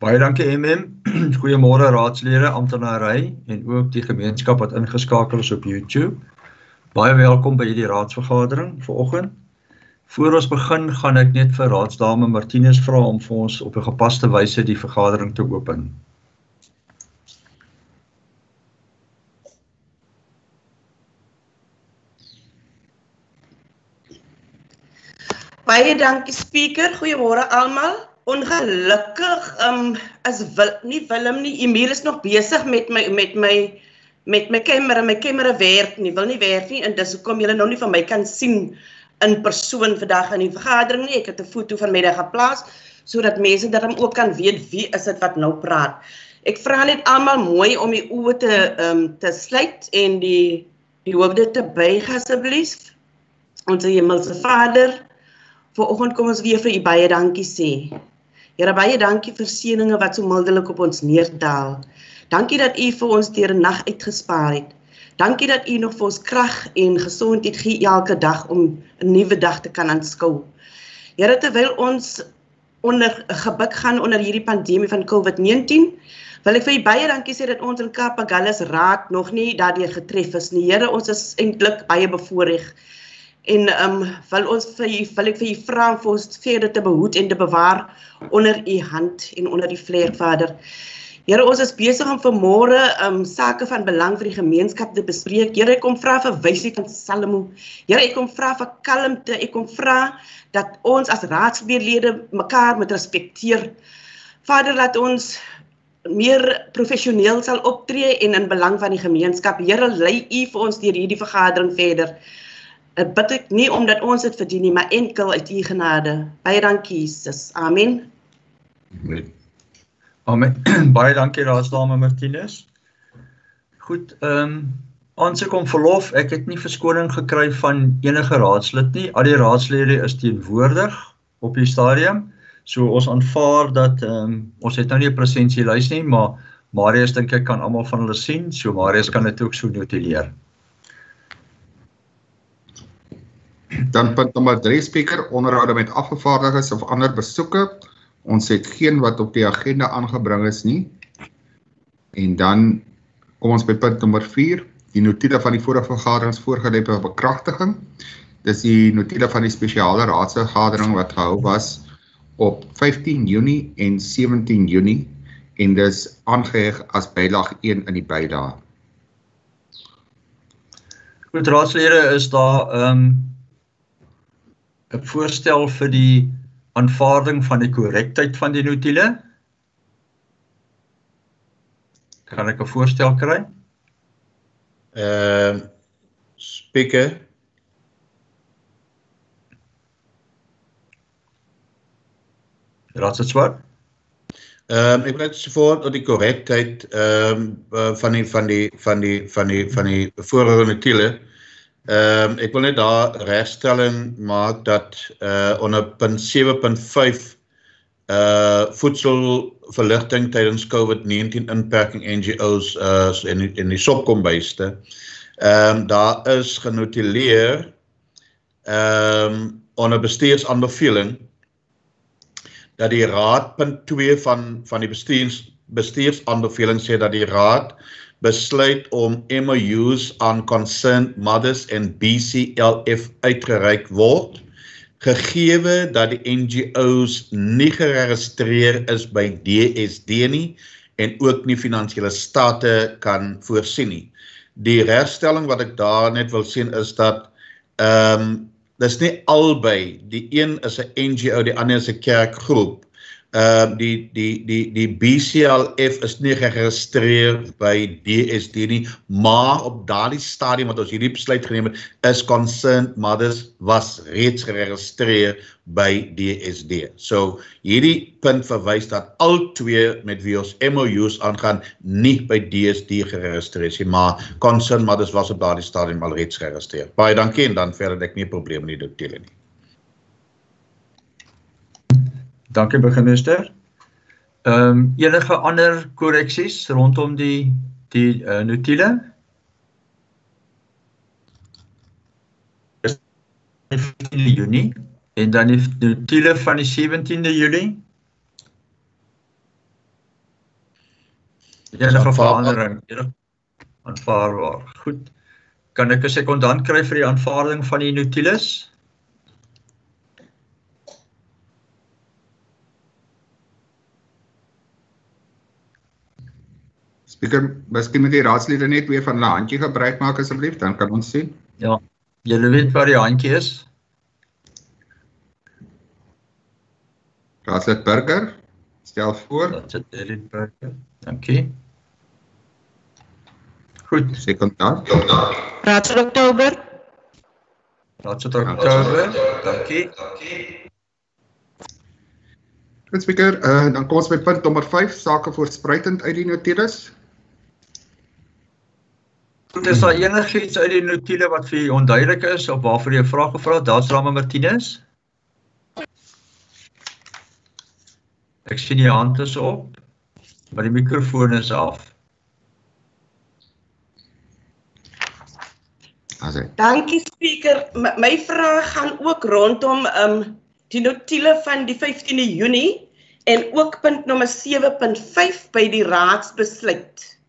Baie dankie MM. Goeiemôre raadslede, amptenary en ook die gemeenskap wat ingeskakel is op YouTube. Baie welkom by hierdie raadsvergadering vanoggend. Voor ons begin, gaan ek net vir raadsdame Martinus vra om vir ons op 'n gepaste wyse die vergadering te open. Baie dankie speaker. Goeiemôre almal ongelukkig um as wil nie Willem nie Emil is nog besig met my met my met my kamera my kamera werk nie wil nie werk nie en dis hoekom julle nou nie van my kan sien in persoon vandag in die vergadering nie. Ek het 'n foto van middag geplaas sodat mense dan ook kan weet wie is dit wat nou praat. Ek vra net almal mooi om die oë te um te sluit en die die hoofde te buig asseblief. Ons hemelse Vader Vanoggend kom ons weer vir u baie dankie sê. Here baie dankie vir seëninge wat so mildelik op ons neerdal. Dankie dat U vir ons deur 'n nag uitgespaar het. Dankie dat U nog vir ons krag en gesondheid gee elke dag om 'n nuwe dag te kan aanskou. Here terwyl ons onder gebuk gaan onder hierdie pandemie van COVID-19, wil ek vir U baie dankie sê dat ons in Kapagallas raad nog nie daardeur getref is nie. Here, ons is eintlik baie bevoordeel en ehm um, wil ons vir u wil ek vir u vra om vir ons verder te behoed en te bewaar onder u hand en onder die vlerk Vader. Here ons is besig om vanmôre ehm um, sake van belang vir die gemeenskap te bespreek. Here ek kom vra vir wysie van Salomo. Here ek kom vra vir kalmte. Ek kom vra dat ons as raadslede mekaar moet respekteer. Vader laat ons meer professioneel sal optree en in belang van die gemeenskap. Here lei u vir ons deur hierdie vergadering verder. Dit bid ek nie omdat ons dit verdien nie, maar enkel uit u genade. Baie dankie Jesus. Amen. Amen. Baie dankie Raadsdame Martinus. Goed, ehm um, aansoek om verlof. Ek het nie verskoning gekry van enige raadslid nie. Al die raadslede is teenwoordig op die stadium. So ons aanvaar dat ehm um, ons het nou nie 'n presensielys nie, maar Marius dink ek kan almal van hulle sien. So Marius kan dit ook so notuleer. Dan punt nommer 3 speaker onderhoude met afgevaardigdes of ander besoeke. Ons het geen wat op die agenda aangebring is nie. En dan kom ons by punt nommer 4, die notule van die vorige vergaderings voorgelê vir bekragtiging. Dis die notule van die spesiale raadsvergadering wat gehou was op 15 Junie en 17 Junie en dis aangeheg as bylaag 1 in die bylaag. Goed raadslede is daar ehm um 'n voorstel vir die aanvaarding van die korrektheid van die notule? Kan ek 'n voorstel kry? Ehm uh, speaker Raad se swaar. Ehm um, ek wil net voor dat die korrektheid ehm um, van die van die van die van die van die vorige notule Ehm um, ek wil net daar regstelling maak dat uh onder punt 7.5 uh voedselverligting tydens COVID-19 inperking NGOs uh in die, in die sopkombuiste. Ehm um, daar is genotuleer ehm um, onder bestuursaanbeveling dat die raad punt 2 van van die bestuurs bestuursaanbeveling sê dat die raad besluit om MOUs aan concerned mothers en BCLF uitgereik word gegeewe dat die NGOs nie geregistreer is by DSD nie en ook nie finansiële state kan voorsien nie. Die regstelling wat ek daar net wil sien is dat ehm um, dis nie albei die een is 'n NGO die ander is 'n kerkgroep ehm uh, die die die die BCLF is nie geregistreer by DSD nie, maar op daardie stadium wat ons hierdie besluit geneem het, is concerned mothers was reeds geregistreer by DSD. So hierdie punt verwys dat al twee met wie ons MOUs aangaan nie by DSD geregistreer is nie, maar concerned mothers was op daardie stadium al reeds geregistreer. Baie dankie en dan verder ek nie probleme nie dit tele nie. Dankie burgemeester. Ehm um, enige ander korreksies rondom die die uh, notule? Is 15 Junie en dan die notule van die 17de Julie? Enige Aanvaarbaar. verandering, enige aanvaarbaar. Goed. Kan ek 'n sekondant kry vir die aanvaarding van die notules? Speaker, miskien moet die raadslede net weer van hulle handjie gebruik maak asseblief, dan kan ons sien. Ja. Julle weet waar die handjie is? Raadslid Burger, stel voor, Erin Burger. Dankie. Goed, sekondant. Raadslid Oktober. sit Oktober. Dankie. Goed speaker, uh, dan kom ons by punt nommer 5, sake voorspruitend uit die notules. Goed, is daar enigiets uit die notule wat vir u onduidelik is of waarvoor jy 'n vraag gevra het? Daar's Rama Martinez. Ek sien die hand is op, maar die mikrofoon is af. As hy. Dankie speaker. My, my vraag gaan ook rondom um die notule van die 15de Junie en ook punt nommer 7.5 by die raadsbesluit.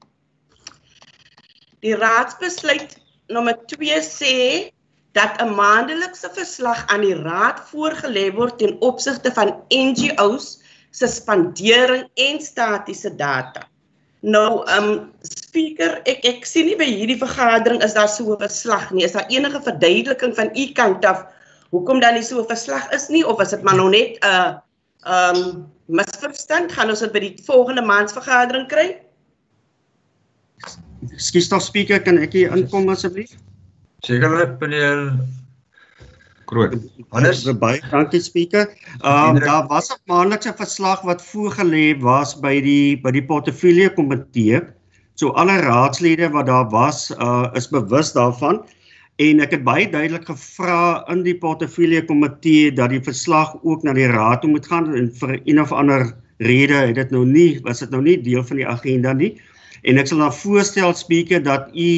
Die raadsbesluit nommer 2 sê dat 'n maandelikse verslag aan die raad voorgelê word ten opsigte van NGOs se spandering en statistiese data. Nou, um speaker, ek ek sien nie by hierdie vergadering is daar so 'n verslag nie. Is daar enige verduideliking van u kant af hoekom dan nie so 'n verslag is nie of is dit maar nog net 'n uh, um misverstand? Gaan ons dit by die volgende maandsvergadering kry? Ekskuus tog speaker, kan ek hier inkom asseblief? Sekerlik meneer Groot. Hannes. Baie dankie speaker. Um Hendrik. daar was 'n maandelikse verslag wat voorgelê was by die by die portefeulje komitee. So alle raadslede wat daar was, uh is bewus daarvan en ek het baie duidelik gevra in die portefeulje komitee dat die verslag ook na die raad toe moet gaan en vir een of ander rede het dit nou nie was dit nou nie deel van die agenda nie. En ek sal dan voorstel speaker dat u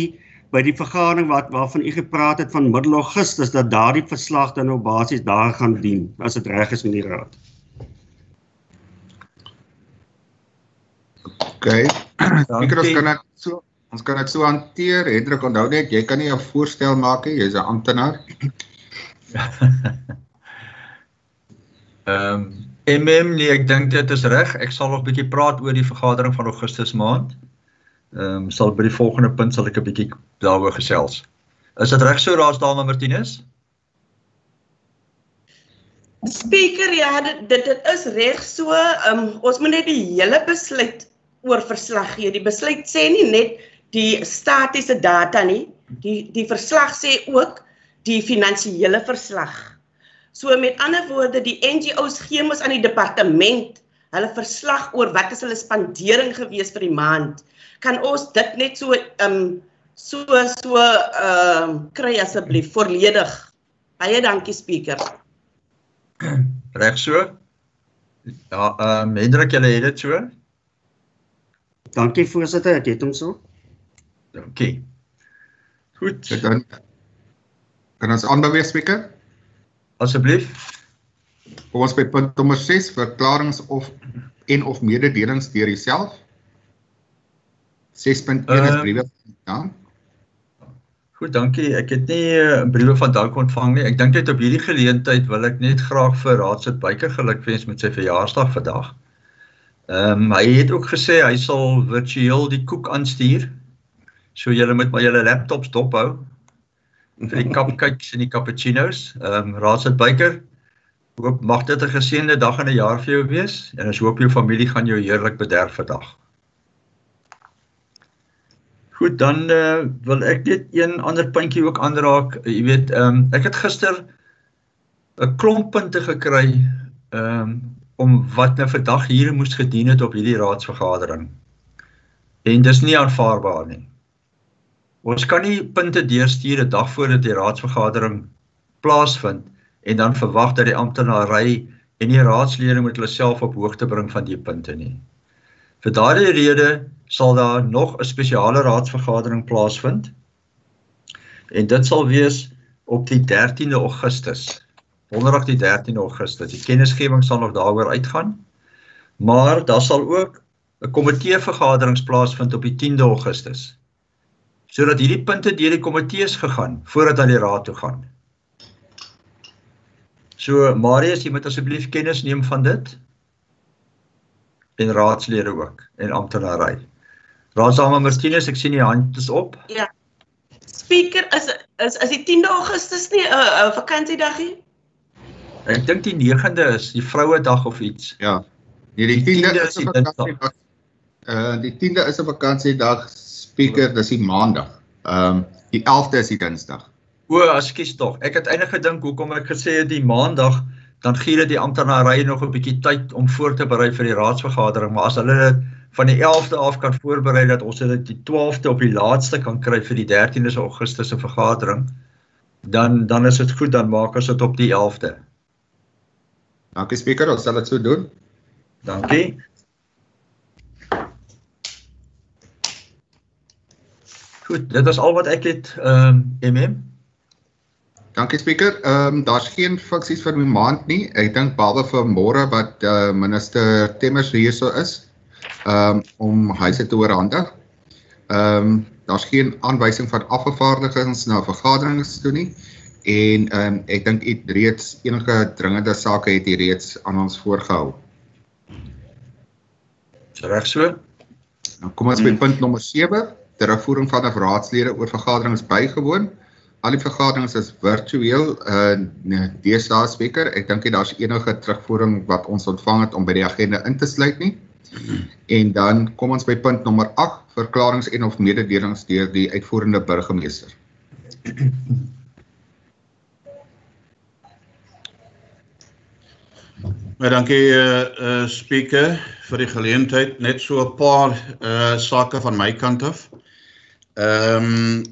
by die vergadering wat waarvan u gepraat het van middel Augustus dat daardie verslag dan nou basies daar gaan dien as dit reg is met die raad. Okay. Speaker, ons Dankie. kan dit so ons kan dit so hanteer. Hendrik, onthou net, jy kan nie 'n voorstel maak nie, jy's 'n amptenaar. Ehm um, MM nee, ek dink dit is reg. Ek sal nog 'n bietjie praat oor die vergadering van Augustus maand. Ehm um, sal by die volgende punt sal ek 'n bietjie daaroor gesels. Is dit reg so Raadsdame Martinus? Speaker, ja, dit dit, is reg so. Um ons moet net die hele besluit oor verslag gee. Die besluit sê nie net die statiese data nie. Die die verslag sê ook die finansiële verslag. So met ander woorde, die NGO's gee mos aan die departement hulle verslag oor wat is hulle spandering gewees vir die maand. Kan ons dit net so um so so ehm um, kry asseblief volledig. Baie dankie speaker. Reg so? Ja, ehm um, Hendrik, jy het dit so? Dankie voorsitter, ek het hom so. Dankie. Goed, So dan kan ons aanbeweeg speaker. asseblief. Kom ons by punt nommer 6, verklaringe of en of mededelings deur jouself. 6.1 is Uh, briewe. Ja. Goed, dankie. Ek het nie uh, briewe van dank ontvang nie. Ek dink net op hierdie geleentheid wil ek net graag vir Raadsit Buyker gelukwens met sy verjaarsdag vandag. Ehm um, hy het ook gesê hy sal virtueel die koek aanstuur. So julle moet maar julle laptops dophou vir die cupcakes en die cappuccinos. Ehm um, Raadsit Buyker, hoop mag dit 'n geseënde dag en 'n jaar vir jou wees en ons hoop jou familie gaan jou heerlik bederf vandag. Goed, dan uh, wil ek net een ander puntjie ook aanraak. Jy weet, ehm um, ek het gister 'n klomp punte gekry ehm um, om wat nou vandag hier moes gedien het op hierdie raadsvergadering. En dis nie aanvaarbaar nie. Ons kan nie punte deurstuur 'n dag voordat die raadsvergadering plaasvind en dan verwag dat die amptenary en die raadslede moet hulle self op hoogte bring van die punte nie. Vir daardie rede sal daar nog 'n spesiale raadsvergadering plaasvind. En dit sal wees op die 13de Augustus. Donderdag die 13de Augustus. Die kennisgewing sal nog daaroor uitgaan. Maar daar sal ook 'n komitee vergaderings plaasvind op die 10de Augustus. Sodat hierdie punte deur die komitees gegaan voordat hulle raad toe gaan. So Marius, jy moet asseblief kennis neem van dit. En raadslede ook en amptenary. Raadsame Martinus, ek sien die hand is op. Ja. Speaker is is is die 10de Augustus nie 'n uh, uh, vakansiedagie? Ek dink die 9de is die Vrouedag of iets. Ja. Nee, die Die 10de 10de is 'n die vakansiedag. Uh die 10de is 'n vakansiedag. Speaker, dis die maandag. Ehm um, die 11de is die Dinsdag. O, ekskuus tog. Ek het eintlik gedink hoekom ek gesê het die maandag dan gee dit die amptenary nog 'n bietjie tyd om voor te berei vir die raadsvergadering, maar as hulle dit van die 11de af kan voorberei dat ons dit die 12de op die laaste kan kry vir die 13de Augustus se vergadering, dan dan is dit goed, dan maak ons dit op die 11de. Dankie Speaker, ons sal dit so doen. Dankie. Goed, dit is al wat ek het ehm um, MM. Dankie Speaker. Ehm um, daar's geen funksies vir die maand nie. Ek dink behalwe vir môre wat uh, minister Temmers hierso is. Um, om huise te oorhandig. Ehm um, daar's geen aanwysing van afgevaardigings na vergaderings toe nie. En ehm um, ek dink u reeds enige dringende sake het u reeds aan ons voorgehou. Reg so? Dan kom ons by punt nommer 7, terugvoering van raadslede oor vergaderings bygewoon. Al die vergaderings is virtueel uh deesdae spreker. Ek dink nie daar's enige terugvoering wat ons ontvang het om by die agenda in te sluit nie. En dan kom ons by punt nommer 8, verklaringe en of mededelings deur die uitvoerende burgemeester. Maar dankie eh uh, speaker vir die geleentheid net so 'n paar eh uh, sake van my kant af. Ehm um,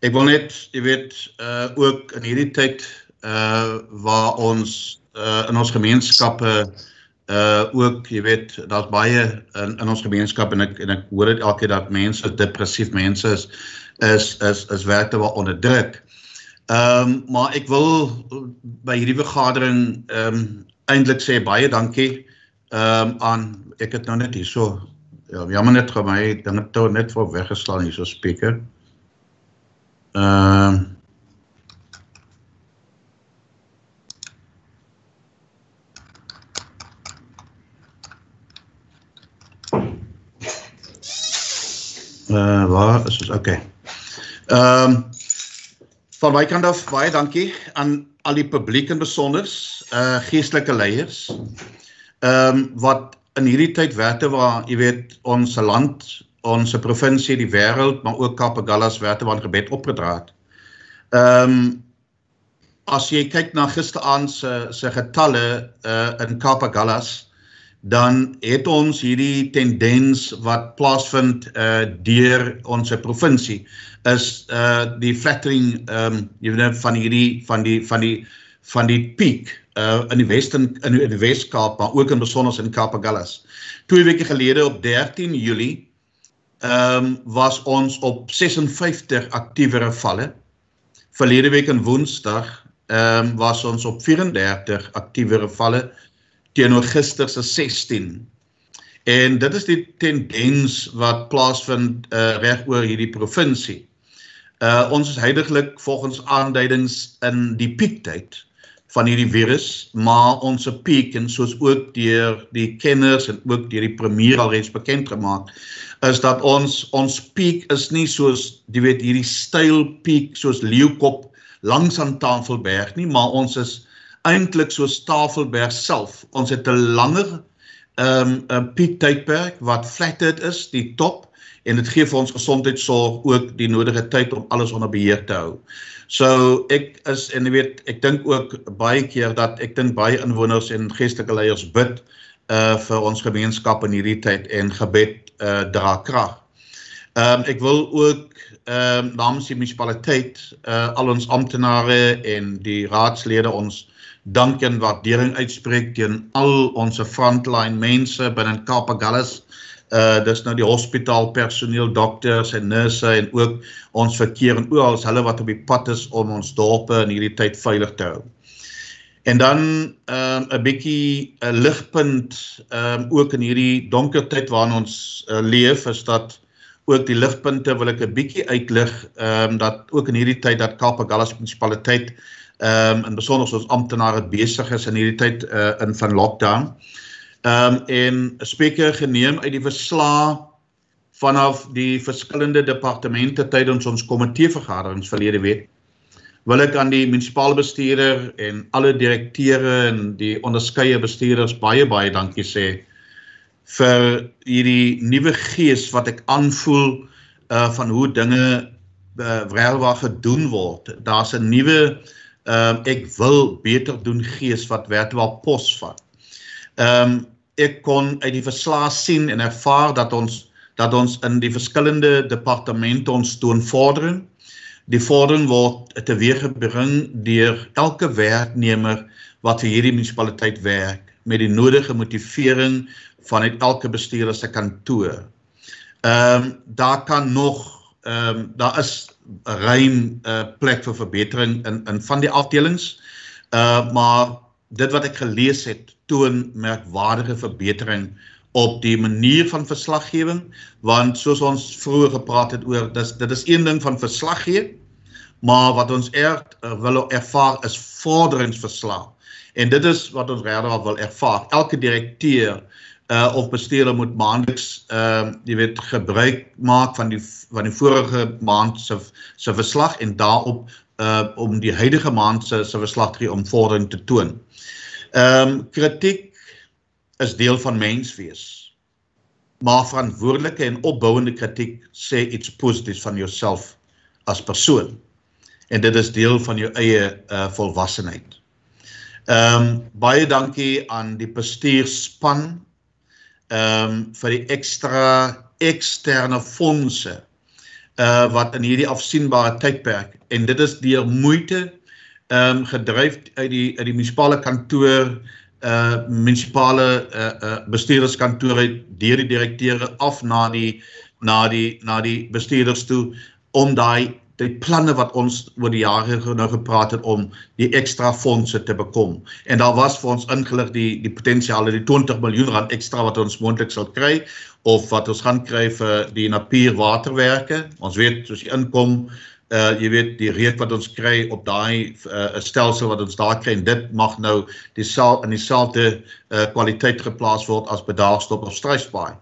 ek wil net, jy weet, eh uh, ook in hierdie tyd eh uh, waar ons eh uh, in ons gemeenskappe uh ook jy weet daar's baie in in ons gemeenskap en ek en ek hoor dit elke keer dat mense depressief mense is is is is werklik onder druk. Ehm um, maar ek wil by hierdie vergadering ehm um, eintlik sê baie dankie ehm um, aan ek het nou net hierso ja jammer net vir my dinge toe net voor weggeslaan hierso speaker. Ehm um, Uh waar is dit? Okay. Ehm um, van my kant af baie dankie aan al die publiek en besonders uh geestelike leiers. Ehm um, wat in hierdie tyd werkte waar jy weet ons land, ons provinsie, die wêreld, maar ook Kapagallas werkte waar gebed opgedra het. Ehm um, as jy kyk na gisteraand se se getalle uh in Kapagallas dan het ons hierdie tendens wat plaasvind uh deur ons provinsie is uh die flattering um jy weet van hierdie van die van die van die piek uh in die Western in die Wes-Kaap maar ook in besonder in Kapagallas. Twee weke gelede op 13 Julie um was ons op 56 aktiewe gevalle. Verlede week in Woensdag um was ons op 34 aktiewe gevalle teenoor gister se 16. En dit is die tendens wat plaasvind uh reg oor hierdie provinsie. Uh ons is heidaglik volgens aanduidings in die piektyd van hierdie virus, maar ons piek en soos ook deur die kenners en ook deur die premier alreeds bekend gemaak is dat ons ons piek is nie soos jy weet hierdie styl piek soos leeukop langs aan Tafelberg nie, maar ons is eintlik soos Tafelberg self. Ons het 'n langer ehm um, 'n piek tydperk wat flattered is, die top en dit gee vir ons gesondheidsorg ook die nodige tyd om alles onder beheer te hou. So ek is en jy weet, ek dink ook baie keer dat ek dink baie inwoners en geestelike leiers bid uh vir ons gemeenskap in hierdie tyd en gebed uh dra krag. Ehm um, ek wil ook ehm um, namens die munisipaliteit uh al ons amptenare en die raadslede ons dank en waardering uitspreek teen al ons frontline mense binne Kapagallas. Uh dis nou die hospitaal personeel, dokters en nurse en ook ons verkeer en oral hulle wat op die pad is om ons dorpe in hierdie tyd veilig te hou. En dan ehm um, 'n bietjie 'n ligpunt ehm um, ook in hierdie donker tyd waarin ons uh, leef is dat ook die ligpunte wil ek 'n bietjie uitlig ehm um, dat ook in hierdie tyd dat Kaapstad munisipaliteit ehm um, en besonder ons amptenare besig is in hierdie tyd uh, in van lockdown. Ehm um, en spreker geneem uit die verslae vanaf die verskillende departemente tydens ons komitee vergaderings verlede week wil ek aan die munisipale bestuurder en alle direkteure en die onderskeie bestuurders baie baie dankie sê vir hierdie nuwe gees wat ek aanvoel uh van hoe dinge uh regwaar gedoen word. Daar's 'n nuwe ehm uh, ek wil beter doen gees wat werklik pos vat. Ehm um, ek kon uit die verslae sien en ervaar dat ons dat ons in die verskillende departemente ons toon vordering. Die vordering word teweeggebring deur elke werknemer wat vir hierdie munisipaliteit werk met die nodige motivering vanuit elke bestuurder se kantoor. Ehm um, daar kan nog ehm um, daar is ruim uh, plek vir verbetering in in van die afdelings. Uh maar dit wat ek gelees het toon merkwaardige verbetering op die manier van verslaggewing want soos ons vroeër gepraat het oor dis dit is een ding van verslag gee maar wat ons er uh, wil ervaar is vorderingsverslag en dit is wat ons regtig wil ervaar elke direkteur uh of bestuurder moet maandeliks ehm uh, jy weet gebruik maak van die van die vorige maand se se verslag en daarop uh om die huidige maand se se verslag te gee om vordering te toon. Ehm um, kritiek is deel van menswees. Maar verantwoordelike en opbouende kritiek sê iets positiefs van jouself as persoon. En dit is deel van jou eie uh volwassenheid. Ehm um, baie dankie aan die bestuurspan ehm um, vir die ekstra eksterne fondse uh wat in hierdie afsienbare tydperk en dit is deur moeite ehm um, gedryf uit die uit die munisipale kantoor uh munisipale uh, uh bestuurderskantore deur die direkteure af na die na die na die bestuurders toe om daai die planne wat ons oor die jare nou gepraat het om die ekstra fondse te bekom. En daar was vir ons ingelig die die potensiale die 20 miljoen rand ekstra wat ons moontlik sal kry of wat ons gaan kry vir die Napier waterwerke. Ons weet soos jy inkom uh jy weet die reuk wat ons kry op daai uh stelsel wat ons daar kry en dit mag nou dieselfde in dieselfde uh kwaliteit geplaas word as bedaagstop of Struisbaai.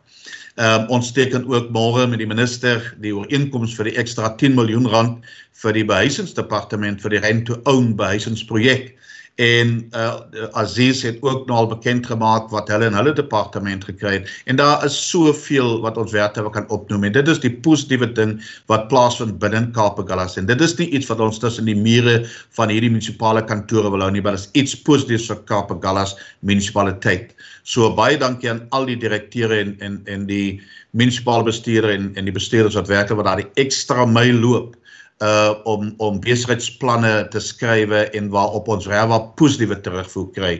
Ehm um, ons teken ook môre met die minister die ooreenkoms vir die ekstra 10 miljoen rand vir die behuisingsdepartement vir die rent to own behuisingsprojek. En uh Aziz het ook nou al bekend gemaak wat hulle in hulle departement gekry het. En daar is soveel wat ons werkte kan opnoem. En dit is die positiewe ding wat plaasvind binne Kaapegalas en dit is nie iets wat ons tussen die mure van hierdie munisipale kantore wil hou nie maar dit is iets positiefs vir Kaapegalas munisipaliteit. So baie dankie aan al die direkteure en en en die munisipale bestuurder en en die bestuurders wat werklik wat daai ekstra myl loop uh om om besigheidsplanne te skrywe en waarop ons regwaar positiewe terugvoer kry.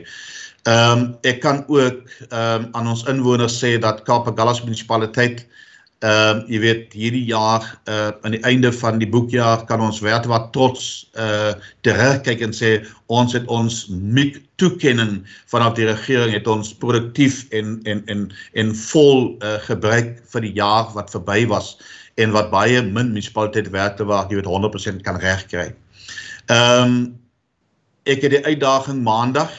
Ehm um, ek kan ook ehm um, aan ons inwoners sê dat Kaapagallas munisipaliteit Ehm uh, jy weet hierdie jaar uh aan die einde van die boekjaar kan ons weet wat trots uh terugkyk en sê ons het ons mik toekenning vanaf die regering het ons produktief en en en en vol uh gebruik vir die jaar wat verby was en wat baie min munisipaliteite werkte waar jy weet 100% kan regkry. Ehm um, ek het die uitdaging maandag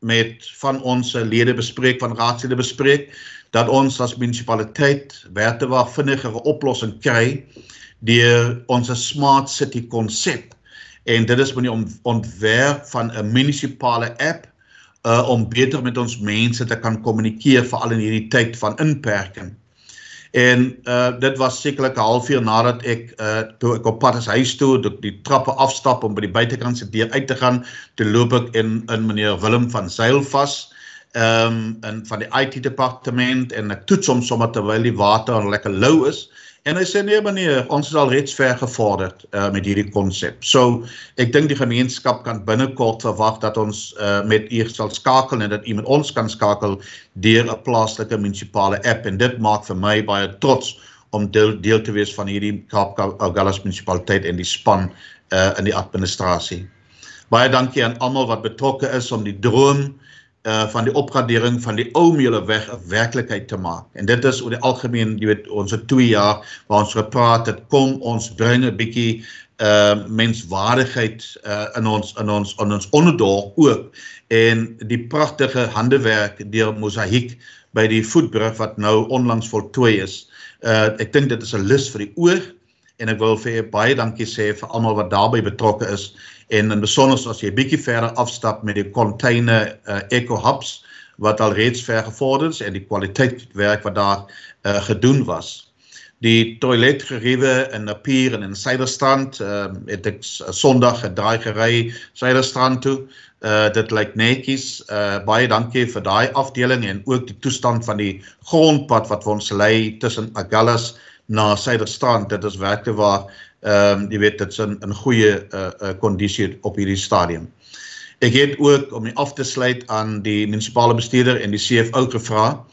met van ons lede bespreek van raadslede bespreek dat ons as munisipaliteit werktewaar vinnigere oplossing kry deur ons smart city konsep en dit is met die ontwerp van 'n munisipale app uh, om beter met ons mense te kan kommunikeer veral in hierdie tyd van inperking. En uh dit was sekerlik 'n halfuur nadat ek uh toe ek op pad is huis toe, toe die trappe afstap om by die buitekant se deur uit te gaan, toe loop ek in in meneer Willem van Sail vas ehm um, en van die IT departement en ek toets hom sommer terwyl die water lekker lou is en hy sê nee meneer ons is al reeds ver gevorderd uh, met hierdie konsep. So ek dink die gemeenskap kan binnekort verwag dat ons uh, met u sal skakel en dat u met ons kan skakel deur 'n plaaslike munisipale app en dit maak vir my baie trots om deel, deel te wees van hierdie Kaap Agulhas munisipaliteit en die span uh, in die administrasie. Baie dankie aan almal wat betrokke is om die droom uh van die opgradering van die ou meuleweg 'n werklikheid te maak. En dit is oor die algemeen, jy weet, ons het 2 jaar waar ons gepraat het, kom ons bring 'n bietjie uh menswaardigheid uh in ons in ons in ons onderdorp ook en die pragtige handewerk deur mosaïek by die voetbrug wat nou onlangs voltooi is. Uh ek dink dit is 'n lus vir die oor en ek wil vir baie dankie sê vir almal wat daarbey betrokke is en in besonder as jy bietjie verder afstap met die container uh, eco hubs wat al reeds ver gevorder is en die kwaliteit werk wat daar uh, gedoen was. Die toiletgeriewe in Napier en in Suiderstrand, ehm uh, het ek Sondag gedraai gery Suiderstrand toe. Uh dit lyk netjies. Uh baie dankie vir daai afdeling en ook die toestand van die grondpad wat ons lei tussen Agulhas na Suiderstrand. Dit is werklik waar ehm um, jy weet dit's in 'n goeie uh, uh kondisie op hierdie stadium. Ek het ook om nie af te sluit aan die munisipale bestuurder en die CFO gevra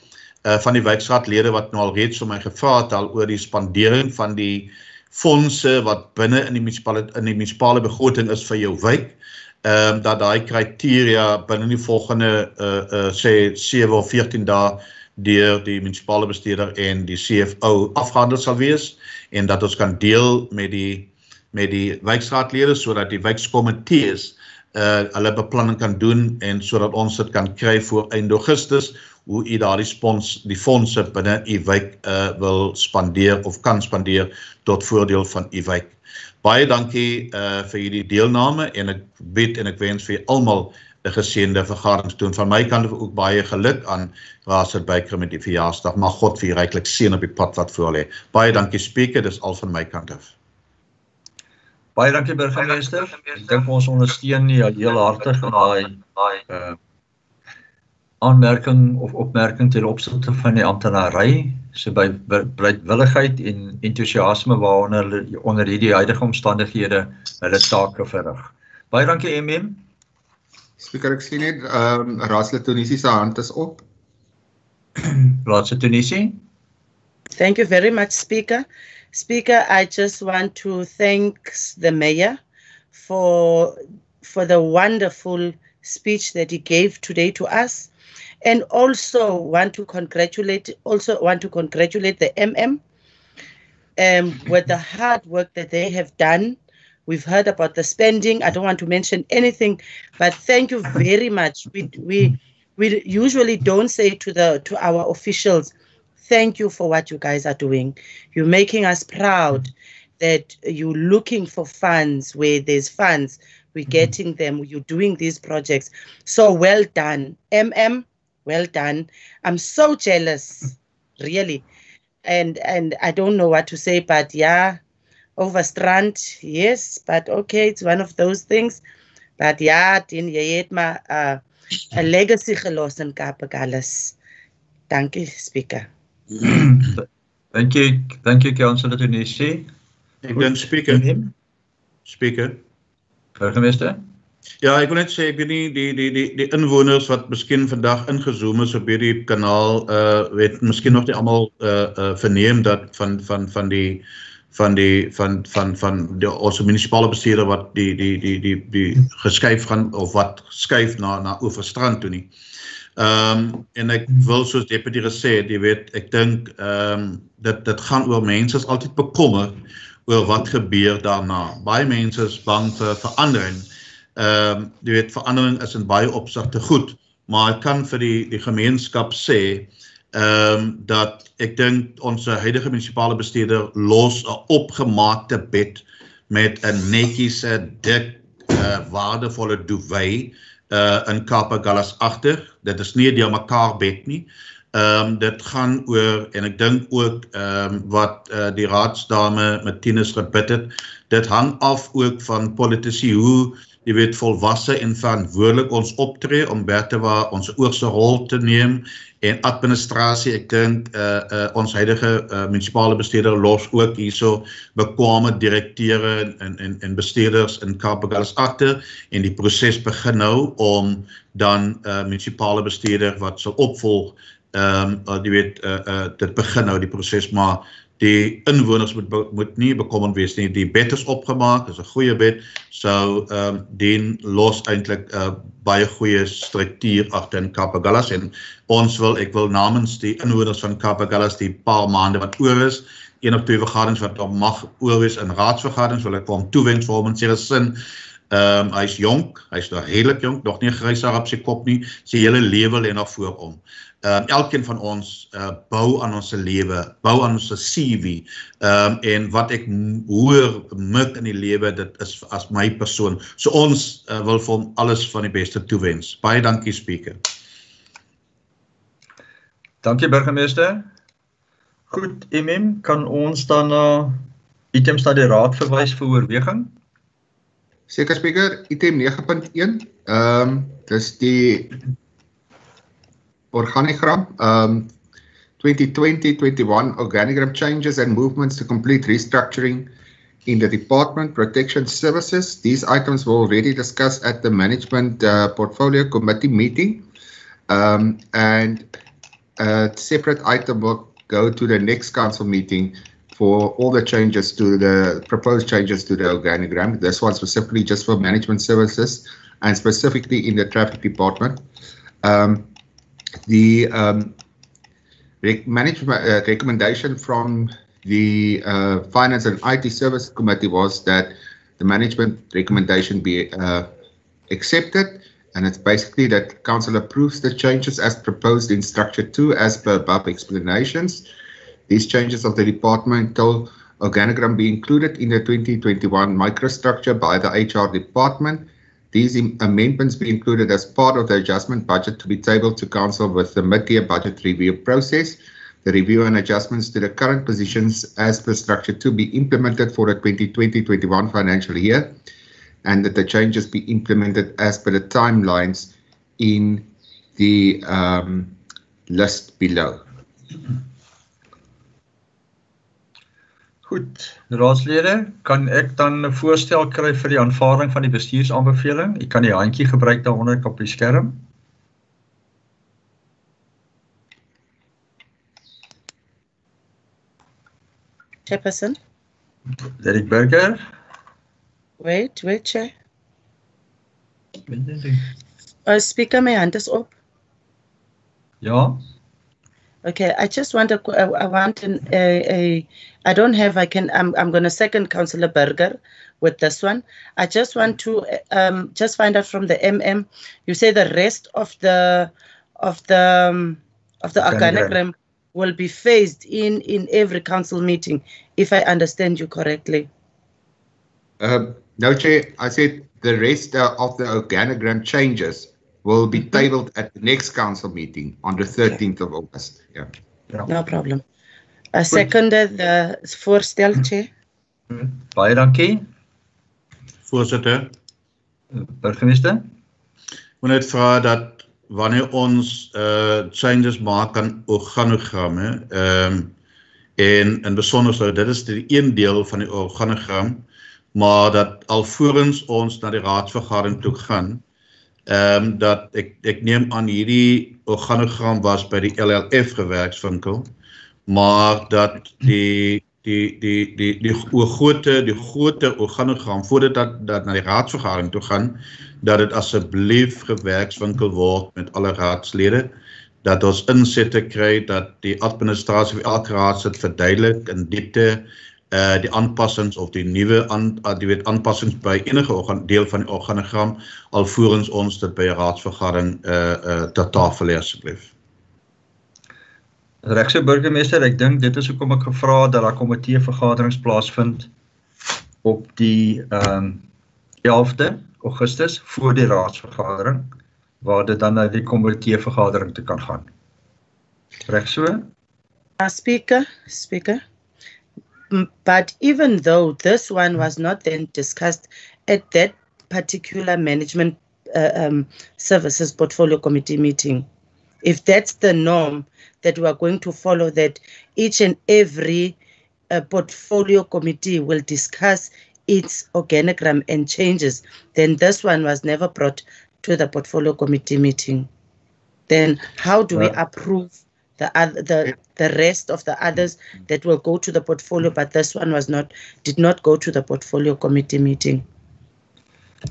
uh van die wijkraadlede wat nou al reeds om my gevra het al oor die spandering van die fondse wat binne in die munisipale in die munisipale begroting is vir jou wijk ehm um, dat daai kriteria binne die volgende uh uh sê 7 of 14 dae deur die munisipale bestuurder en die CFO afgehandel sal wees en dat ons kan deel met die met die wijkraadlede sodat die wijkkomitees uh hulle beplanning kan doen en sodat ons dit kan kry voor einde Augustus hoe u daardie spons die fondse binne u wijk uh wil spandeer of kan spandeer tot voordeel van u wijk. Baie dankie uh vir hierdie deelname en ek bid en ek wens vir almal 'n geseënde vergadering doen. Van my kant ook baie geluk aan Raser Beyker met die verjaarsdag. Mag God vir ryklik seën op die pad wat voor lê. Baie dankie spreker, dis al van my kant af. Baie dankie burgemeester. Ek dink ons ondersteun nie heel hartig daai daai uh aanmerking of opmerking ten opsigte van die amptenary se by bereidwilligheid en entoesiasme waaronder onder hierdie huidige omstandighede hulle take verrig. Baie dankie MM. Speaker ek sien net ehm um, Raslid Tunisi se hand is op. Raslid Tunisi. Thank you very much Speaker. Speaker, I just want to thank the mayor for for the wonderful speech that he gave today to us and also want to congratulate also want to congratulate the MM um, with the hard work that they have done We've heard about the spending. I don't want to mention anything, but thank you very much. We we we usually don't say to the to our officials, thank you for what you guys are doing. You're making us proud that you're looking for funds where there's funds. We're mm-hmm. getting them. You're doing these projects. So well done. MM, well done. I'm so jealous, really. And and I don't know what to say, but yeah, overstrand yes but okay it's one of those things. But ja din jy het maar 'n uh, 'n legacy gelos in Kaapagalis dankie speaker. Dankie dankie councillor Tunisi. Ek dink speaker. Speaker. Burgemeester? Ja, ek wil net sê ek weet nie die die die die inwoners wat miskien vandag ingezoom is op hierdie kanaal uh weet miskien nog nie almal uh uh verneem dat van van van die van die van van van die ons munisipale bestuurder wat die die die die die geskuif gaan of wat skuif na na Oeverstrand toe nie. Ehm um, en ek wil soos deputy gesê het, jy weet, ek dink ehm um, dit dit gaan oor mense is altyd bekommer oor wat gebeur daarna. Baie mense is bang vir verandering. Ehm um, jy weet verandering is in baie opsigte goed, maar ek kan vir die die gemeenskap sê ehm um, dat ek dink ons huidige munisipale bestuurder los 'n opgemaakte bed met 'n netjiese dik uh, waardevolle duvet uh in Kapagallas agter. Dit is nie 'n deurmekaar bed nie. Ehm um, dit gaan oor en ek dink ook ehm um, wat uh, die raadsdame Martinus gebid het. Dit hang af ook van politici hoe jy weet volwasse en verantwoordelik ons optree om beter waar ons oorse rol te neem en administrasie ek dink uh uh ons huidige uh, munisipale bestuurder los ook hierso bekwame direkteure en en en bestuurders in Kaapstad agter en die proses begin nou om dan uh munisipale bestuurder wat sal opvolg ehm um, uh, jy weet uh uh dit begin nou die proses maar die inwoners moet moet nie bekommerd wees nie. Die bed is opgemaak, is 'n goeie bed. Sou ehm um, dien los eintlik 'n uh, baie goeie struktuur agter in Kapagallas en ons wil ek wil namens die inwoners van Kapagallas die paar maande wat oor is een of twee vergaderings wat op mag oor is in raadsvergaderings wil ek hom toewens vir hom en sê dat sin Ehm um, hy's jonk, hy's nog redelik jonk, nog nie grys daar op sy kop nie. Sy hele lewe lê nog voor hom. Ehm um, elkeen van ons uh, bou aan ons se lewe, bou aan ons CV. Ehm um, en wat ek hoor mik in die lewe, dit is as my persoon. So ons uh, wil vir hom alles van die beste toewens. Baie dankie speaker. Dankie burgemeester. Goed, MM, kan ons dan na uh, items na die raad verwys vir oorweging? Seker speaker, item 9.1. Ehm um, dis die organigram. Um, 2020-21 organigram changes and movements to complete restructuring in the Department Protection Services. These items were already discussed at the Management uh, Portfolio Committee meeting. Um, and a separate item will go to the next council meeting for all the changes to the proposed changes to the organigram. This one specifically just for management services and specifically in the traffic department. Um, the um, rec management uh, recommendation from the uh, Finance and IT Service Committee was that the management recommendation be uh, accepted and it's basically that council approves the changes as proposed in structure 2 as per above explanations these changes of the departmental organogram be included in the 2021 microstructure by the HR department. These amendments be included as part of the adjustment budget to be tabled to council with the mid-year budget review process. The review and adjustments to the current positions as per structure to be implemented for the 2020-21 financial year and that the changes be implemented as per the timelines in the um, list below. Goed, raadslede, kan ek dan 'n voorstel kry vir die aanvaarding van die bestuursaanbeveling? Ek kan die handjie gebruik daaronder op die skerm. Chairperson. Derek Burger. Wait, wait, Chair. Uh, speaker, my hand is up. Ja. Okay, I just want a, I want an, a, a, I don't have, I can, I'm, I'm going to second Councillor Berger with this one. I just want to um, just find out from the MM, you say the rest of the, of the, um, of the organogram will be phased in in every council meeting, if I understand you correctly. Uh, no, Chair, I said the rest uh, of the organogram changes will be mm-hmm. tabled at the next council meeting on the 13th of August. Yeah. yeah. No problem. A second the voorstel chair. Baie dankie. Voorsitter. Burgemeester. Moet net vra dat wanneer ons uh changes maak aan organogramme, ehm um, en in besonder sou dit is die een deel van die organogram, maar dat alvorens ons na die raadsvergadering toe gaan, ehm um, dat ek ek neem aan hierdie organogram was by die LLF gewerkswinkel maar dat die die die die die grootte die grootte organogram voordat dat dat na die raadsvergadering toe gaan dat dit asseblief gewerkswinkel word met alle raadslede dat ons insette kry dat die administrasie vir elke raadsit verduidelik in diepte uh die aanpassings of die nuwe aan uh, die weet aanpassings by enige organ deel van die organogram alvorens ons dit by 'n raadsvergadering uh uh tot tafel lê asseblief. Regse burgemeester, ek dink dit is hoekom ek gevra het dat daar komitee vergaderings plaasvind op die ehm um, 11de Augustus voor die raadsvergadering waar dit dan na die komitee vergadering toe kan gaan. Reg so? Uh, speaker, speaker. But even though this one was not then discussed at that particular management uh, um, services portfolio committee meeting, if that's the norm that we are going to follow, that each and every uh, portfolio committee will discuss its organogram and changes, then this one was never brought to the portfolio committee meeting. Then how do we approve the other the the rest of the others that will go to the portfolio, but this one was not did not go to the portfolio committee meeting.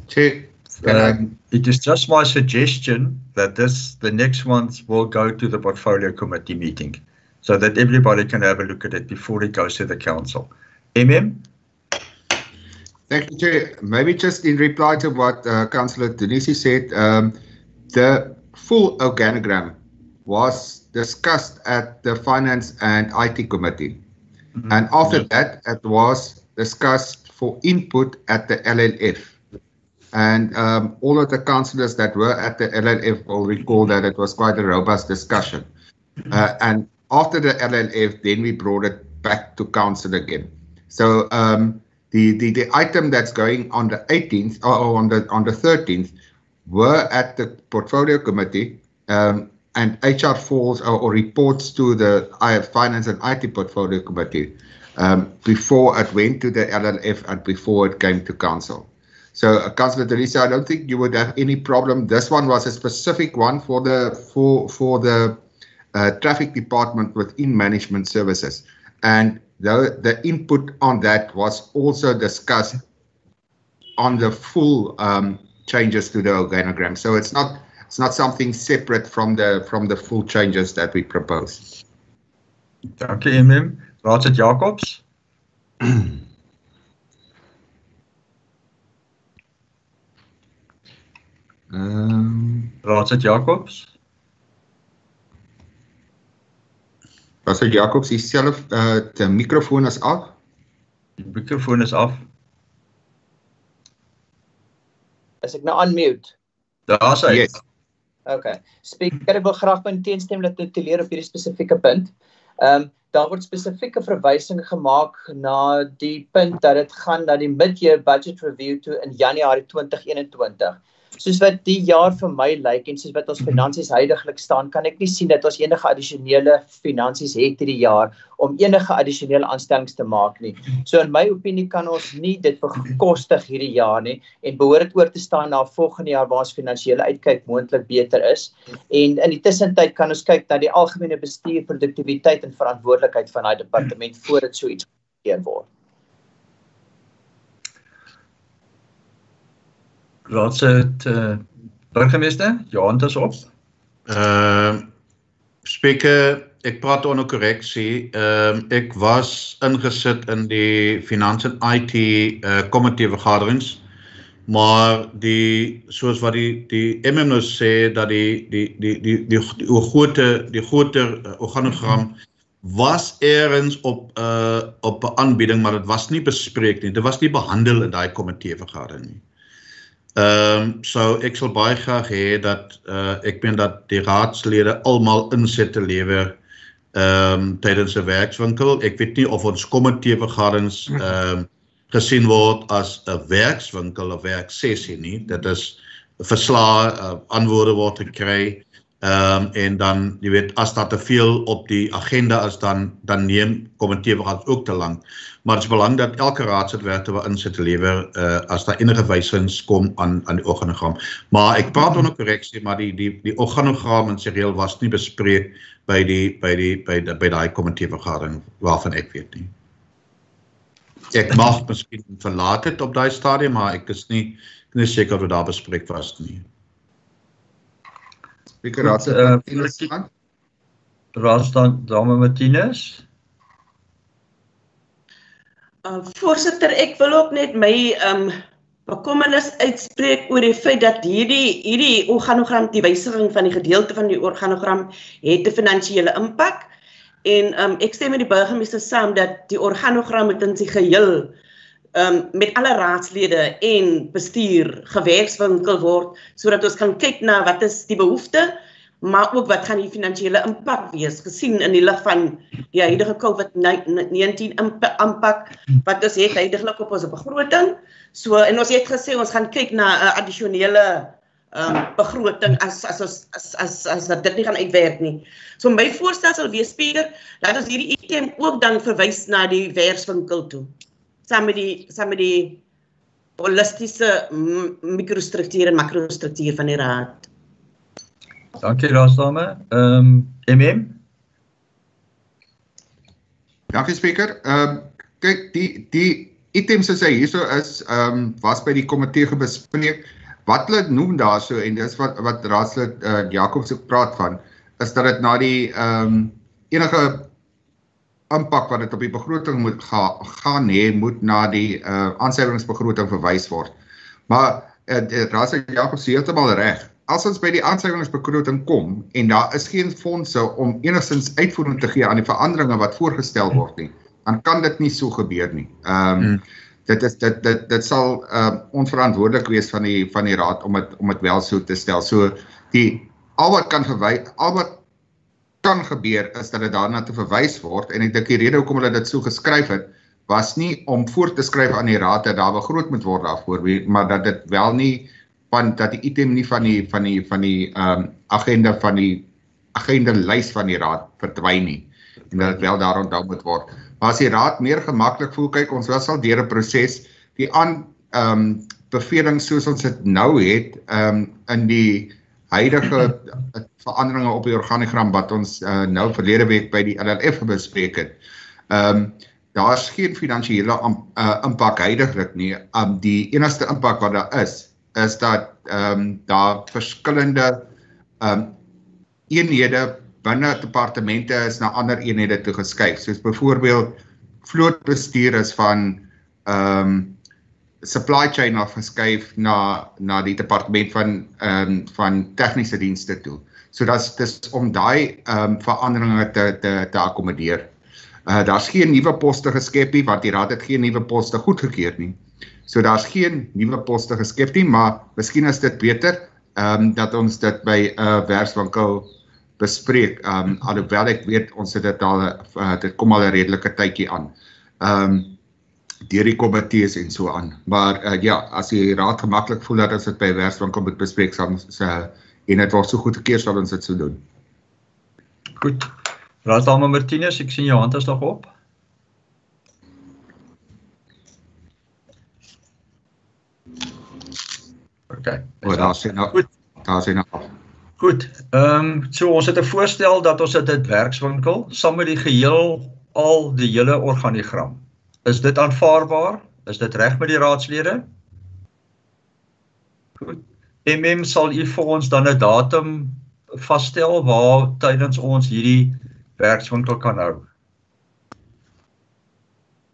Chair, can I Um, it is just my suggestion that this, the next ones will go to the portfolio committee meeting so that everybody can have a look at it before it goes to the council. MM? Thank you, Chair. Maybe just in reply to what uh, Councillor Denisi said, um, the full organogram was discussed at the Finance and IT Committee. And after that, it was discussed for input at the LLF. And um, all of the councillors that were at the LLF will recall that it was quite a robust discussion. Uh, and after the LLF, then we brought it back to council again. So um, the, the the item that's going on the 18th or on the on the 13th were at the portfolio committee um, and HR falls or, or reports to the I- finance and IT portfolio committee um, before it went to the LLF and before it came to council. So, uh, Councillor Teresa, I don't think you would have any problem. This one was a specific one for the for for the uh, traffic department within management services, and the the input on that was also discussed on the full um, changes to the organogram. So it's not it's not something separate from the from the full changes that we propose. Dankie MM. Raadsit Jacobs? Um, Raadsit Jacobs? was dit Jacobs self uh, die mikrofoon is af? Die mikrofoon is af. As ek nou unmute. Daar's hy. Yes. Okay. Speaker, ek wil graag my teenstem laat notuleer op hierdie spesifieke punt. Ehm um, daar word spesifieke verwysing gemaak na die punt dat dit gaan na die mid-year budget review toe in Januarie 2021. Soos wat die jaar vir my lyk en soos wat ons finansies heidaglik staan, kan ek nie sien dat ons enige addisionele finansies het hierdie jaar om enige addisionele aanstellings te maak nie. So in my opinie kan ons nie dit bekostig hierdie jaar nie en behoort oor te staan na volgende jaar waar ons finansiële uitkyk moontlik beter is. En in die tussentyd kan ons kyk na die algemene bestuur, produktiwiteit en verantwoordelikheid van daai departement voordat so iets gebeur word. Raadsit uh, burgemeester, jou hand is op. Ehm spreker, ek praat onder korreksie. Ehm ek was ingesit in die Finans en IT uh komitee vergaderings. Maar die soos wat die die MM nou sê dat die die die die die die groter die groter uh, organogram was eers op 'n uh, op 'n aanbieding maar dit was nie bespreek nie. Dit was nie behandel in daai komitee vergadering nie. Ehm um, so ek sal baie graag hê dat uh ek meen dat die raadslede almal insette lewer ehm um, tydens 'n werkswinkel. Ek weet nie of ons komitee vergaderings ehm um, gesien word as 'n werkswinkel of werksessie nie. Dit is verslae, uh, antwoorde word gekry. Ehm um, en dan jy weet as daar te veel op die agenda is dan dan neem komitee vergadering ook te lank. Maar dit is belangrik dat elke raadslid werkte wat insit te lewer uh as daar enige wysigings kom aan aan die organogram. Maar ek praat onder korreksie, maar die die die organogram in sy reël was nie bespreek by die by die by die, by daai komitee vergadering waarvan ek weet nie. Ek mag miskien verlaat het op daai stadium, maar ek is nie ek is seker of dit daar bespreek was nie. Spreker raadsit uh, Martinez politiek- aan. Raadstand Dame Martinez. Uh, voorsitter, ek wil ook net my um bekommernis uitspreek oor die feit dat hierdie hierdie organogram die wysiging van die gedeelte van die organogram het 'n finansiële impak en um ek stem met die burgemeester saam dat die organogram moet in sy geheel um met alle raadslede en bestuur gewerkswinkel word sodat ons kan kyk na wat is die behoefte maar ook wat gaan die finansiële impak wees gesien in die lig van die huidige COVID-19 impak wat ons het heidaglik op ons begroting. So en ons het gesê ons gaan kyk na 'n uh, addisionele um, begroting as as ons as as as dat dit nie gaan uitwerk nie. So my voorstel sal wees speaker dat ons hierdie item ook dan verwys na die werkswinkel toe. Saam met die saam met die holistiese mikrostruktuur en makrostruktuur van die raad. Dankie Raadsdame. Ehm um, MM. Dankie spreker. Ehm uh, kyk die die items soos hy hierso is, ehm um, was by die komitee bespreek. Wat hulle noem daarso en dis wat wat raadslid uh, Jakob se praat van is dat dit na die ehm um, enige impak wat dit op die begroting moet ga, gaan hê moet na die uh aansuiwingsbegroting verwys word. Maar uh, raadslid Jakob sê heeltemal reg as ons by die aansuiwingsbegroting kom en daar is geen fondse om enigstens uitvoering te gee aan die veranderinge wat voorgestel word nie, dan kan dit nie so gebeur nie. Ehm um, hmm. dit is dit dit dit sal ehm uh, onverantwoordelik wees van die van die raad om dit om dit wel so te stel. So die al wat kan verwys al wat kan gebeur is dat dit daarna te verwys word en ek dink die rede hoekom hulle dit so geskryf het was nie om voor te skryf aan die raad dat daar begroot moet word daarvoor, maar dat dit wel nie van dat die item nie van die van die van die ehm um, agenda van die agenda lys van die raad verdwyn nie en dat dit wel daar onthou moet word. Maar as die raad meer gemaklik voel kyk ons was al deur 'n proses die aan ehm um, beveling soos ons dit nou het ehm um, in die huidige veranderinge op die organigram wat ons uh, nou verlede week by die LLF bespreek het. Ehm um, daar's geen finansiële uh, impak heidaglik nie. Ehm um, die enigste impak wat daar is is dat ehm um, daar verskillende ehm um, eenhede binne departemente is na ander eenhede toe geskuif. Soos byvoorbeeld vlootbestuur is van ehm um, supply chain af geskuif na na die departement van ehm um, van tegniese dienste toe. So dit's dis om daai ehm um, veranderinge te te te akkommodeer. Uh daar's geen nuwe poste geskep nie want die raad het geen nuwe poste goedgekeur nie. So daar's geen nuwe poste geskep nie, maar miskien is dit beter ehm um, dat ons dit by 'n uh, werkswinkel bespreek. Ehm um, alhoewel ek weet ons het dit al uh, dit kom al 'n redelike tydjie aan. Ehm um, deur die komitees en so aan. Maar uh, ja, as die raad gemaklik voel dat ons dit by 'n werkswinkel moet bespreek, sal ons uh, en dit word so goed gekeer sal ons dit so doen. Goed. Raadsdame Martinus, ek sien jou hand is nog op. Okay. O, daar sien nou goed. Daar sien nou. Goed. Ehm um, so ons het 'n voorstel dat ons dit werkswinkel saam met die geheel al die hele organigram. Is dit aanvaarbaar? Is dit reg met die raadslede? Goed. MM sal u vir ons dan 'n datum vasstel waar tydens ons hierdie werkswinkel kan hou.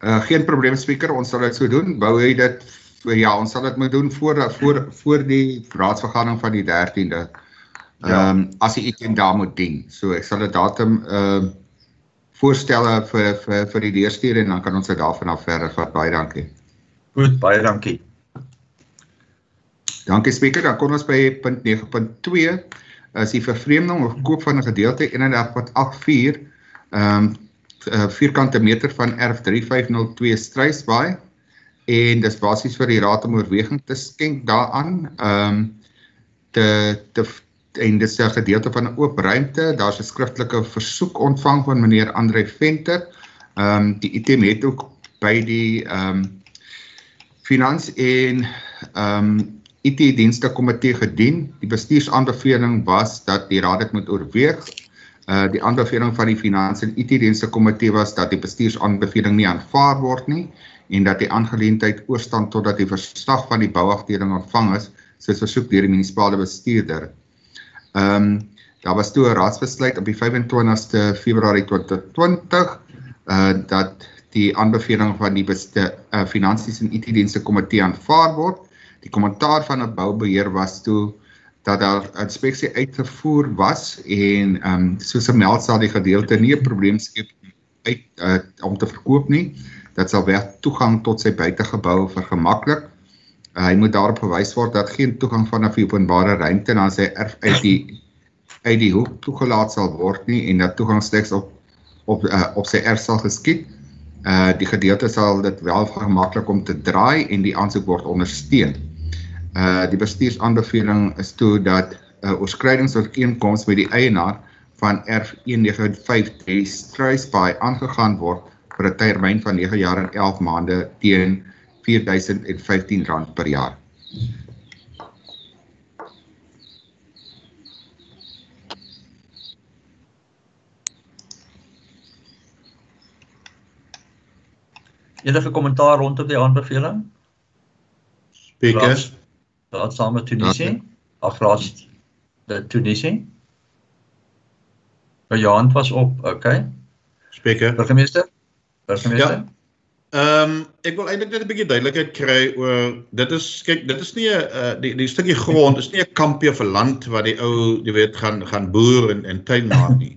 Uh geen probleem spreker, ons sal dit so doen. Bou jy dit ja, ons sal dit moet doen voor voor voor die raadsvergadering van die 13de. Ja. Ehm ja. um, as die item daar moet dien. So ek sal 'n datum ehm uh, voorstelle vir vir vir die deurstuur en dan kan ons dit daarvan af verder vat. Baie dankie. Goed, baie dankie. Dankie spreker. Dan kom ons by punt 9.2 is die vervreemding of koop van 'n gedeelte 31.84 ehm um, vierkante meter van erf 3502 Struisbaai en dis basies vir die raad om oorweging te skenk daaraan. Ehm um, te te en dis 'n gedeelte van 'n oop ruimte. Daar's 'n skriftelike versoek ontvang van meneer Andre Venter. Ehm um, die item het ook by die ehm um, finans en ehm um, IT dienste komitee gedien. Die bestuursaanbeveling was dat die raad dit moet oorweeg. Uh die aanbeveling van die finans en IT dienste komitee was dat die bestuursaanbeveling nie aanvaar word nie en dat die aangeleentheid oorstaan totdat die verslag van die bouafdeling ontvang is soos versoek deur die munisipale bestuurder. Ehm um, daar was toe 'n raadsbesluit op die 25ste Februarie 2020 uh dat die aanbeveling van die beste uh, finansies en IT dienste komitee aanvaar word. Die kommentaar van 'n boubeheer was toe dat daar inspeksie uitgevoer was en ehm um, soos 'n meldsaal die gedeelte nie 'n probleem skep uit uh, om te verkoop nie dat sal weg toegang tot sy buitegebou vergemaklik. Uh, hy moet daarop gewys word dat geen toegang vanaf die openbare ruimte na sy erf uit die uit die hoek toegelaat sal word nie en dat toegang slegs op op uh, op sy erf sal geskied. Uh die gedeelte sal dit wel gemaklik om te draai en die aansoek word ondersteun. Uh die bestuursaanbeveling is toe dat 'n uh, oorskrydingsooreenkoms met die eienaar van erf 195 Struisbaai aangegaan word vir 'n termyn van 9 jaar en 11 maande teen R4015 per jaar. Enige kommentaar rondom die aanbeveling? Speaker. Raad- Raad saam met Tunisie. Ag raad die Tunisie. Nou, Jou hand was op, okay. Speaker. Burgemeester? Burgemeester? Ja. Ehm um, ek wil eintlik net 'n bietjie duidelikheid kry oor dit is kyk dit is nie 'n uh, die die stukkie grond is nie 'n kampie 'n land waar die ou jy weet gaan gaan boer en en tuin maak nie.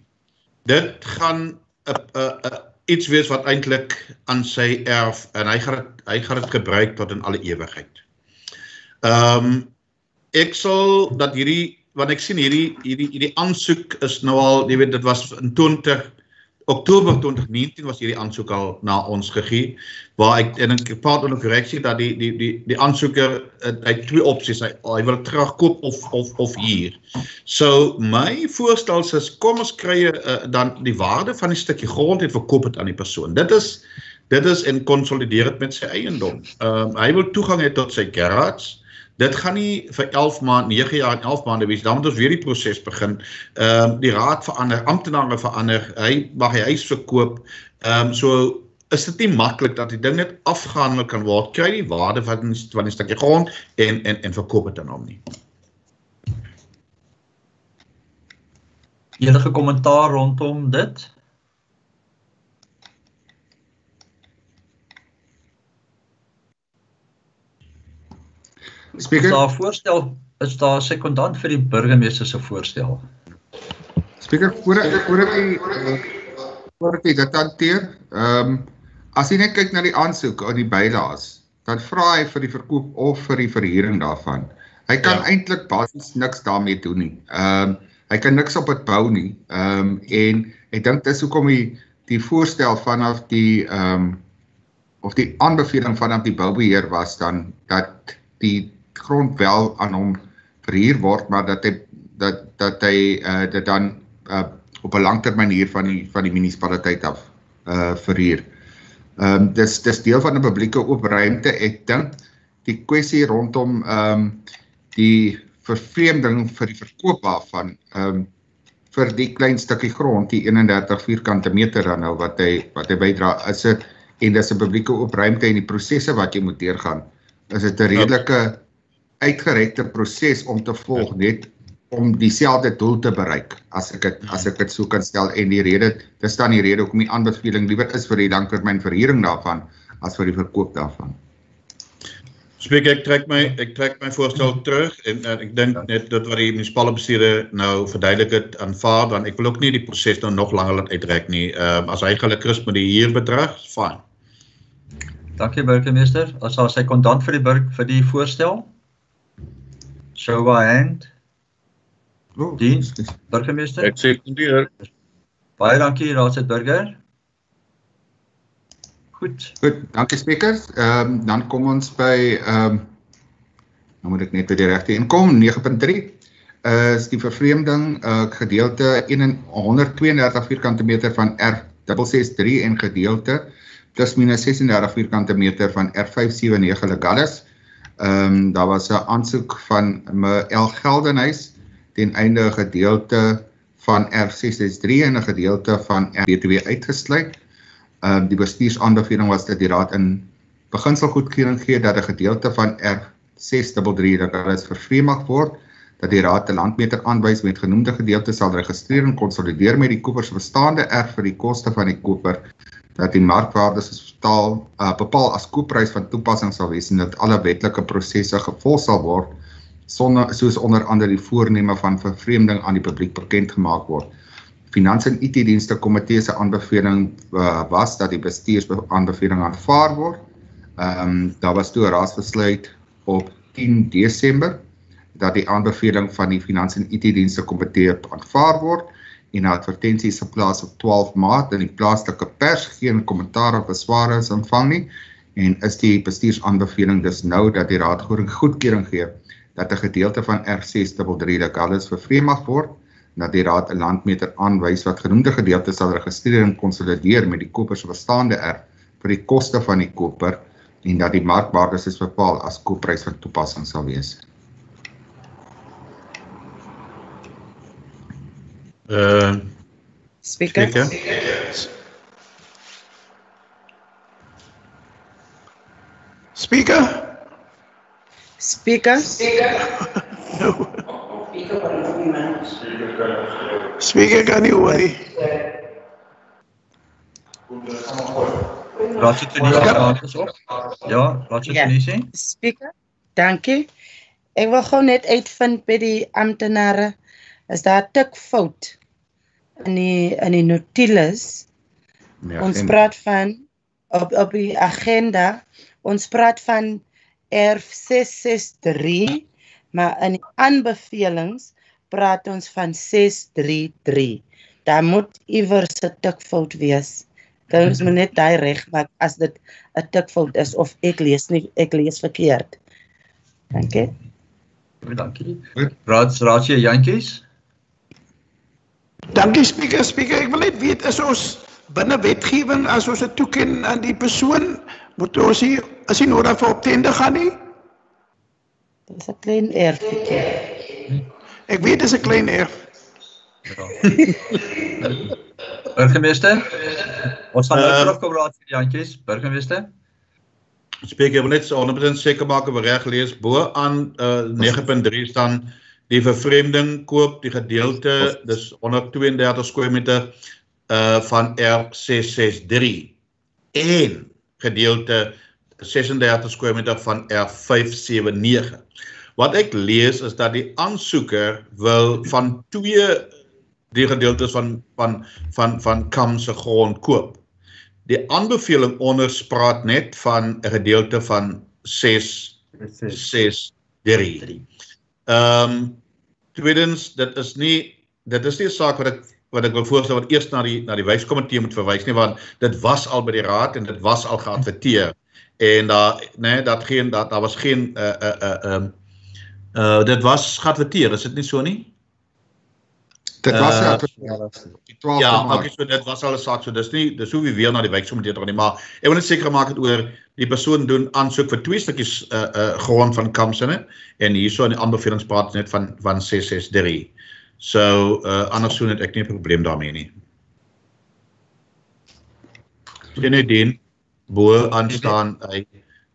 Dit gaan 'n 'n 'n iets wees wat eintlik aan sy erf en hy gaan dit hy gaan dit gebruik tot in alle ewigheid. Ehm um, ek sal dat hierdie want ek sien hierdie hierdie hierdie aansoek is nou al jy weet dit was in 20 Oktober 2019 was hierdie aansoek al na ons gegee waar ek en ek praat onder korreksie dat die die die die aansoeker uh, hy twee opsies hy hy wil dit terugkoop of of of huur. So my voorstel is kom ons kry uh, dan die waarde van die stukkie grond en verkoop dit aan die persoon. Dit is dit is en konsolideer dit met sy eiendom. Ehm um, hy wil toegang hê tot sy garage. Dit gaan nie vir 11 maande, 9 jaar en 11 maande wees. Dan moet ons weer die proses begin. Ehm um, die raad verander, amptenare verander. Hy mag hy huis verkoop. Ehm um, so is dit nie maklik dat die ding net afgehandel kan word. Kry die waarde van van 'n stukkie grond en en en verkoop dit aan hom nie. Enige kommentaar rondom dit? Is Speaker, daar 'n voorstel is daar 'n sekondant vir die burgemeester se voorstel? speaker voor voor ek voor ek dit hanteer, ehm um, as jy net kyk na die aansoek aan die bylaas, dan vra hy vir die verkoop of vir die verhuuring daarvan. Hy kan ja. eintlik basies niks daarmee doen nie. Ehm um, hy kan niks op dit bou nie. Ehm um, en ek dink dis hoekom die die voorstel vanaf die ehm um, of die aanbeveling vanaf die boubeheer was dan dat die grond wel aan hom verhuur word, maar dat hy dat dat hy uh, dit dan uh, op 'n langtermynhuur van die van die munisipaliteit af uh verhuur. Ehm um, dis dis deel van 'n publieke oop ruimte. Ek dink die kwessie rondom ehm um, die vervreemding vir die verkoop daarvan ehm um, vir die klein stukkie grond, die 31 vierkante meter dan nou wat hy wat hy bydra, is dit en dis 'n publieke oop ruimte en die prosesse wat jy moet deurgaan. Is dit 'n redelike uitgerekte proses om te volg net om dieselfde doel te bereik as ek dit as ek dit so kan stel en die rede dis dan die rede hoekom die aanbeveling liewer is vir die langtermyn verhuuring daarvan as vir die verkoop daarvan. Spreek ek trek my ek trek my voorstel terug en, en ek dink net dat wat die munisipale bestuurder nou verduidelik het aanvaar dan ek wil ook nie die proses nou nog langer laat uitrek nie. Ehm um, as hy gelukkig is met die huurbedrag, fine. Dankie burgemeester. As daar sy kondant vir die burg vir die voorstel. Show by hand. Oh, Die- ekskuus. Burgemeester. Ek sê kondier. Baie dankie raadslid burger. Goed. Goed, dankie sprekers. Ehm um, dan kom ons by ehm um, nou moet ek net by die regte inkom 9.3 is die vervreemding uh gedeelte 132 vierkante meter van R663 en gedeelte plus minus 36 vierkante meter van R579 Legalis. Ehm um, daar was 'n aansoek van me L Geldenhuys ten einde 'n gedeelte van R663 en 'n gedeelte van R2 uitgesluit. Ehm uh, die bestuursaanbeveling was dat die raad in beginsel goedkeuring gee dat 'n gedeelte van R633 dat alles vervreem mag word dat die raad 'n landmeter aanwys met genoemde gedeelte sal registreer en konsolideer met die koper se bestaande erf vir die koste van die koper dat die markwaarde is betaal uh, bepaal as koopprys van toepassing sal wees en dat alle wetlike prosesse gevolg sal word sonder soos onder andere die voorneme van vervreemding aan die publiek bekend gemaak word. Finansie en IT-dienste komitee se aanbeveling uh, was dat die bestuursaanbeveling aanvaar word. Ehm um, daar was toe 'n raadsbesluit op 10 Desember dat die aanbeveling van die Finansie en IT-dienste komitee aanvaar word en 'n advertensie se plaas op 12 Maart in die plaaslike pers geen kommentaar of besware is ontvang nie en is die bestuursaanbeveling dus nou dat die raad goedkeuring gee dat 'n gedeelte van R633 legalis vervreem mag word dat die raad 'n landmeter aanwys wat genoemde gedeelte sal registreer en konsolideer met die koper se bestaande erf vir die koste van die koper en dat die markwaardes is bepaal as koopprys van toepassing sal wees. Uh Speaker. Speaker. Speaker? Speaker. No. Speaker kan nie hoor nie. Raadse Tunisia raak is op. Ja, Raadse Ja. Tunisia. Speaker. Dankie. Ek wil gou net uitvind by die amptenare is daar tik fout in die in die notules. Nee, Ons en- praat van op op die agenda. Ons praat van R663, maar in die aanbevelings praat ons van 633. Daar moet iewers 'n tikfout wees. Kan ons moet net daai regmaak as dit 'n tikfout is of ek lees nie ek lees verkeerd. Dankie. Dankie. Raads Raadse Jantjies. Dankie Speaker. Speaker, ek wil net weet is ons binne wetgewing as ons dit toeken aan die persoon moet ons hier as hy nodig vir op tender gaan nie? Dis 'n klein erfie. Ek weet dis 'n klein erf. Burgemeester. Ons gaan nou Ehm, terugkom Raadse Jantjies. Burgemeester. Spreek ek wil net so 100% seker maak of reg lees bo aan uh, 9.3 staan die vervreemding koop die gedeelte dis 132 square meter uh van R663 en gedeelte 36 square meter van R579. Wat ek lees is dat die aansoeker wil van twee die gedeeltes van van van van Kam se grond koop. Die aanbeveling onder spraak net van 'n gedeelte van 6 6 3. Ehm tweedens dit is nie dit is nie 'n saak wat ek wat ek wil voorstel wat eers na die na die wyskomitee moet verwys nie want dit was al by die raad en dit was al geadverteer en daar nê nee, dat geen dat daar was geen uh uh uh ehm uh, dit was geadverteer is dit nie so nie? Dit was Uh, ja die 12 Ja, okay, so dit was al 'n saak, so dis nie dis hoe wie weer na die wijkkomitee toe gaan nie, maar ek wil net seker maak het oor die persoon doen aansoek vir twee stukkies uh uh grond van Kamsene en hierso in die aanbevelings praat net van van 663. So uh anders sou net ek nie 'n probleem daarmee nie. Genedien bo aanstaan hy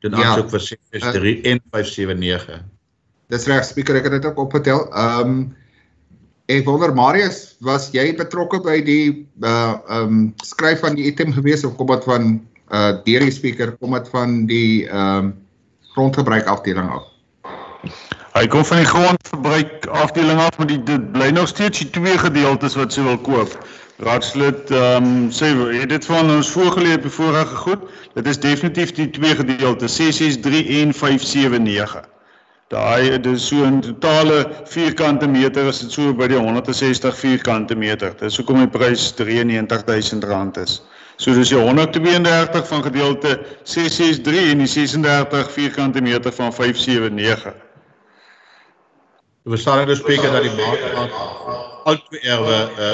doen Ja. aansoek vir 663 en 579. Dis reg, speaker, ek het dit ook opgetel. Ehm um, ek wonder Marius, was jy betrokke by die uh um, skryf van die item gewees of kom dit van uh deur die speaker, kom dit van die um, grondgebruik afdeling af? Hy kom van die grondverbruik afdeling af, maar die dit bly nog steeds die twee gedeeltes wat sy wil koop. Raadslid ehm um, sê het dit van ons voorgelees op die vorige goed. Dit is definitief die twee gedeeltes 663 en 579. Daai dis so 'n totale vierkante meter is dit so by die 160 vierkante meter. Dis hoekom die prys R93000 is. So dis die 132 van gedeelte 663 en die 36 vierkante meter van 579. We staan dus spreken dat die maat al twee erwe uh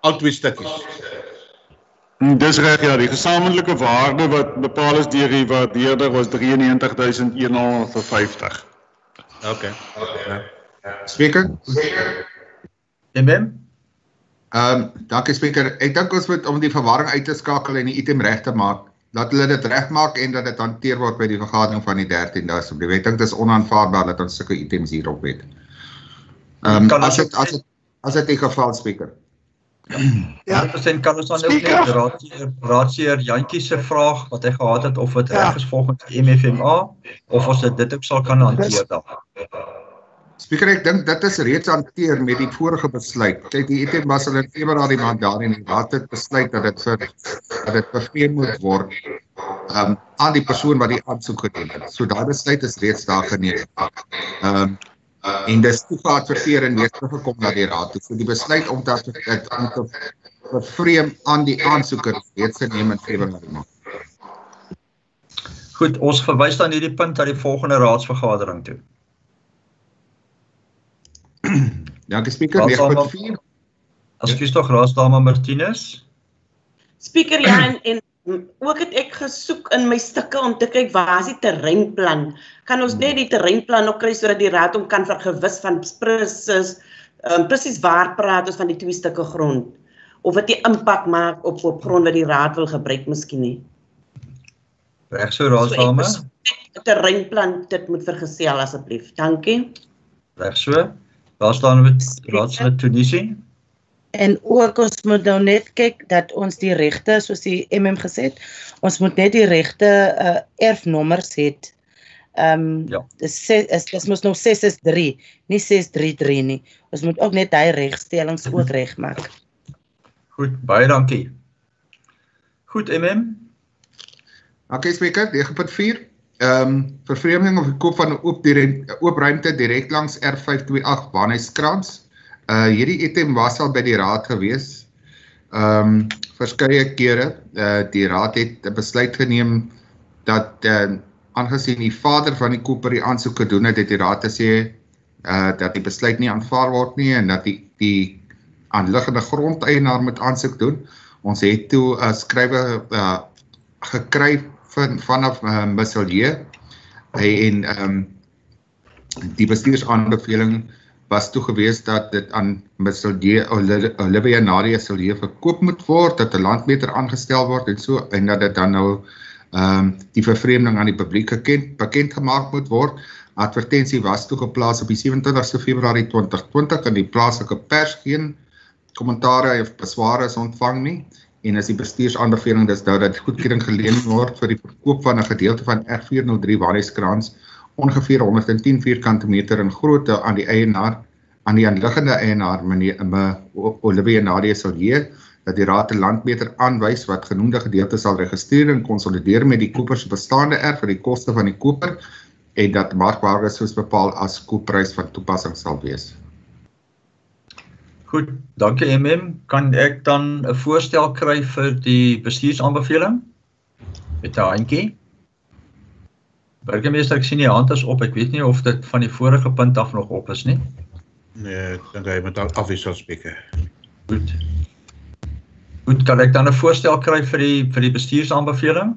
al twee stukkies. Mm, Dis reg ja, die gesamentlike waarde wat bepaal is deur die waardeerder was 93150. Okay. Ja. Speaker? MM. Ehm um, dankie speaker. Ek dink ons moet om die verwarring uit te skakel en die item reg te maak. Laat hulle dit regmaak en dat dit hanteer word by die vergadering van die 13de asseblief. Ek dink dit is onaanvaarbaar dat ons sulke items hierop het. Ehm um, as dit as dit as dit die geval speaker. Ja. 100% kan ons dan ook Speaker. net raadseer raadseer Jantjie se vraag wat hy gehad het of dit Ja. reg is volgens die MFMA of ons dit dit ook sal kan hanteer dan. Speaker, ek dink dit is reeds hanteer met die vorige besluit. Kyk, die item was hulle in Februarie maand daar en raad het besluit dat dit vir dat dit beveel moet word um, aan die persoon wat die aansoek gedoen het. So daai besluit is reeds daar geneem. Ehm um, en dis toegeadverteer en weer teruggekom na die raad. toe. So die besluit om dat dit om te vervreem aan die aansoeker reeds geneem in Februarie maand. Goed, ons verwys dan hierdie punt na die volgende raadsvergadering toe. Dankie speaker Raad saam- 9.4. Ekskuus tog raadsdame Martinez. Speaker ja en, en ook het ek gesoek in my stukke om te kyk waar is die terreinplan. Kan ons net die terreinplan ook kry sodat die raad hom kan vergewis van presies um, presies waar praat ons van die twee stukke grond of wat die impak maak op op grond wat die raad wil gebruik miskien nie. Reg so raadsdame. So terreinplan dit moet vergesel asseblief. Dankie. Reg so. Daar staan met raadslid Tunisie. En ook ons moet nou net kyk dat ons die regte soos die MM gesê het, ons moet net die regte uh, erfnommers het. Ehm um, Ja. dis is dis mos nou 663, nie 633 nie. Ons moet ook net daai regstellings ook regmaak. Goed, baie dankie. Goed, MM. Okay, spreker 9.4. Ehm um, vervreemding of die koop van 'n oop direk oop ruimte direk langs R528 Waarnhuiskrans. Uh hierdie item was al by die raad gewees. Ehm um, verskeie kere. Uh die raad het 'n besluit geneem dat uh aangesien die vader van die koper die aansoek gedoen het, het die raad gesê uh dat die besluit nie aanvaar word nie en dat die die aanliggende grondeienaar moet aansoek doen. Ons het toe 'n uh, skrywe uh gekry van vanaf uh, Misselieu en ehm um, die bestuursaanbeveling was toe gewees dat dit aan Misselieu Olivia Nadia Silje verkoop moet word, dat 'n landmeter aangestel word en so en dat dit dan nou ehm um, die vervreemding aan die publiek gekend bekend gemaak moet word. Advertensie was toe geplaas op die 27ste Februarie 2020 in die plaaslike pers geen kommentare of besware is ontvang nie en as die bestuursaanbeveling dis nou dat goedkeuring geleen word vir die verkoop van 'n gedeelte van R403 Waarheidskrans ongeveer 110 vierkante meter in grootte aan die eienaar aan die aanliggende eienaar meneer M Olivier Nadia Silje dat die raad 'n landmeter aanwys wat genoemde gedeelte sal registreer en konsolideer met die koper se bestaande erf vir die koste van die koper en dat markwaarde soos bepaal as koopprys van toepassing sal wees. Goed, dankie MM. Kan ek dan 'n voorstel kry vir die bestuursaanbeveling? Met 'n handjie. Burgemeester, ek sien die hand is op. Ek weet nie of dit van die vorige punt af nog op is nie. Nee, ek dink hy moet al afwissel spreker. Goed. Goed, kan ek dan 'n voorstel kry vir die vir die bestuursaanbeveling?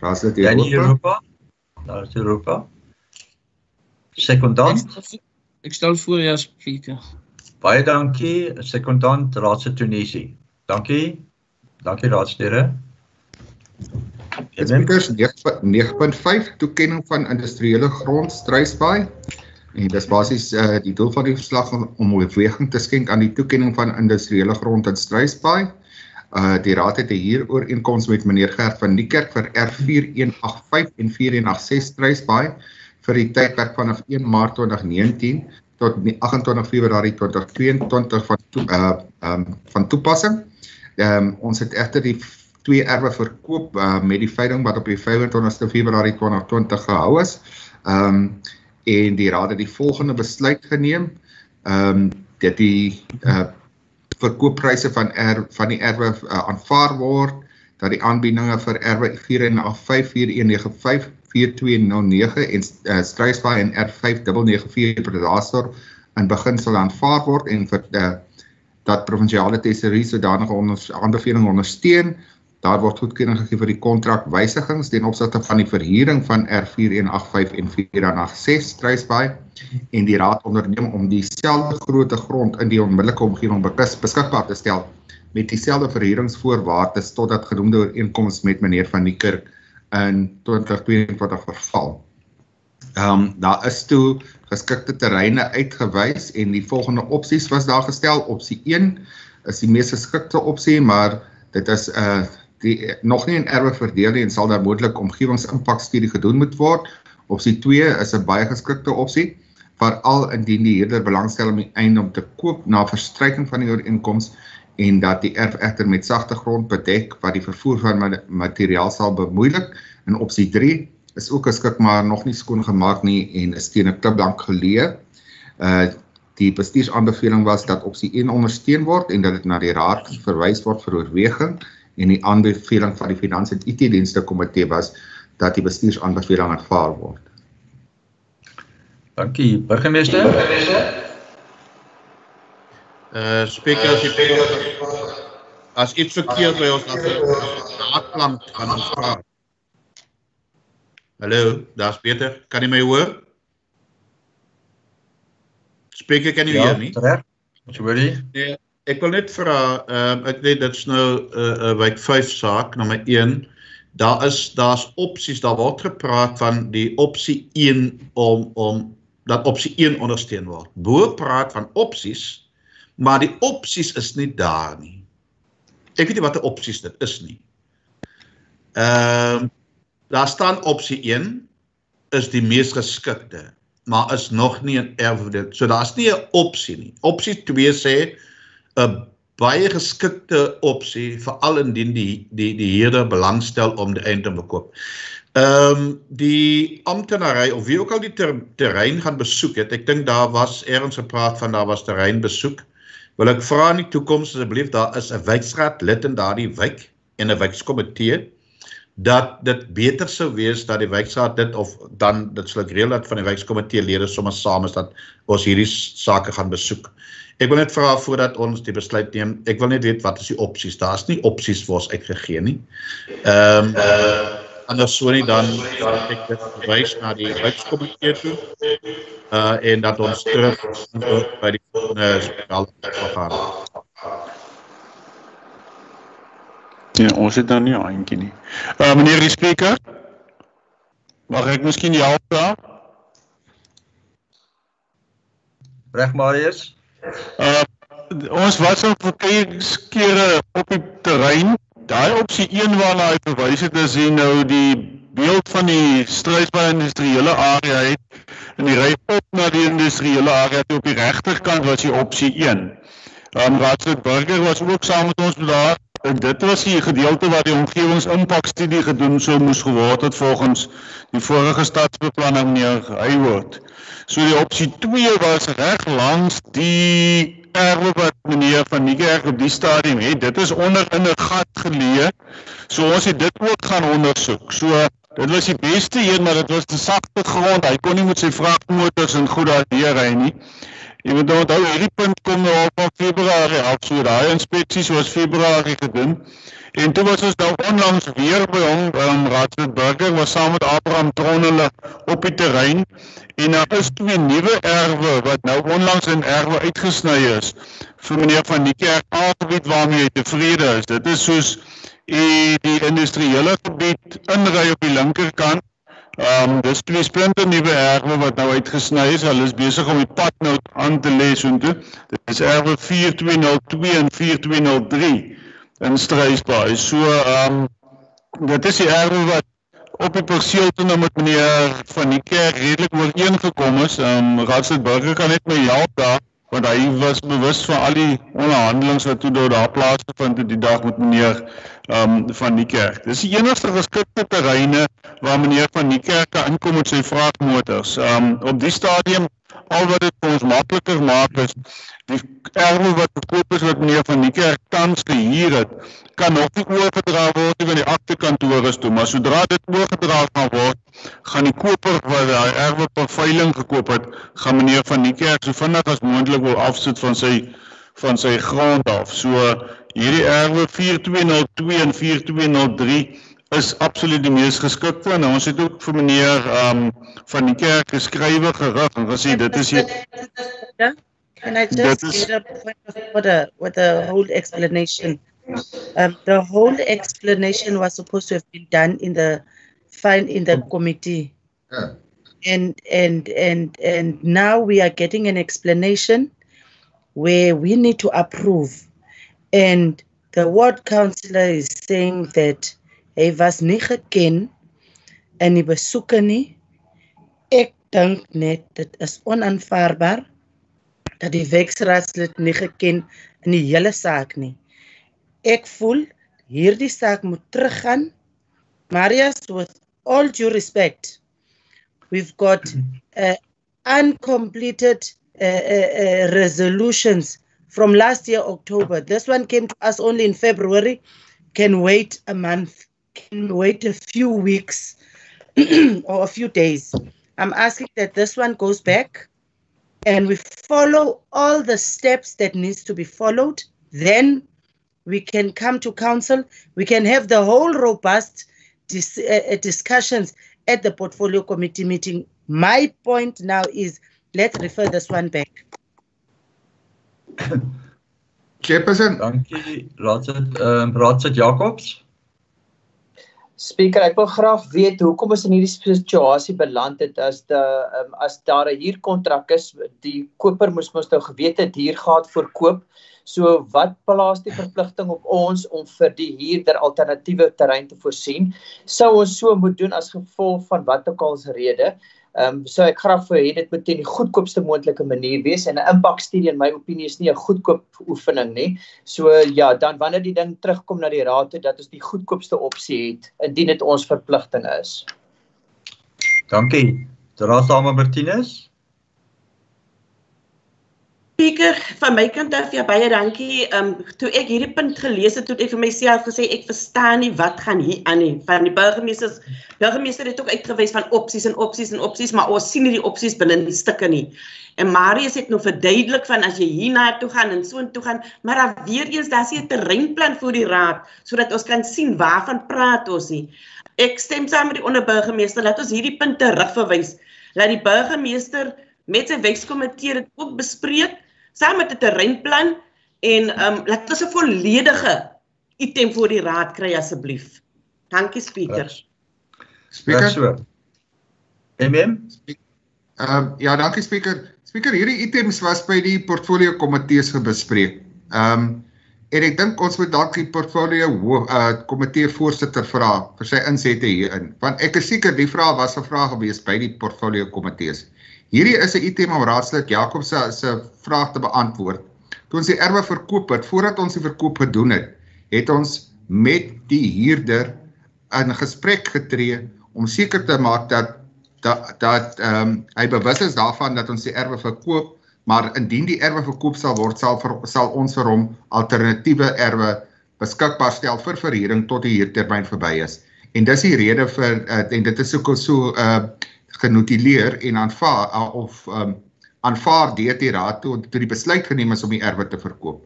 Raadslid Europa. Europa. Daar is Europa. Sekondant. Ek stel voor ja, spreker. Baie dankie, sekondant Raadse Tunisie. Dankie. Dankie raadslede. Speakers 9.5 toekenning van industriële grond Struisbaai. En dis basies uh, die doel van die verslag om, om oorweging te skenk aan die toekenning van industriële grond in Struisbaai. Uh die raad het 'n huurooreenkoms met meneer Gert van Niekerk vir R4185 en 4186 Struisbaai vir die tydperk vanaf 1 Maart 2019 tot 28 Februarie 2022 van toe, uh um, van toepassing. Ehm um, ons het egter die twee erwe verkoop uh, met die veiling wat op die 25ste Februarie 2020 gehou is. Ehm um, en die raad het die volgende besluit geneem. Ehm um, dat die uh, verkooppryse van er van die erwe uh, aanvaar word dat die aanbiedinge vir erwe 485 4195 4209 en uh, Struisbaai en R5994 Predator in beginsel aanvaar word en vir uh, dat provinsiale tesourier sodanige onder, aanbeveling ondersteun. Daar word goedkeuring gegee vir die kontrakwysigings ten opsigte van die verhuuring van R4185 en 486 Struisbaai en die raad onderneem om dieselfde grootte grond in die onmiddellike omgewing beskikbaar te stel met dieselfde verhuuringsvoorwaardes totdat genoemde ooreenkoms met meneer van Niekerk in 2022 verval. Ehm um, daar is toe geskikte terreine uitgewys en die volgende opsies was daar gestel. Opsie 1 is die mees geskikte opsie, maar dit is 'n uh, die nog nie in erwe verdeel nie en sal daar moontlik omgewingsimpakstudie gedoen moet word. Opsie 2 is 'n baie geskikte opsie veral indien die huurder belangstel om die eiendom te koop na verstryking van die ooreenkoms en dat die erf egter met sagte grond bedek wat die vervoer van materiaal sal bemoeilik. En opsie 3 is ook geskik maar nog nie skoon gemaak nie en is teen 'n klipblank geleë. Uh die bestuursaanbeveling was dat opsie 1 ondersteun word en dat dit na die raad verwys word vir oorweging en die aanbeveling van die Finansie en IT dienste komitee was dat die bestuursaanbeveling aanvaar word. Dankie, burgemeester. Uh spreker as jy as iets verkeerd by ons dan raadplan gaan ons vra. Hallo, daar's Pieter. Kan jy my hoor? Spreker kan jy Ja, hear nie? reg. Ons hoor jy. Nee, ek wil net vra, ehm um, ek weet dit's nou 'n uh, uh, wijk 5 saak nommer 1 daar is daar's opsies, daar word gepraat van die opsie 1 om om dat opsie 1 ondersteun word. Bo praat van opsies, maar die opsies is nie daar nie. Ek weet nie watter opsies dit is nie. Ehm uh, daar staan opsie 1 is die mees geskikte, maar is nog nie 'n erfdeel. So daar's nie 'n opsie nie. Opsie 2 sê 'n baie geskikte opsie veral indien die die die huurder belangstel om die eiendom te koop. Ehm um, die amptenary of wie ook al die ter, terrein gaan besoek het, ek dink daar was eers gepraat van daar was terreinbesoek. Wil ek vra in die toekoms asseblief daar is 'n wijkraad lid in daardie wijk en 'n wijkkomitee dat dit beter sou wees dat die wijkraad dit of dan dit sou ek reël dat van die wijkkomitee lede sommer saam is dat ons hierdie sake gaan besoek. Ek wil net vra voordat ons die besluit neem, ek wil net weet wat is die opsies? Daar's nie opsies vir ons uitgegee nie. Ehm um, uh, anders sou nie dan dan ek dit wys na die wijkkomitee toe. Uh en dat ons terug by die volgende spesiale vergadering. Ja, ons het dan nie eintjie nie. Uh meneer die spreker. Mag ek miskien jou vra? Reg Marius. Uh ons was al vir kere op die terrein. Daai opsie 1 waarna hy verwys het is hier nou die beeld van die Struisbaai industriële area het in die ry op na die industriële area toe op die regterkant was die opsie 1. Um Raadslid Burger was ook saam met ons daar En dit was die gedeelte waar die omgewingsimpakstudie gedoen sou moes geword het volgens die vorige stadsbeplanning meneer Hayward. So die opsie 2 was reg langs die erwe wat meneer van Niekerk op die stadium het. Dit is onder in 'n gat geleë. So ons het dit ook gaan ondersoek. So dit was die beste een, maar dit was te sagte grond. Hy kon nie met sy vragmotors en goed daar ry nie. Jy moet onthou hierdie punt kom nou op van Februarie af, so daai inspeksies was Februarie gedoen. En toe was ons nou onlangs weer by hom, um, Raadslid Burger was saam met Abraham Tronele op die terrein en daar is twee nuwe erwe wat nou onlangs in erwe uitgesny is vir meneer van die kerk aangebied waarmee hy tevrede is. Dit is soos die, die industriële gebied inry op die linkerkant Ehm um, dis twee splinte nuwe erwe wat nou uitgesny is. Hulle is besig om die pad nou aan te lê soontoe. Dit is erwe 4202 en 4203 in Struisbaai. So ehm um, dit is die erwe wat op die perseel toe nou met meneer van die kerk redelik ooreengekom is. Ehm um, Raadslid Burger kan net my help daar want hy was bewus van al die onderhandelinge wat toe daar plaasgevind het die dag met meneer um, van die kerk. Dis die enigste geskikte terreine waar meneer van die kerk kan inkom met sy vragmotors. Um, op die stadium al wat dit vir ons makliker maak is die erwe wat verkoop is wat meneer van die kerk tans gehuur het kan nog nie oorgedra word by die aktekantoor is toe maar sodra dit oorgedra gaan word gaan die koper wat daai erwe per veiling gekoop het gaan meneer van die kerk so vinnig as moontlik wil afsit van sy van sy grond af so hierdie erwe 4202 en 4203 is absoluut die mees geskikte en ons het ook vir meneer um van die kerk geskrywe gerig en gesê dit is hier Can I just is, get a point of order with the whole explanation? Um, the whole explanation was supposed to have been done in the fine in the committee. Yeah. And and and and now we are getting an explanation where we need to approve. And the ward councillor is saying that Hy was nie geken in die besoeke nie. Ek dink net dit is onaanvaarbaar dat die weksraadslid nie geken in die hele saak nie. Ek voel hierdie saak moet teruggaan. Marius with all due respect. We've got uh, uncompleted uh, uh, uh, resolutions from last year October. This one came to us only in February. Can wait a month can wait a few weeks or a few days. I'm asking that this one goes back and we follow all the steps that needs to be followed. Then we can come to council. We can have the whole robust dis uh, discussions at the portfolio committee meeting. My point now is let's refer this one back. Chairperson. Dankie, Raadsit, ehm uh, Raadsit Jacobs. Speaker, ek wil graag weet hoekom ons in hierdie situasie beland het as de um, as daar 'n huurkontrak is, die koper moes mos nou geweet het hier gaan verkoop. So wat plaas die verpligting op ons om vir die huurder alternatiewe terrein te voorsien? Sou ons so moet doen as gevolg van wat ook al se rede? Ehm um, so ek graag vir hê dit moet die goedkoopste moontlike manier wees en 'n impakstudie in my opinie is nie 'n goedkoop oefening nie. So ja, dan wanneer die ding terugkom na die raad toe dat ons die goedkoopste opsie het indien dit ons verpligting is. Dankie. Terasa Martinez. Speaker, van my kant af ja baie dankie. Ehm um, toe ek hierdie punt gelees het, het ek vir myself gesê ek verstaan nie wat gaan hier aan nie. Van die burgemeester, burgemeester het ook uitgewys van opsies en opsies en opsies, maar ons sien nie die opsies binne die stukke nie. En Marius het nou verduidelik van as jy hierna toe gaan en so intoe gaan, maar dan weer eens daar's 'n terreinplan vir die raad sodat ons kan sien waarvan praat ons nie. Ek stem saam met die onderburgemeester dat ons hierdie punt terugverwys. Laat die burgemeester met sy wetskomitee dit ook bespreek saam met 'n terreinplan en ehm um, laat ons 'n volledige item vir die raad kry asseblief. Dankie speaker. Speaker. So. MM. Ehm um, ja, dankie speaker. Speaker, hierdie items was by die portfolio komitees gebespreek. Ehm um, en ek dink ons moet dalk die portfolio uh komitee voorsitter vra vir sy insette hierin. Want ek is seker die vraag was 'n vraag gewees by die portfolio komitees. Hierdie is 'n item om raadslid Jakob se se vraag te beantwoord. Toe ons die erwe verkoop het, voordat ons die verkoop gedoen het, het ons met die huurder in gesprek getree om seker te maak dat dat dat ehm um, hy bewus is daarvan dat ons die erwe verkoop, maar indien die erwe verkoop sal word, sal vir, sal ons vir hom alternatiewe erwe beskikbaar stel vir verhuuring tot die huurtermyn verby is. En dis die rede vir uh, en dit is ook so 'n uh, genotuleer en aanvaar uh, of um, aanvaar deur die raad toe toe die besluit geneem is om die erwe te verkoop.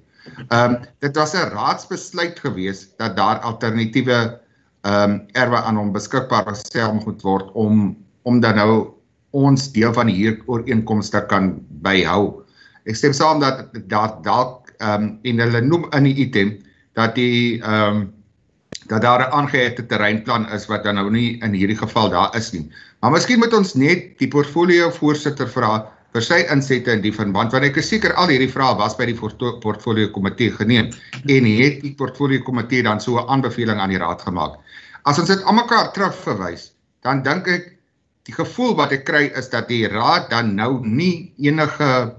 Ehm um, dit was 'n raadsbesluit gewees dat daar alternatiewe ehm um, erwe aan hom beskikbaar gestel moet word om om dan nou ons deel van hier ooreenkomste kan byhou. Ek stem saam dat daar dalk ehm um, en hulle noem in die item dat die ehm um, dat daar 'n aangehegte terreinplan is wat dan nou nie in hierdie geval daar is nie. Maar miskien moet ons net die portfolio voorsitter vra vir sy insette in die verband want ek is seker al hierdie vrae was by die portfolio komitee geneem en het die portfolio komitee dan so 'n aanbeveling aan die raad gemaak. As ons dit almekaar terugverwys, dan dink ek die gevoel wat ek kry is dat die raad dan nou nie enige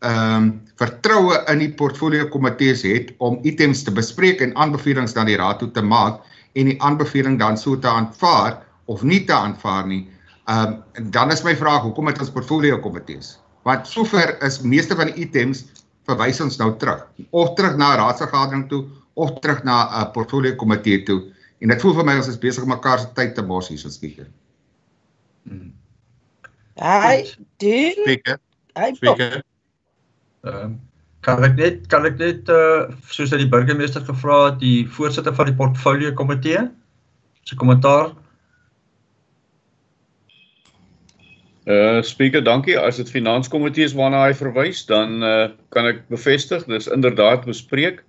ehm um, vertroue in die portfolio komitees het om items te bespreek en aanbevelings dan die raad toe te maak en die aanbeveling dan so te aanvaar of nie te aanvaar nie Ehm um, dan is my vraag, hoekom het ons portfolio komitees? Want sover is meeste van die items verwys ons nou terug. Of terug na 'n raadsvergadering toe of terug na 'n uh, portfolio komitee toe. En dit voel vir my ons is besig om mekaar se tyd te mors hier so spesifiek. Hmm. Hy doen. Speaker. Hy Speaker. Ehm um, kan ek net kan ek net uh soos dat die burgemeester gevra het die voorsitter van die portfolio komitee se kommentaar Uh speaker, dankie. As dit finanskomitees waarna hy verwys, dan uh kan ek bevestig dis inderdaad bespreek.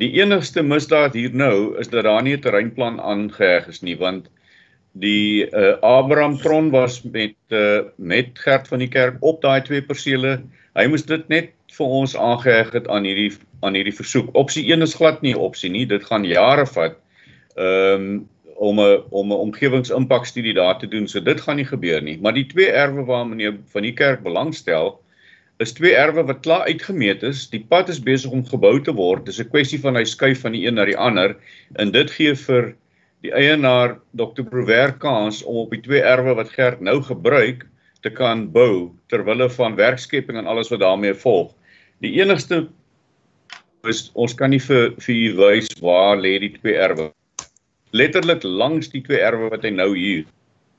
Die enigste misdaad hier nou is dat daar nie 'n terreinplan aangeheg is nie, want die uh Abraham Tron was met uh met Gert van die kerk op daai twee persele. Hy moes dit net vir ons aangeheg het aan hierdie aan hierdie versoek. Opsie 1 is glad nie 'n opsie nie. Dit gaan jare vat. Ehm um, om 'n om 'n omgewingsimpakstudie daar te doen. So dit gaan nie gebeur nie. Maar die twee erwe waar meneer van die kerk belangstel is twee erwe wat klaar uitgemeet is. Die pad is besig om gebou te word. Dis 'n kwessie van hy skuif van die een na die ander en dit gee vir die eienaar Dr. Prover kans om op die twee erwe wat Gert nou gebruik te kan bou ter wille van werkskepping en alles wat daarmee volg. Die enigste is ons kan nie vir vir u wys waar lê die twee erwe letterlik langs die twee erwe wat hy nou hier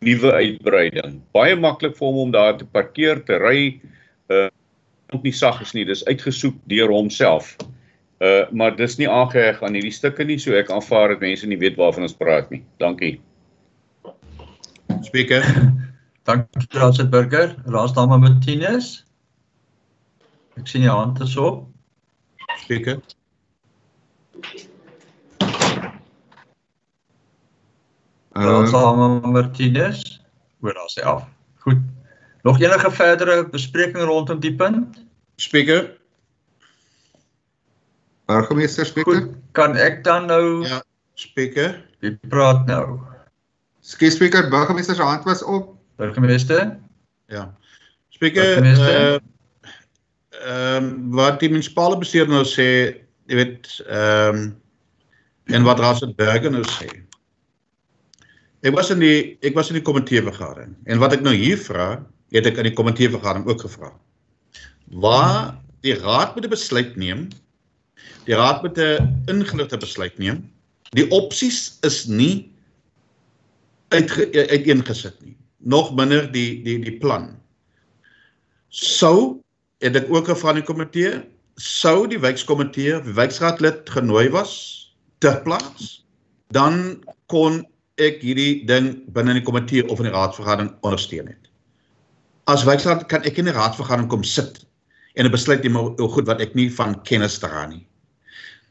nuwe uitbreiding. Baie maklik vir hom om daar te parkeer, te ry. Uh ook nie sag is nie, dis uitgesoek deur homself. Uh maar dis nie aangeheg aan hierdie stukke nie, so ek aanvaar dat mense nie weet waarvan ons praat nie. Dankie. Speaker. Dankie Raadsit Burger. Raadsdame Martinez. Ek sien jou hand is op. Speaker. Raadslid Martinez, oor daar sê af. Goed. Nog enige verdere bespreking rondom die punt? Speaker. Burgemeester Speaker. Goed, kan ek dan nou Ja, Speaker. Wie praat nou? Skie Speaker, burgemeester se hand was op. Burgemeester? Ja. Speaker, Burgemeester? uh ehm um, wat die munisipale bestuur nou sê, jy weet, ehm um, en wat Burger nou sê. Ek was in die ek was in die komitee vergadering en wat ek nou hier vra, het ek in die komitee vergadering ook gevra. Waar die raad moet 'n besluit neem, die raad moet 'n ingeligte besluit neem. Die opsies is nie uitge, uiteengesit nie. Nog minder die die die plan. Sou het ek ook gevra in die komitee, sou die wijkkomitee, die wijksraadlid genooi was ter plaas, dan kon ek hierdie ding binne in die komitee of in die raadsvergadering ondersteun het. As wijksraad kan ek in die raadsvergadering kom sit en 'n besluit neem oor goed wat ek nie van kennis dra nie.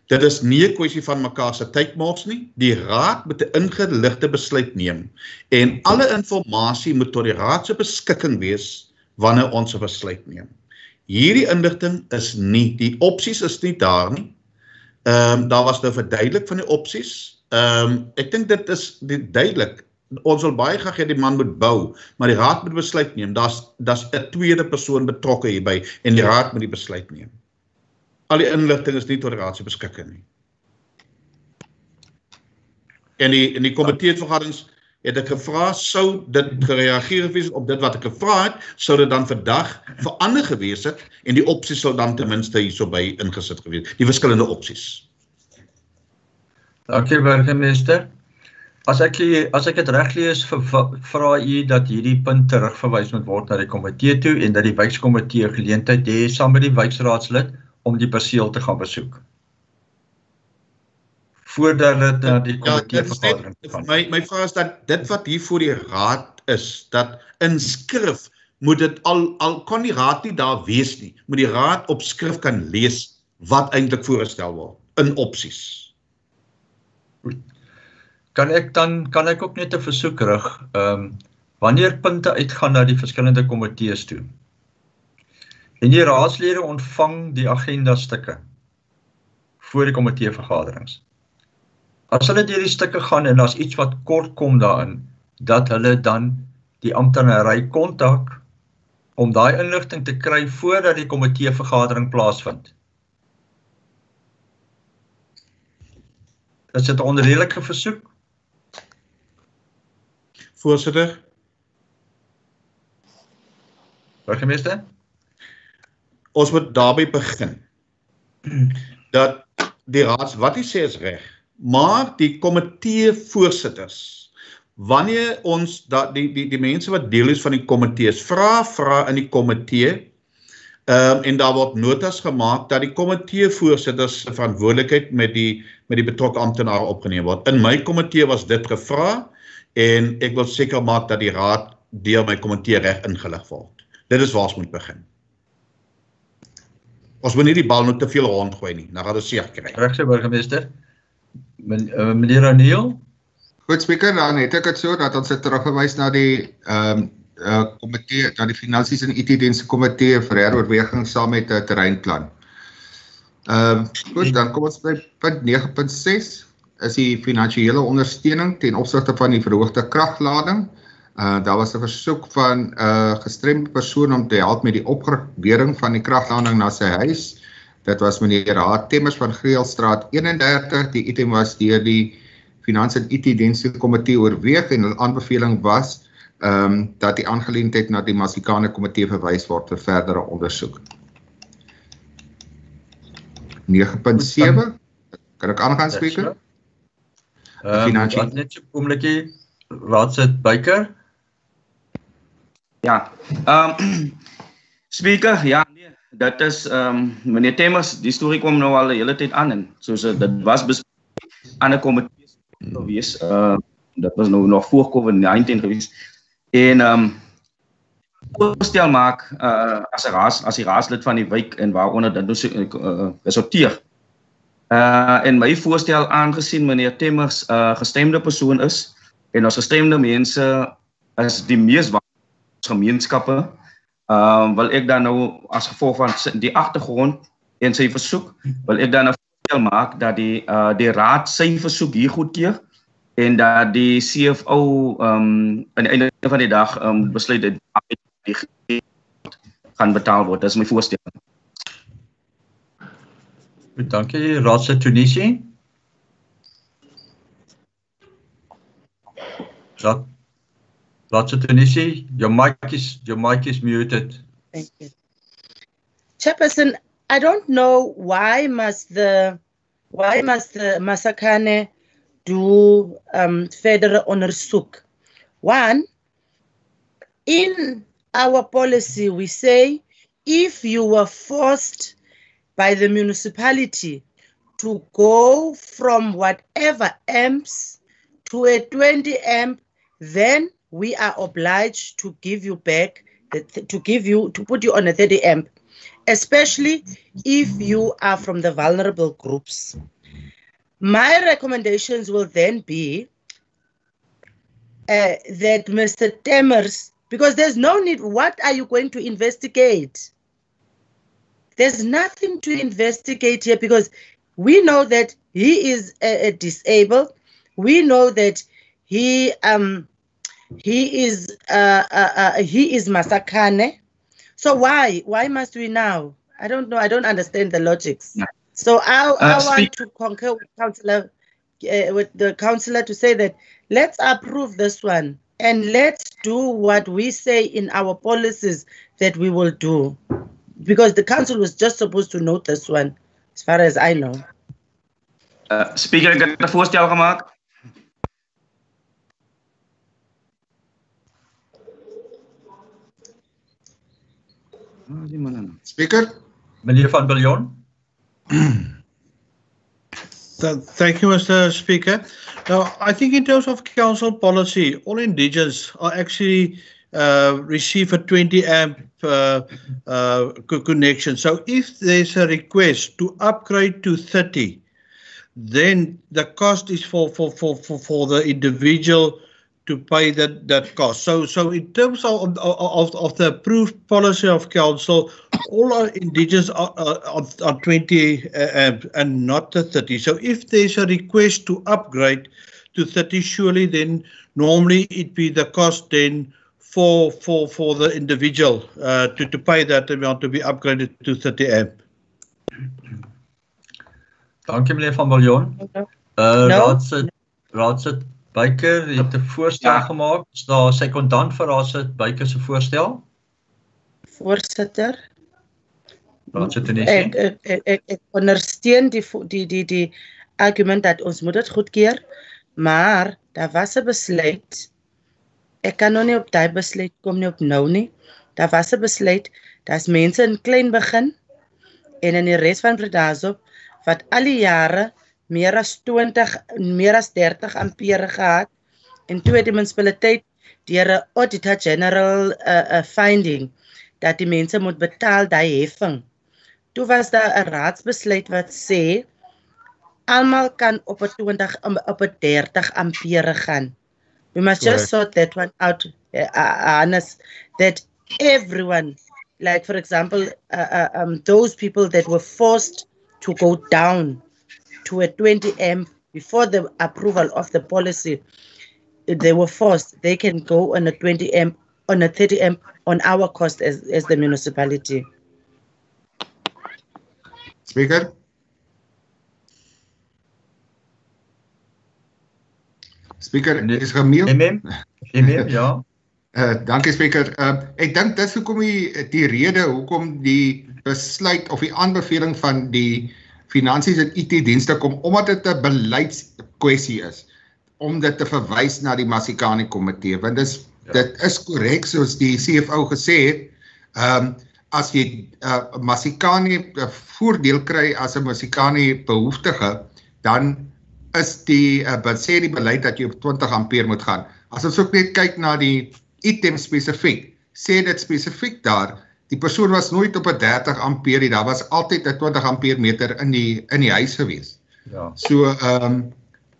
Dit is nie 'n kwessie van mekaar se tydmors nie. Die raad moet 'n ingeligte besluit neem en alle inligting moet tot die raad se beskikking wees wanneer ons 'n besluit neem. Hierdie inligting is nie die opsies is nie daar nie. Ehm um, daar was nou verduidelik van die opsies. Ehm um, ek dink dit is dit duidelik. Ons wil baie graag hê die man moet bou, maar die raad moet besluit neem. Daar's daar's 'n tweede persoon betrokke hierby en die raad moet die besluit neem. Al die inligting is nie tot die raad se beskikking nie. En die in die komitee vergaderings het ek gevra sou dit gereageer wees op dit wat ek gevra het, sou dit dan vandag verander gewees het en die opsies sou dan ten minste hierso by ingesit gewees. Die verskillende opsies. Dankie burgemeester. As ek as ek dit reg lees, vra u dat hierdie punt terugverwys moet word na die komitee toe en dat die wijkkomitee geleentheid hê saam met die wijkraadslid om die perseel te gaan besoek. Voordat dit na die Ja, komitee dit is vergadering gaan. my my vraag is dat dit wat hier voor die raad is, dat in skrif moet dit al al kon die raad nie daar wees nie. Moet die raad op skrif kan lees wat eintlik voorgestel word in opsies. Kan ek dan kan ek ook net 'n versoek rig, ehm um, wanneer punte uitgaan na die verskillende komitees toe. En die raadslede ontvang die agenda stukke voor die komitee vergaderings. As hulle deur die stukke gaan en daar's iets wat kort kom daarin, dat hulle dan die amptenary kontak om daai inligting te kry voordat die komitee vergadering plaasvind. Is dit 'n onredelike versoek? Voorsitter, Burgemeester? ons moet daarby begin. Dat die raads wat hy sê is reg, maar die komitee voorsitters wanneer ons dat die die die mense wat deel is van die komitees vra vra in die komitee ehm um, en daar word notas gemaak dat die komitee voorsitters se verantwoordelikheid met die met die betrokke amptenare opgeneem word. In my komitee was dit gevra en ek wil seker maak dat die raad deur my komitee reg ingelig word. Dit is waar ons moet begin. Ons moet nie die bal nou te veel rondgooi nie. Dan gaan ons seer kry. Reg sê burgemeester. Uh, meneer O'Neil? Goed spreker, dan het ek dit so dat ons dit terugverwys na die ehm um, uh komitee, na die finansies en IT dienste komitee vir heroorweging saam met 'n terreinplan. Ehm um, goed, dan kom ons by punt 9.6 is die finansiële ondersteuning ten opsigte van die verhoogde kraglading. Uh daar was 'n versoek van 'n uh, gestremde persoon om te help met die opgradering van die kraglading na sy huis. Dit was meneer Haat Temmers van Greelstraat 31. Die item was deur die Finansie en IT Dienste Komitee oorweeg en hul aanbeveling was ehm um, dat die aangeleentheid na die Masikane Komitee verwys word vir verdere ondersoek. 9.7 Kan ek aangaan spreker? Ehm Finansie. um, net so oomblikie raadsit Beyker. Ja. Ehm um, speaker, ja nee, dit is ehm um, meneer Temmers, die storie kom nou al 'n hele tyd aan en soos uh, dit was aan 'n komitee gewees. Uh dit was nou nog voor COVID-19 gewees. En ehm um, voorstel maak uh as 'n raas as die raadslid van die wijk en waaronder dit nou uh, resorteer. Uh en my voorstel aangesien meneer Temmers 'n uh, gestemde persoon is, en ons gestremde mense is die mees gemeenskappe. Ehm uh, wil ek dan nou as gevolg van die agtergrond en sy versoek wil ek dan 'n voorstel maak dat die uh die raad sy versoek hier goedkeur en dat die CFO ehm um, aan die einde van die dag ehm um, besluit dat die gaan betaal word. Dis my voorstel. Dankie Raadse Tunisie. Raad Raadse Tunisie, your mic is your mic is muted. Thank you. Chairperson, I don't know why must the why must the Masakane do um, further onderzoek. One, in our policy, we say if you were forced by the municipality to go from whatever amps to a 20 amp, then we are obliged to give you back, to give you, to put you on a 30 amp, especially if you are from the vulnerable groups. My recommendations will then be uh, that Mr. Temers, because there's no need, what are you going to investigate? There's nothing to investigate here because we know that he is disabled. We know that he um he is uh, uh, uh, he is Masakane. So why why must we now? I don't know. I don't understand the logics. So I, I Uh, want speak- to concur with councillor uh, with the councillor to say that let's approve this one and let's do what we say in our policies that we will do because the council was just supposed to note this one as far as I know. Uh, speaker, ek het 'n voorstel. Die man nou. Speaker? Meneer van Biljon? Th- Thank you, Mr. Speaker. Now, I think in terms of council policy, all indigents are actually uh, receive a 20 amp uh, uh, connection. So if there's a request to upgrade to 30, then the cost is for, for, for, for, for the individual to pay that, that cost. So, so in terms of, of, of the approved policy of council, all our indigents are, are, are are 20 uh, amp and not the 30. So if there's a request to upgrade to 30, surely then normally it be the cost then for for for the individual uh, to, to pay that amount to be upgraded to 30 amp. Dankie meneer van Biljon. Uh No. raadsit raadsit Beyker het 'n voorstel Ja. gemaak. Is daar 'n sekondant vir raadsit Beyker se voorstel? Voorzitter. Raadsit Ek, Tunisie. ek, ek, ek, ek ondersteun die, die, die, die argument dat ons moet dit goedkeur, maar daar was 'n besluit. Ek kan nog nie op daai besluit kom nie op nou nie. Daar was 'n besluit dat mense in klein begin en in die res van Bredasdorp wat al die jare meer as 20 meer as 30 ampere gehad en toe het die munisipaliteit deur 'n auditor general 'n uh, 'n finding dat die mense moet betaal daai heffing. Toe was daar 'n raadsbesluit wat sê almal kan op 'n 20 am- op 'n 30 ampere gaan. We must just sort that one out, uh, uh, Hannes, that everyone, like for example, uh, uh, um, those people that were forced to go down to a 20 amp before the approval of the policy, they were forced. They can go on a 20 amp, on a 30 amp, on our cost as, as the municipality. Speaker? Speaker, Nee. is gemeel. MM? MM ja. Uh, dankie Speaker. Uh, ek dink dis hoekom die die rede hoekom die besluit of die aanbeveling van die finansies en IT dienste kom omdat dit 'n beleidskwessie is om dit te verwys na die Masikani komitee want dis ja. dit is korrek soos die CFO gesê het. Ehm um, as jy uh, Masikani 'n voordeel kry as 'n Masikani behoeftige dan is die uh, sê die beleid dat jy op 20 ampere moet gaan. As ons ook net kyk na die item spesifiek, sê dit spesifiek daar, die persoon was nooit op 'n 30 ampere nie, daar was altyd 'n 20 ampere meter in die in die huis gewees. Ja. So ehm um,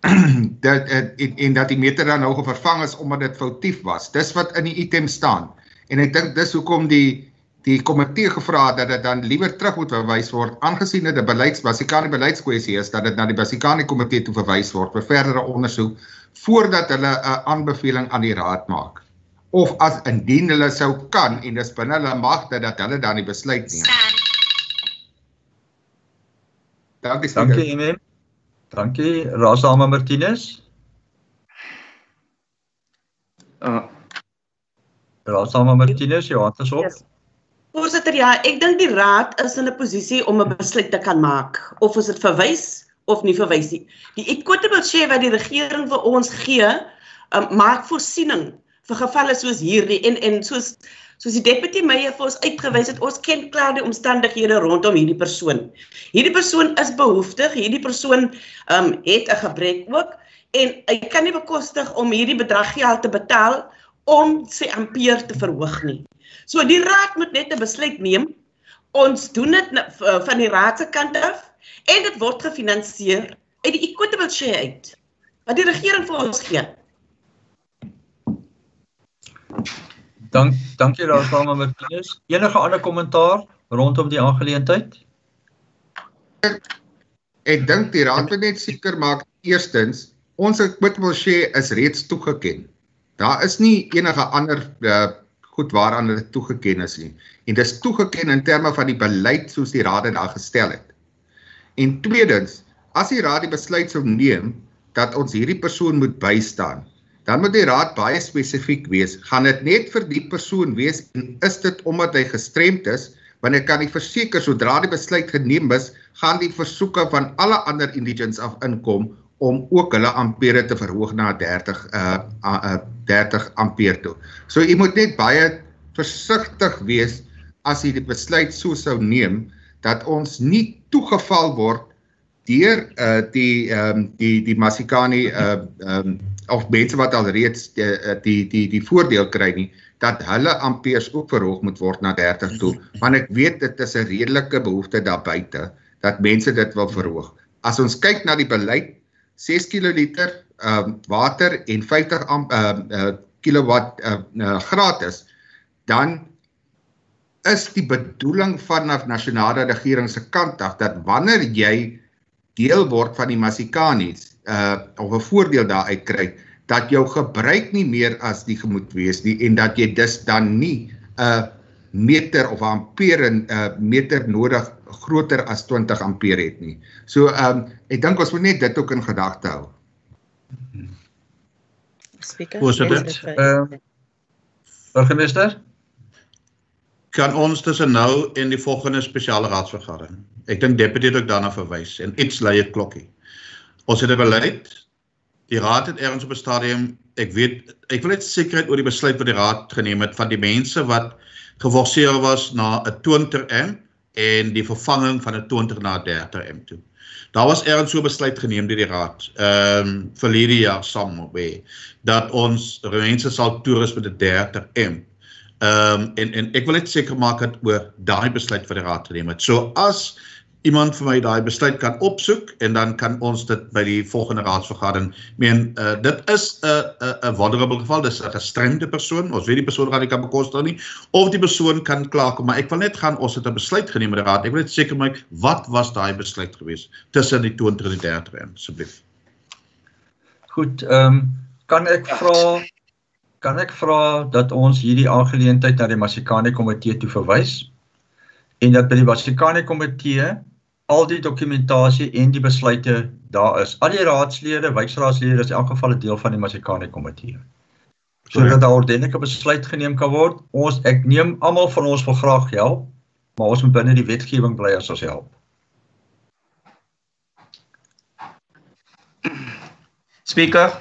dat en, en dat die meter dan nou vervang is omdat dit foutief was. Dis wat in die item staan. En ek dink dis hoekom die die komitee gevra het dat dit dan liewer terug moet verwys word aangesien dit 'n beleids basikane beleidskwessie is dat dit na die basikane komitee toe verwys word vir verdere ondersoek voordat hulle 'n aanbeveling aan die raad maak. Of as indien hulle sou kan en dis binne hulle magte dat hulle dan die besluit neem. Dankie, Dankie, Emem. Dankie, Rasama Martinez. Uh Rasama Martinez, jou hand is op. Yes. Voorsitter, ja, ek dink die raad is in 'n posisie om 'n besluit te kan maak of ons dit verwys of nie verwys nie. Die equitable share wat die regering vir ons gee, um, maak voorsiening vir gevalle soos hierdie en en soos soos die deputy meyer vir ons uitgewys het, ons ken klaar die omstandighede rondom hierdie persoon. Hierdie persoon is behoeftig, hierdie persoon um het 'n gebrek ook en hy kan nie bekostig om hierdie bedrag geld te betaal om sy ampeer te verhoog nie. So die raad moet net 'n besluit neem. Ons doen dit van die raad se kant af en dit word gefinansier uit die equitable share uit wat die regering vir ons gee. Dank dankie Rasama Martinez. Enige ander kommentaar rondom die aangeleentheid? Ek dink die raad moet net seker maak eerstens ons equitable share is reeds toegeken. Daar is nie enige ander uh, goed waaraan dit toegeken is nie. En dis toegeken in terme van die beleid soos die raad dit gestel het. En tweedens, as die raad die besluit sou neem dat ons hierdie persoon moet bystaan, dan moet die raad baie spesifiek wees. Gaan dit net vir die persoon wees en is dit omdat hy gestremd is? Want ek kan nie verseker sodra die besluit geneem is, gaan die versoeke van alle ander indigents af inkom om ook hulle ampere te verhoog na 30 uh, uh 30 ampere toe. So u moet net baie versigtig wees as u die besluit so sou neem dat ons nie toegeval word deur uh die ehm um, die die Masikani uh ehm um, of mense wat al reeds die die die, die voordeel kry nie dat hulle amperes ook verhoog moet word na 30 toe want ek weet dit is 'n redelike behoefte daar buite dat mense dit wil verhoog. As ons kyk na die beleid 6 kl ehm um, water en 50 ehm uh, uh, kilowatt uh, uh, gratis dan is die bedoeling vanaf nasionale regering se kant af dat wanneer jy deel word van die Masikanis uh of 'n voordeel daaruit kry dat jou gebruik nie meer as die gemoed wees nie en dat jy dus dan nie 'n uh, meter of ampere 'n uh, meter nodig groter as 20 ampere het nie. So ehm um, ek dink ons moet net dit ook in gedagte hou. Speaker. Voorsitter. Ehm Burgemeester kan ons tussen nou en die volgende spesiale raadsvergadering. Ek dink deputy het ook daarna verwys en iets lei 'n klokkie. Ons het 'n beleid. Die raad het ergens op 'n stadium, ek weet, ek wil net sekerheid oor die besluit wat die raad geneem het van die mense wat geforseer was na 'n 20 m en die vervanging van 'n 20 na 30 m toe. Daar was ergens so besluit geneem deur die raad. Ehm um, vir hierdie jaar somewhere dat ons mense sal toerus met 'n 30 m Ehm um, en en ek wil net seker maak dat oor daai besluit wat die raad geneem het. So as iemand vir my daai besluit kan opsoek en dan kan ons dit by die volgende raadsvergadering meen uh, dit is 'n 'n 'n vulnerable geval dis 'n gestremde persoon ons weet die persoon gaan nie kan bekostig nie of die persoon kan klaarkom maar ek wil net gaan ons het 'n besluit geneem met die raad ek wil net seker maak wat was daai besluit gewees tussen die 20 en die 30 asseblief? Goed ehm um, kan ek vra kan ek vra dat ons hierdie aangeleentheid na die Masikane komitee toe verwys en dat by die Masikane komitee al die dokumentasie en die besluite daar is. Al die raadslede, wijkraadslede is in elk geval 'n deel van die Masikane komitee. Sodat daar ordentlike besluit geneem kan word. Ons ek neem almal van ons wil graag help, maar ons moet binne die wetgewing bly as ons help. Speaker.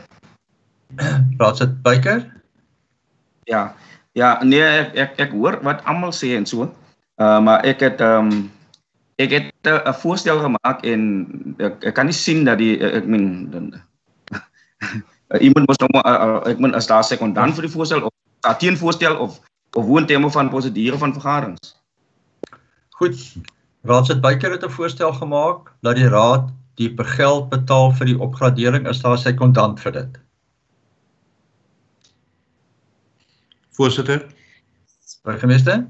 Raadsit Beyker. Ja. Ja, nee, ek ek, ek hoor wat almal sê en so. Uh maar ek het ehm um, ek het 'n voorstel gemaak en ek, ek kan nie sien dat die ek meen iemand moet nou uh, ek moet as daar sekondant vir die voorstel of daar teen voorstel of of woon tema van prosedure van vergaderings. Goed. Raadsit Beyker het 'n voorstel gemaak dat die raad die geld betaal vir die opgradering is daar sy kontant vir dit. Voorsitter. Burgemeester.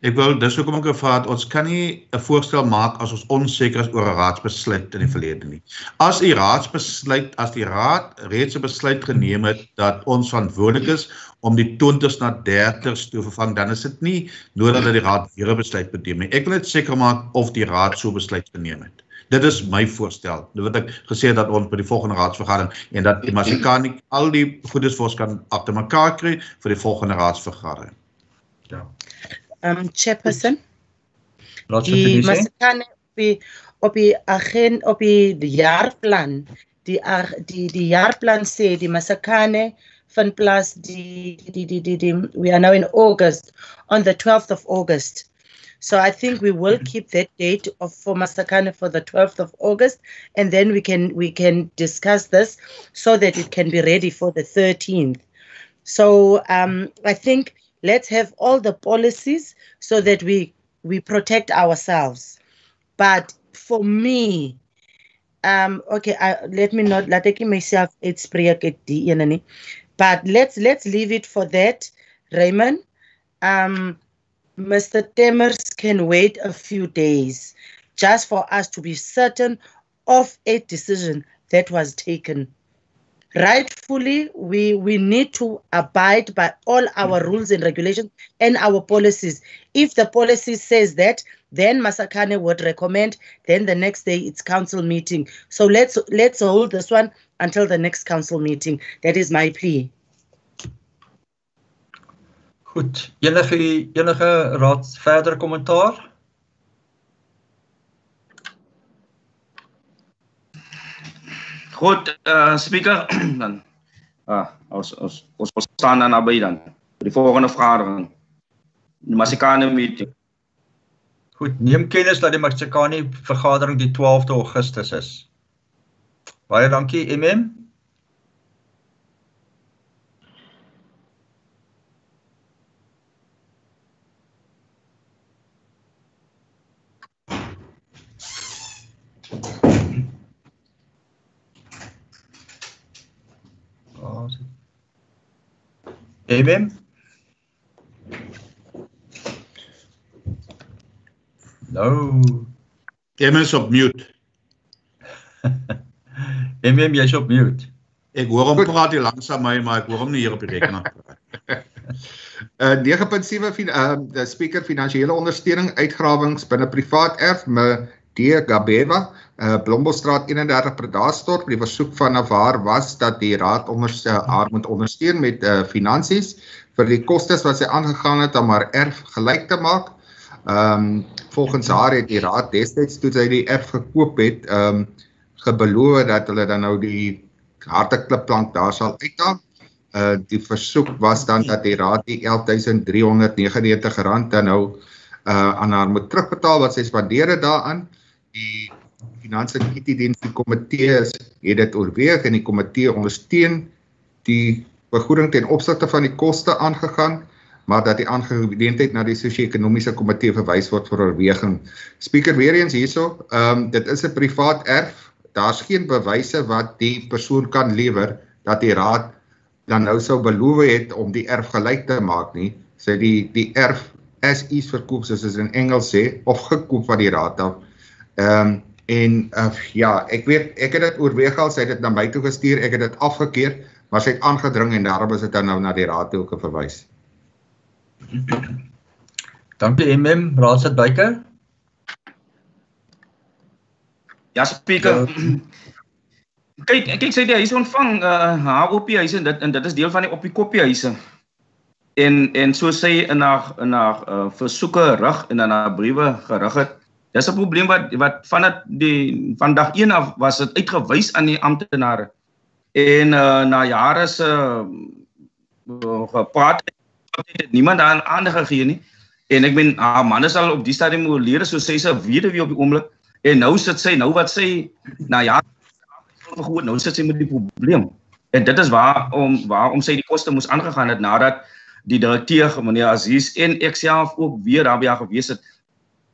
Ek wil dis hoekom ek gevra het ons kan nie 'n voorstel maak as ons onseker is oor 'n raadsbesluit in die verlede nie. As die raadsbesluit as die raad reeds 'n besluit geneem het dat ons verantwoordelik is om die 20s na 30s te vervang, dan is dit nie nodig dat die raad weer 'n besluit moet neem nie. Ek wil net seker maak of die raad so besluit geneem het. Dit is my voorstel. Dit wat ek gesê het dat ons by die volgende raadsvergadering en dat die Masikani al die goedes vir ons kan agter mekaar kry vir die volgende raadsvergadering. Ja. Um chairperson. Die. Masakane op op die agent op die, die jaarplan die die die jaarplan sê die Masakane van plaas die die die die, die we are now in August on the 12th of August. So I think we will keep that date of for Masakane for the 12th of August and then we can we can discuss this so that it can be ready for the 13th. So um, I think let's have all the policies so that we we protect ourselves. But for me, um, okay, I, let me not let myself ene nie. But let's let's leave it for that, Raymond. Um, Mr. Temers can wait a few days just for us to be certain of a decision that was taken rightfully we we need to abide by all our mm. rules and regulations and our policies. If the policy says that then masakane would recommend then the next day it's council meeting. So let's let's hold this one until the next council meeting. That is my plea. Goed, enige enige raad verder kommentaar? Goed, uh speaker dan. Ah, ons ons ons staan dan naby dan. Vir die volgende vergadering. Die Masikane meeting. Goed, neem kennis dat die Maksikani vergadering die 12de Augustus is. Baie dankie MM. Waar is MM. Nou, Em is op mute. MM jy's op mute. Ek hoor hom praat hier langs aan my, maar ek hoor hom nie hier op die rekenaar praat. Uh 9.7 fin uh speaker finansiële ondersteuning uitgrawings binne privaat erf me D Gabeva uh Blombosstraat 31 Predastorp die versoek van haar was dat die raad onder haar moet ondersteun met uh finansies vir die kostes wat sy aangegaan het om haar erf gelyk te maak. Ehm um, volgens haar het die raad destyds toe sy die erf gekoop het, ehm um, gebeloof dat hulle dan nou die harde klipplank daar sal uithaal. Uh die versoek was dan dat die raad die 11399 rand dan nou uh aan haar moet terugbetaal wat sy spandeer het daaraan. Die finansiële kredietdienste komitee is het dit oorweeg en die komitee ondersteun die vergoeding ten opsigte van die koste aangegaan maar dat die aangeleentheid na die sosio-ekonomiese komitee verwys word vir oorweging. Speaker weer eens hierso, ehm um, dit is 'n privaat erf. Daar's geen bewyse wat die persoon kan lewer dat die raad dan nou sou beloof het om die erf gelyk te maak nie. Sy die die erf as is verkoop soos in Engels sê of gekoop van die raad af. Ehm um, en uh, ja, ek weet ek het dit oorweeg al, sy het dit na my toe gestuur, ek het dit afgekeur, maar sy het aangedring en daarom is dit dan nou na die raad toe verwys. Dankie MM, Raadsit Beyker. Ja, speaker. kyk, kyk sy die huis ontvang uh HOP huise en dit en dit is deel van die op die kopie huise. En en so sê in haar in haar uh, versoeke rig en in haar briewe gerig het. Dis 'n probleem wat wat van dit die van dag 1 af was dit uitgewys aan die amptenare. En uh na jare se uh, gepraat het niemand daar aandag gegee nie. En ek meen haar man is al op die stadium oorlede so sy weduwee op die oomblik en nou sit sy nou wat sy na jare vergoed nou sit sy met die probleem. En dit is waar om waarom sy die koste moes aangegaan het nadat die direkteur meneer Aziz en ek self ook weer daar by haar gewees het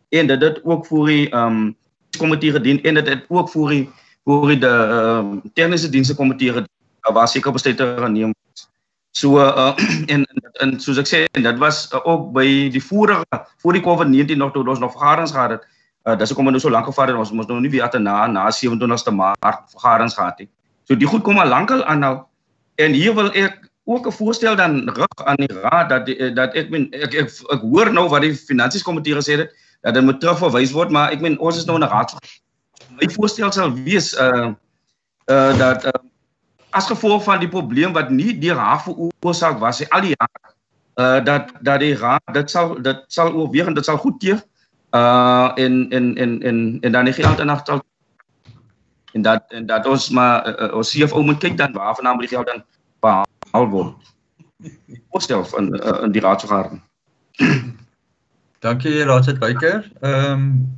en dit dit ook vir die ehm um, komitee gedien en dit het ook voor die voor die ehm uh, tegniese dienste komitee gedien waar seker besluite geneem is. So uh, en, en soos ek sê en dit was uh, ook by die vorige voor die COVID-19 nog toe ons nog vergaderings gehad het. Uh, dis hoekom ons nou so lank gevaar het ons mos nou nie weer na na 27ste Maart vergaderings gehad het. So die goed kom al lankal aan nou en hier wil ek ook 'n voorstel dan rig aan die raad dat die, dat ek men ek, ek ek hoor nou wat die finansies komitee gesê het dat dit moet terugverwys word maar ek meen ons is nou in 'n raad my voorstel sal wees uh uh dat uh, as gevolg van die probleem wat nie deur haar veroorsaak was al die jare uh dat dat die raad dit sal dit sal oorweeg en dit sal goed teer uh en en en en en dan die geld in agter en dat en dat ons maar uh, ons CFO moet kyk dan waarvan die geld dan behaal word. Voorstel in uh, in die raadsvergadering. Dankie Raadsit Beyker. Ehm um,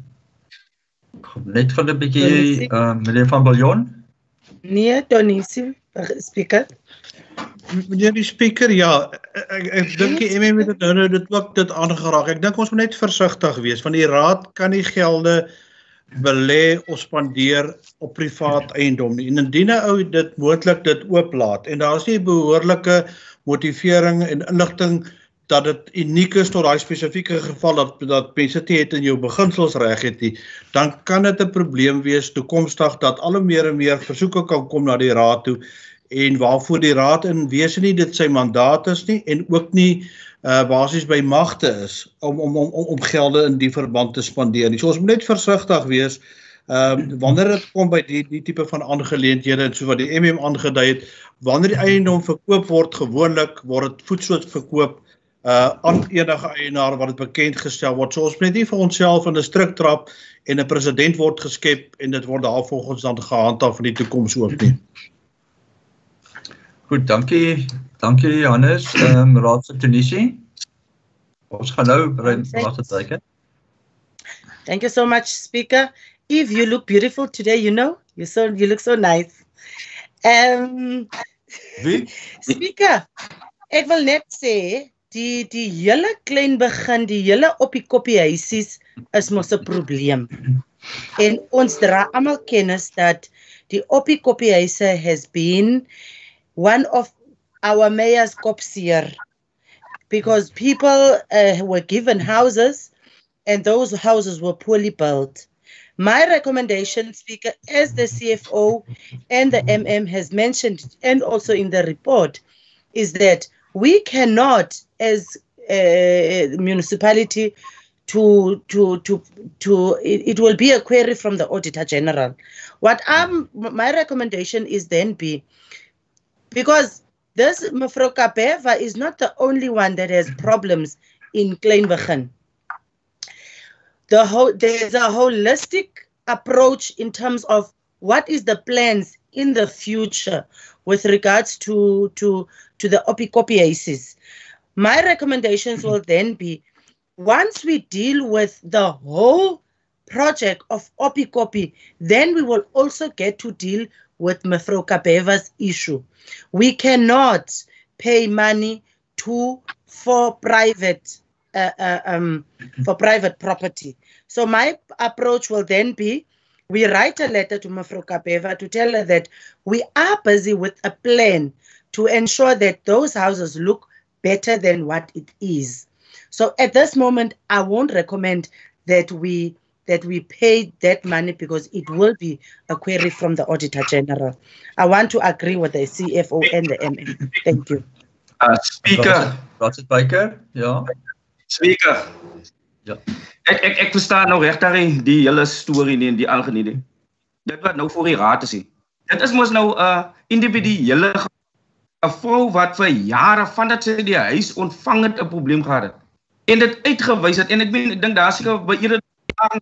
net vir 'n bietjie ehm uh, meneer van Billjon. Nee, Donisie, speaker. Meneer die speaker, ja, ek ek dink die MM het nou nou dit ook dit aangeraak. Ek dink ons moet net versigtig wees want die raad kan nie gelde belê of spandeer op privaat eiendom nie. En indien 'n ou dit moontlik dit ooplaat en daar is nie behoorlike motivering en inligting dat dit uniek is tot daai spesifieke geval dat dat mense dit het in jou beginsels reg het nie, dan kan dit 'n probleem wees toekomstig dat al hoe meer en meer versoeke kan kom na die raad toe en waarvoor die raad in wese nie dit sy mandaat is nie en ook nie uh basies by magte is om om om om gelde in die verband te spandeer. So ons moet net versigtig wees. Ehm uh, wanneer dit kom by die die tipe van aangeleenthede en so wat die MM aangedui het, wanneer die eiendom verkoop word, gewoonlik word dit voetsoort verkoop uh aan enige eienaar wat dit bekend gestel word. So ons moet nie vir onsself in 'n struik trap en 'n president word geskep en dit word daarvolgens dan gehandhaaf in die toekoms ook nie. Goed, dankie. Dankie Johannes. Ehm um, Raad se Tunisie. Ons gaan nou by wag het teken. Thank you so much speaker. If you look beautiful today, you know, you so you look so nice. Um Wie? Speaker. Ek wil net sê die die hele klein begin, die hele op die koppie huisies is mos 'n probleem. En ons dra almal kennis dat die op die koppie huise has been one of our mayor's cops here because people uh, were given houses and those houses were poorly built. My recommendation, Speaker, as the CFO and the MM has mentioned, and also in the report, is that we cannot, as a municipality, to to to to it, will be a query from the auditor general. What i'm my recommendation is then be because this Mevrouw Kapeva is not the only one that has problems in Kleinbegin. The whole there's a holistic approach in terms of what is the plans in the future with regards to to to the opicopiasis. My recommendations will then be once we deal with the whole project of opicopy, then we will also get to deal with Mefro Kapeva's issue. We cannot pay money to for private uh, uh, um, for private property. So my approach will then be we write a letter to Mafro Kapeva to tell her that we are busy with a plan to ensure that those houses look better than what it is. So at this moment, I won't recommend that we that we pay that money because it will be a query from the Auditor General. I want to agree with the CFO and the MM. Thank you. Uh, speaker. Wat is Baker? Ja. Speaker. Ja. Ek ek ek verstaan nou regtig die hele storie nie en die algeniede. Dit wat nou voor die raad is. Dit is mos nou 'n uh, individuele 'n vrou wat vir jare vandat sy die huis ontvang het 'n probleem gehad het. En dit uitgewys het en ek meen ek dink daar seker by eerder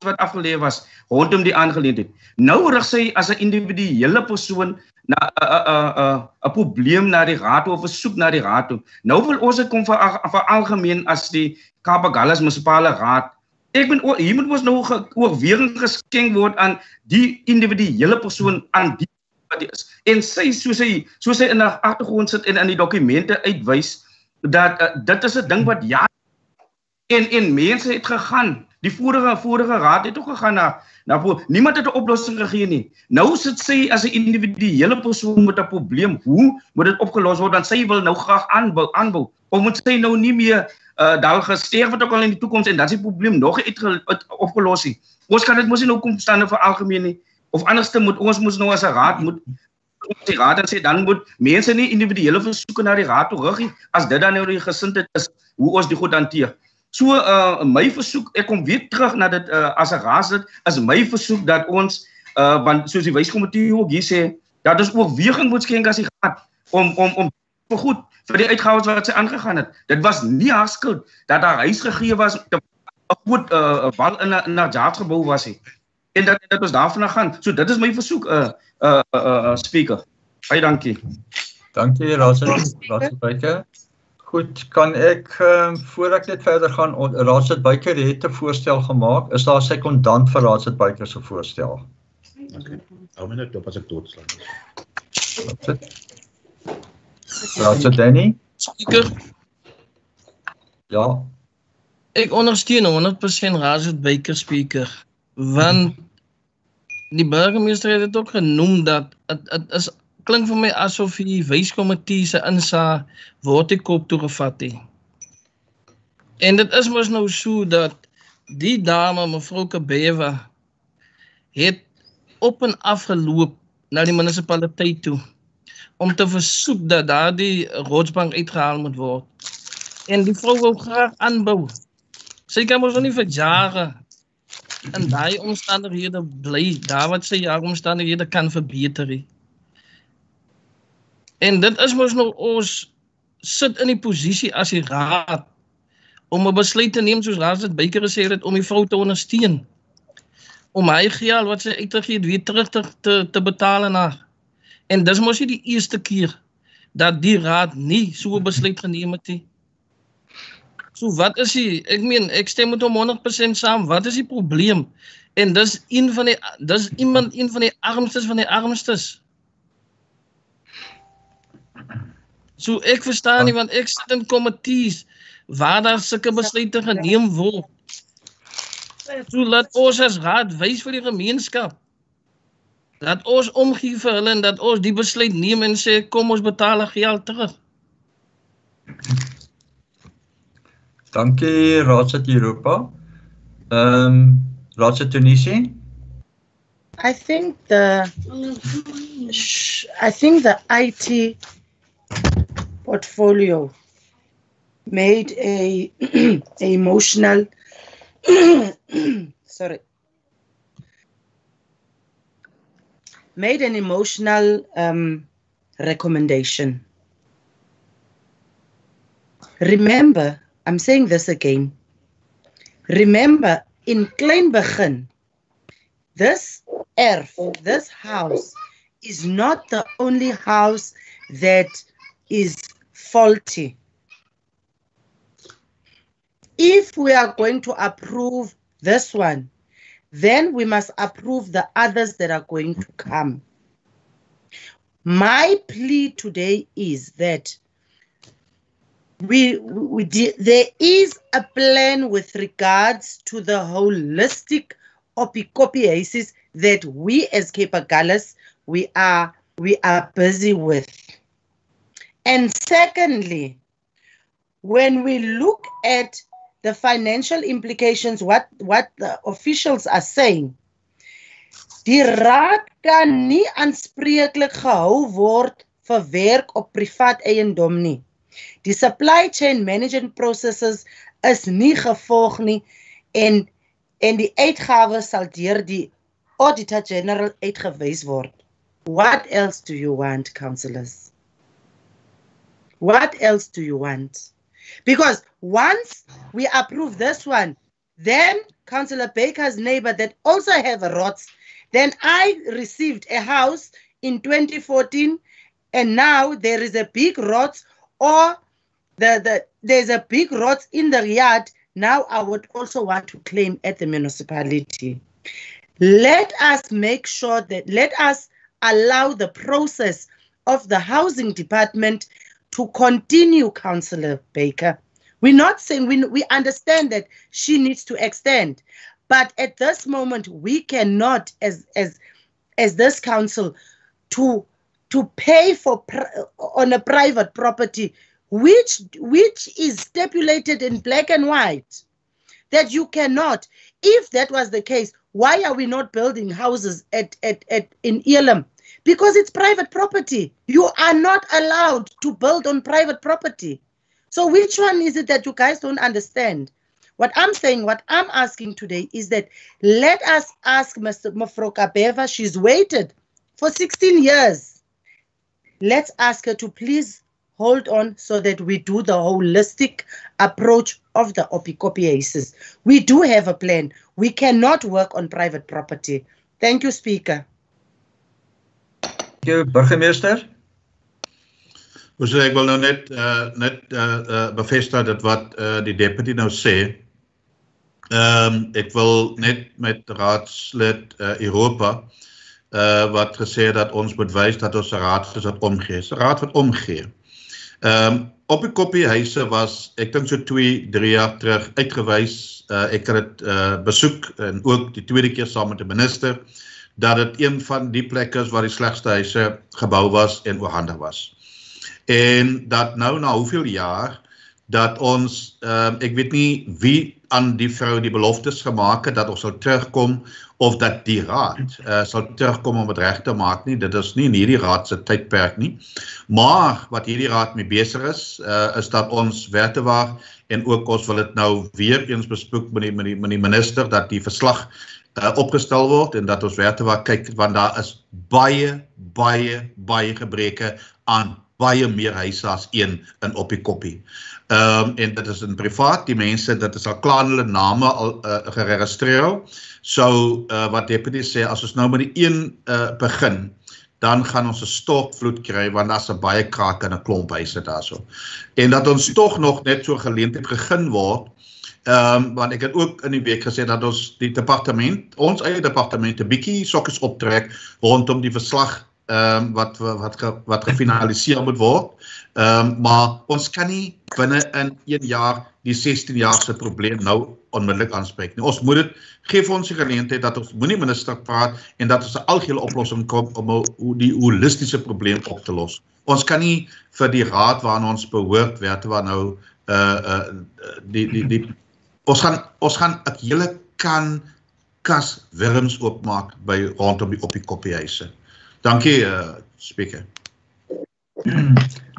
wat afgeleë was rondom die aangeleentheid. Nou rig sy as 'n individuele persoon na 'n 'n 'n 'n probleem na die raad of 'n soek na die raad toe. Nou wil ons dit kom vir vir algemeen as die Kapagallas munisipale raad. Ek ben hier moet ons nou oorweging geskenk word aan die individuele persoon aan die wat die is. En sy soos hy soos hy in die agtergrond sit en in die dokumente uitwys dat uh, dit is 'n ding wat ja en en mense het gegaan Die vorige vorige raad het ook gegaan na na niemand het 'n oplossing gegee nie. Nou sit sy as 'n individuele persoon met 'n probleem, hoe moet dit opgelos word? Dan sy wil nou graag aanbou aanbou. Of moet sy nou nie meer uh daar gesterf het ook al in die toekoms en dan is die probleem nog uit, uit opgelos nie. Ons kan dit mos nie nou kom staan vir algemeen nie. Of anderste moet ons moet nou as 'n raad moet die raad en sê dan moet mense nie individuele versoeke na die raad toe rig nie as dit dan nou die gesindheid is hoe ons dit goed hanteer. So uh my versoek ek kom weer terug na dit uh as 'n raadslid is my versoek dat ons uh want soos die wyskomitee ook hier sê dat ons oorweging moet skenk as die raad om om om vir goed vir die uitgawes wat sy aangegaan het. Dit was nie haar skuld dat haar huis gegee was te 'n groot uh wal in 'n in 'n jaarsgebou was hy. En dat dit ons daarvan gaan. So dit is my versoek uh uh uh, uh speaker. Baie dankie. Dankie Raadslid Raadslid Goed, kan ek ehm uh, voor ek net verder gaan, Raadslid Beyker het 'n voorstel gemaak. Is daar 'n sekondant vir Raadslid Beyker se voorstel? Okay. Hou my net op as ek doodslaan. Raadslid Danny? Speaker. Ja. Ek ondersteun 100% Raadslid Beyker speaker want die burgemeester het dit ook genoem dat dit is klink vir my asof die wyskomitee se insa word die kop toe gevat het. En dit is mos nou so dat die dame mevrou Kabewa het op en af geloop na die munisipaliteit toe om te versoek dat daardie rotsbank uitgehaal moet word. En die vrou wou graag aanbou. Sy kan mos nie vir jare in daai omstandighede bly, daar wat sy jare omstandighede kan verbeter. Nie. En dit is mos nou ons sit in die posisie as die raad om 'n besluit te neem soos raad dit byker gesê het om die vrou te ondersteun. Om hy geld wat sy uitgegee het weer terug te te, te betaal en haar. En dis mos nie die eerste keer dat die raad nie so 'n besluit geneem het nie. So wat is die ek meen ek stem met hom 100% saam. Wat is die probleem? En dis een van die dis iemand een van die armstes van die armstes. So ek verstaan nie want ek sit in komitees waar daar sulke besluite geneem word. So laat ons as raad wys vir die gemeenskap dat ons omgee vir hulle en dat ons die besluit neem en sê kom ons betaal geld terug. Dankie Raadsit Europa. Ehm um, Raadsit Tunisië. I think the I think the IT portfolio made a, emotional sorry made an emotional um, recommendation. Remember i'm saying this again. Remember in klein begin this earth this house is not the only house that is faulty. If we are going to approve this one, then we must approve the others that are going to come. My plea today is that we, we there is a plan with regards to the holistic opicopiasis that we as Cape Agulhas, we are we are busy with. And secondly, when we look at the financial implications, what, what the officials are saying, die raad kan nie aanspreeklik gehou word vir werk op privaat eiendom nie. Die supply chain management processes is nie gevolg nie en en die uitgawes sal deur die auditor general uitgewys word. What else do you want, councillors? What else do you want? Because once we approve this one, then Councillor Baker's neighbor that also have a ROTS, then I received a house in 2014 and now there is a big rot or the, the there's a big rot in the yard. Now I would also want to claim at the municipality. Let us make sure that let us allow the process of the housing department to continue, Councillor Baker, We're not saying we, we understand that she needs to extend, but at this moment we cannot, as as as this council, to to pay for on a private property, which which is stipulated in black and white, that you cannot. If that was the case, why are we not building houses at at, at in Elam? Because it's private property. You are not allowed to build on private property. So which one is it that you guys don't understand? What I'm saying, what I'm asking today is that let us ask Mr. Mafroka Beva, she's waited for 16 years. Let's ask her to please hold on so that we do the holistic approach of the opicopiasis. We do have a plan. We cannot work on private property. Thank you, Speaker. You, Burgemeester. Ons sê ek wil nou net uh net uh, uh bevestig dat wat uh die deputy nou sê. Ehm um, ek wil net met raadslid uh Europa uh wat gesê het dat ons moet wys dat ons 'n raad is wat omgee. 'n Raad wat omgee. Ehm um, op die kopie huise was ek dink so 2, 3 jaar terug uitgewys. Uh ek het dit uh besoek en ook die tweede keer saam met die minister dat dit een van die plekke is waar die slegste huise gebou was en oorhandig was. En dat nou na hoeveel jaar dat ons uh, ek weet nie wie aan die vrou die beloftes gemaak het dat ons sou terugkom of dat die raad uh, sal terugkom om dit reg te maak nie. Dit is nie in hierdie raad se tydperk nie. Maar wat hierdie raad mee besig is uh, is dat ons wertewaar en ook ons wil dit nou weer eens bespreek met die met die, met die minister dat die verslag uh, opgestel word en dat ons wertewaar kyk want daar is baie baie baie gebreke aan baie meer huise as een in op die koppie. Ehm um, en dit is in privaat, die mense dit is al klaar hulle name al uh, geregistreer. So uh, wat deputy sê as ons nou met die een uh, begin dan gaan ons 'n stortvloed kry want daar's 'n baie kraak in 'n klomp huise daarso. En dat ons tog nog net so geleentheid begin word. Ehm um, want ek het ook in die week gesê dat ons die departement, ons eie departement 'n bietjie sokkies optrek rondom die verslag ehm um, wat wat wat gefinaliseer moet word. Ehm um, maar ons kan nie binne in 1 jaar die 16 jaar se probleem nou onmiddellik aanspreek nie. Ons moet dit gee vir ons die geleentheid dat ons moenie minister praat en dat ons 'n algehele oplossing kom om die holistiese probleem op te los. Ons kan nie vir die raad waarna ons behoort werte waar nou uh uh die die die ons gaan ons gaan 'n hele kan kas wurms oopmaak by rondom die op die koppiehuise. Dankie uh spreker.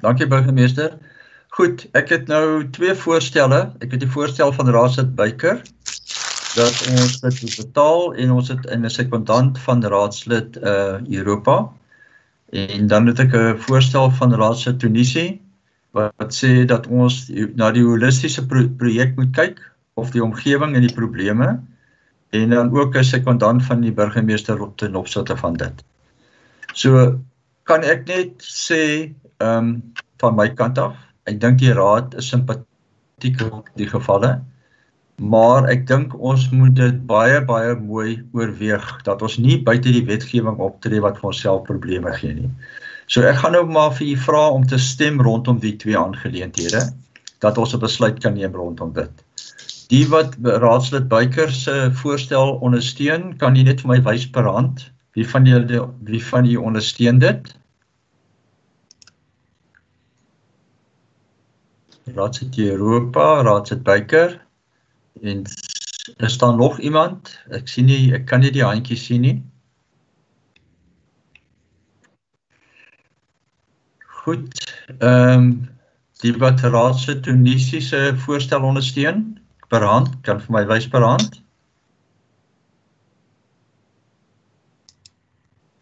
Dankie burgemeester. Goed, ek het nou twee voorstelle. Ek het die voorstel van Raadslid Beyker dat ons dit betaal en ons het in 'n sekondant van Raadslid uh Europa. En dan het ek 'n voorstel van Raadslid Tunisie wat sê dat ons na die holistiese pro projek moet kyk of die omgewing en die probleme en dan ook 'n sekondant van die burgemeester op ten opsigte van dit. So kan ek net sê ehm um, van my kant af, ek dink die raad is simpatiek op die gevalle. Maar ek dink ons moet dit baie baie mooi oorweeg dat ons nie buite die wetgewing optree wat vir onsself probleme gee nie. So ek gaan nou maar vir u vra om te stem rondom die twee aangeleenthede dat ons 'n besluit kan neem rondom dit. Die wat raadslid Buyker se voorstel ondersteun, kan jy net vir my wys per hand Wie van julle wie van julle ondersteun dit? Raadsit Europa, Raadsit Beyker en is daar nog iemand? Ek sien nie, ek kan nie die handjies sien nie. Goed. Ehm um, die wat Raadsit Tunisiese voorstel ondersteun per hand, kan vir my wys per hand.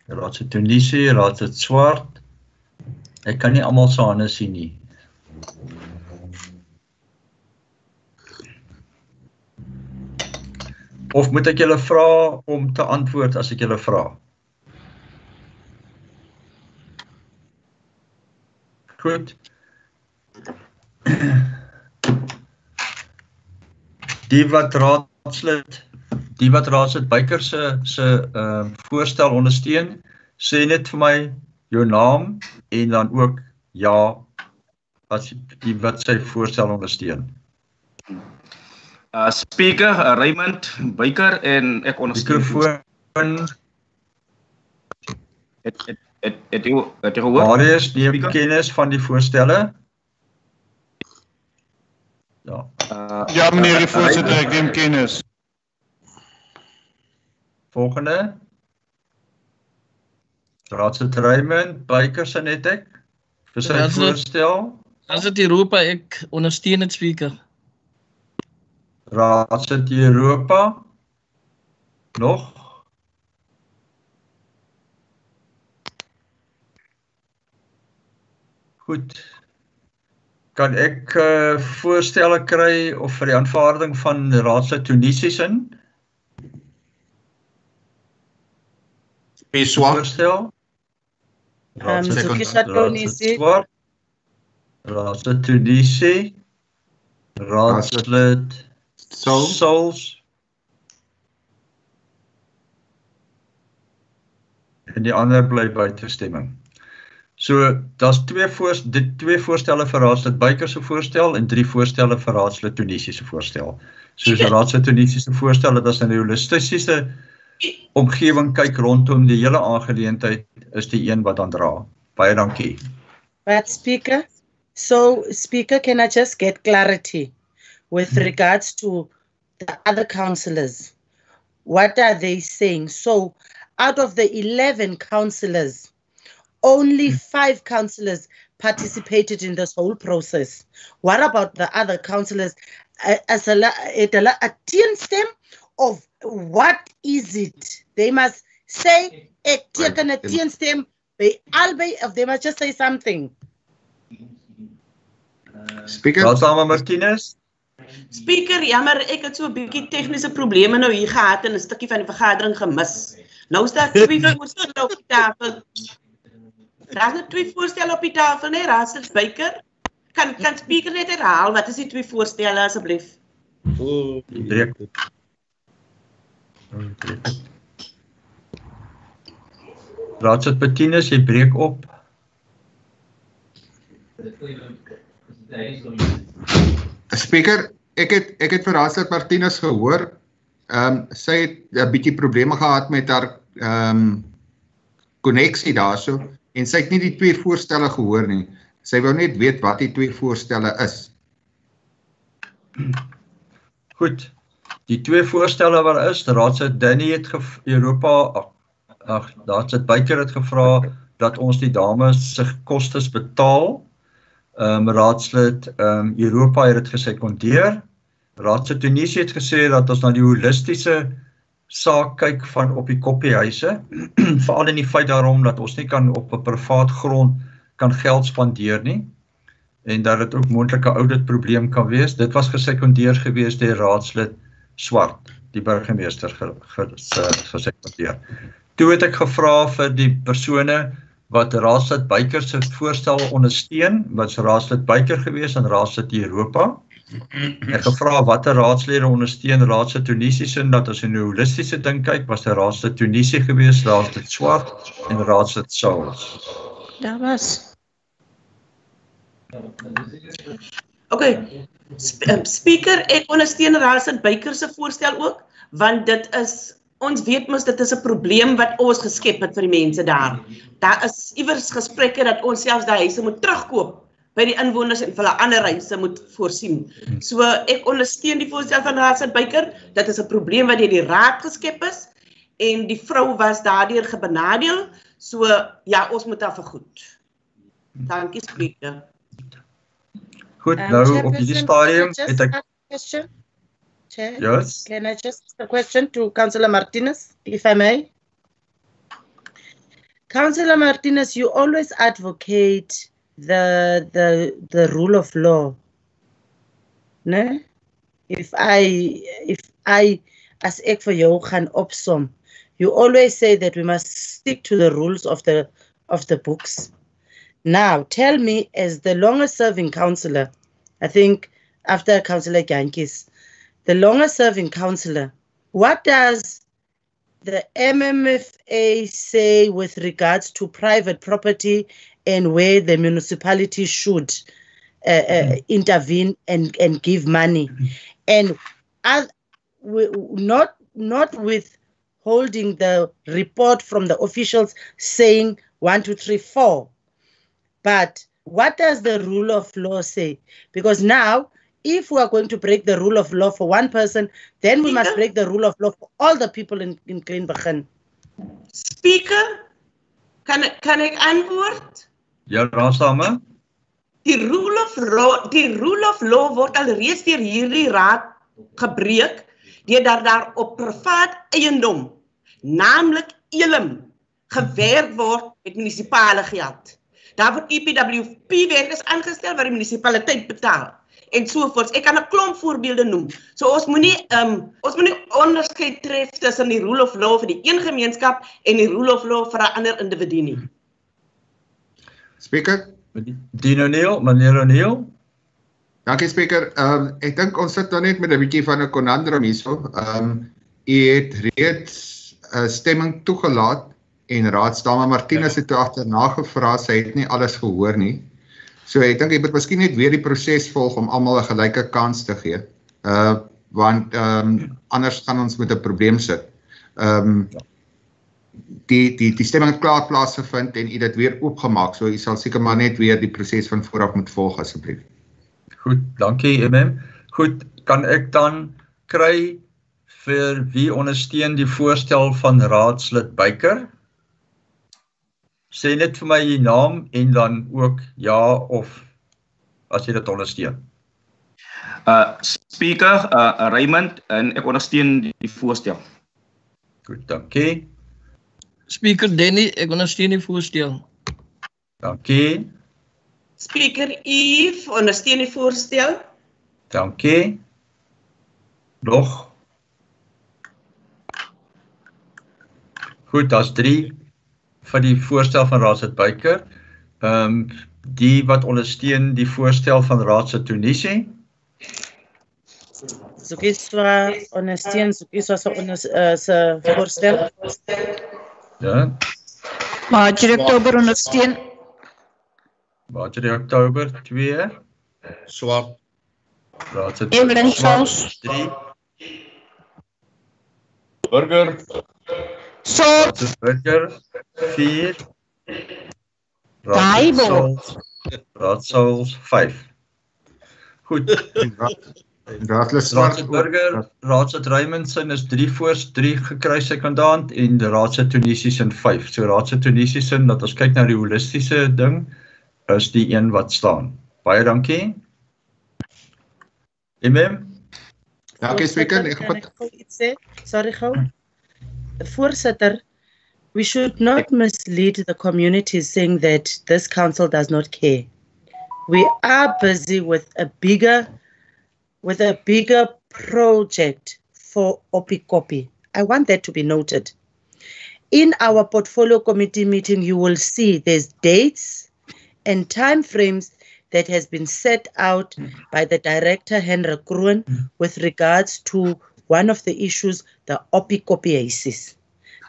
Raad se Tunisie, raad se swart. Ek kan nie almal se hande sien nie. Of moet ek julle vra om te antwoord as ek julle vra? Goed. Die wat raadslid die wat raadslid Beyker se se ehm uh, voorstel ondersteun, sê net vir my jou naam en dan ook ja as die wat sy voorstel ondersteun. Uh speaker uh, Raymond Beyker en ek ondersteun Mikrofoon het het het het jy het jy gehoor? Marius neem Speaker? kennis van die voorstelle. Ja. Uh, Ja, meneer die uh, voorsitter, Raymond, ek neem kennis. Volgende. Raadslid Raymond Beyker se net ek vir sy Raadslid- voorstel. As dit Europa ek ondersteun dit speaker. Raadslid Europa. Nog? Goed. Kan ek uh, voorstelle kry of vir die aanvaarding van raadslid Tunisies in? Wie swak? Voorstel? Um, Raadslid. Swart. Raadslid Tunisi. Raadslid Sou Souls. En die ander bly buite stemming. So daar's twee voor dit twee voorstelle vir raadslid Beyker se voorstel en drie voorstelle vir raadslid Tunisi se voorstel. Soos raadslid Tunisi se voorstel dat as 'n holistiese omgewing kyk rondom die hele aangeleentheid is die een wat dan dra. Baie dankie. But Speaker, so Speaker, can I just get clarity with regards to the other councillors? What are they saying? So out of the 11 councillors, only five councillors participated in this whole process. What about the other councillors? As a, la- het hulle 'n of what is it? They must say ek teken 'n teenstem by albei of they must just say something. Speaker. Raadslid Martinez. Speaker, jammer, ek het so 'n bietjie tegniese probleme nou hier gehad en 'n stukkie van die vergadering gemis. Nou staan twee voorstelle op die tafel. Daar's net twee voorstelle op die tafel, nee, Raadslid Beyker. Kan kan speaker net herhaal wat is die twee voorstelle asseblief? Breek. Raadslid Martinez, jy breek op. Speaker, ek het ek het vir Raadslid Martinez gehoor. Ehm um, sy het 'n bietjie probleme gehad met haar ehm um, koneksie daarso en sy het nie die twee voorstelle gehoor nie. Sy wou net weet wat die twee voorstelle is. Goed. Die twee voorstelle wat daar is, Raadslid Danny het Europa ag, Raadslid Beyker het gevra dat ons die dames se kostes betaal. Ehm um, Raadslid ehm um, Europa het dit gesekondeer. Raadslid Tunesië het gesê dat ons na die holistiese saak kyk van op die koppiehuise, veral in die feit daarom dat ons nie kan op 'n privaat grond kan geld spandeer nie en dat dit ook moontlike audit probleem kan wees. Dit was gesekondeer gewees deur raadslid Swart, die burgemeester ge, ge, se gesekondeer. Toe het ek gevra vir die persone wat raadslid Beyker se voorstel ondersteun, wat raadslid Beyker gewees en raadslid Europa. Ek gevra watter raadslede ondersteun raadslid Tunisië sin dat as 'n holistiese ding kyk, was dit raadslid Tunisië gewees, raadslid Swart en raadslid Souls. Daar was. Okay. Sp um, speaker, ek ondersteun Raadslid Beyker se voorstel ook want dit is ons weet mos dit is 'n probleem wat ons geskep het vir die mense daar. Daar is iewers gesprekke dat ons selfs daai huise moet terugkoop by die inwoners en vir hulle ander huise moet voorsien. So ek ondersteun die voorstel van Raadslid Beyker. Dit is 'n probleem wat deur die raad geskep is en die vrou was daardeur gebenadeel. So ja, ons moet haar vergoed. Dankie spreker. Goed, Um, nou op Chairperson, hierdie stadium het ek question? Chair, Yes. can I just ask a question to Councillor Martinez, if I may? Councillor Martinez, you always advocate the the the rule of law. No? If I if I as ek vir jou gaan opsom, you always say that we must stick to the rules of the of the books. Now, tell me, as the longest serving councillor, I think after Councillor Yankis, the longest serving councillor, what does the MMFA say with regards to private property and where the municipality should uh, uh, intervene and and give money, and as we, not not with holding the report from the officials saying one, two, three, four. But what does the rule of law say? Because now, if we are going to break the rule of law for one person, then we must break the rule of law for all the people in, in Kleinbegin. Speaker, kan ek kan ek antwoord? Ja, Raasame. Die rule of law, die rule of law word alreeds deur hierdie raad gebreek deur dat daar op privaat eiendom, naamlik Elim, gewerk word met munisipale geld. Daar word EPWP werkers aangestel wat die munisipaliteit betaal en so voort. Ek kan 'n klomp voorbeelde noem. So ons moenie ehm um, ons moenie onderskeid tref tussen die rule of law vir die een gemeenskap en die rule of law vir 'n ander individu nie. Speaker, Dino Neil, meneer O'Neil. Dankie Speaker. Ehm um, ek dink ons sit nou net met 'n bietjie van 'n conundrum hierso. Ehm um, u het reeds 'n uh, stemming toegelaat en raadsdame Martinus het toe agterna gevra, sy het nie alles gehoor nie. So ek dink jy moet miskien net weer die proses volg om almal 'n gelyke kans te gee. Uh want ehm um, anders gaan ons met 'n probleem sit. Ehm um, die die die stemming het klaar plaasgevind en u dit weer oopgemaak. So u sal seker maar net weer die proses van vooraf moet volg asseblief. Goed, dankie MM. Goed, kan ek dan kry vir wie ondersteun die voorstel van raadslid Beyker? Sê net vir my u naam en dan ook ja of as jy dit ondersteun. Uh speaker uh Raymond en ek ondersteun die voorstel. Goed, dankie. Speaker Denny, ek ondersteun die voorstel. Dankie. Speaker Eve, ondersteun die voorstel. Dankie. Nog. Goed, daar's 3 vir die voorstel van Raadsit Beyker. Ehm um, die wat ondersteun die voorstel van Raadsit Tunisie. Zukiswa ondersteun Zukiswa se onder uh, se voorstel. Ja. Marjorie Oktober ondersteun. Marjorie Oktober 2. Swart. Raadsit Evelyn Charles. 3. Burger. Raadsit Burger 4. Bybel. Raadsels 5. Goed. Raadslid Swart Burger, Raadsit Raymondson is 3 voor 3 gekry sekondant en Raadsit Tunisiese 5. So Raadsit Tunisiese dat ons kyk na die holistiese ding is die een wat staan. Baie dankie. MM. Dankie Speaker. Ek Kan ek gou iets sê? Sorry gou. Voorsitter, we should not mislead the community saying that this council does not care. We are busy with a bigger with a bigger project for Opikopi. I want that to be noted. In our portfolio committee meeting, you will see there's dates and time frames that has been set out by the director Henry Kroon with regards to one of the issues, the opikopiasis.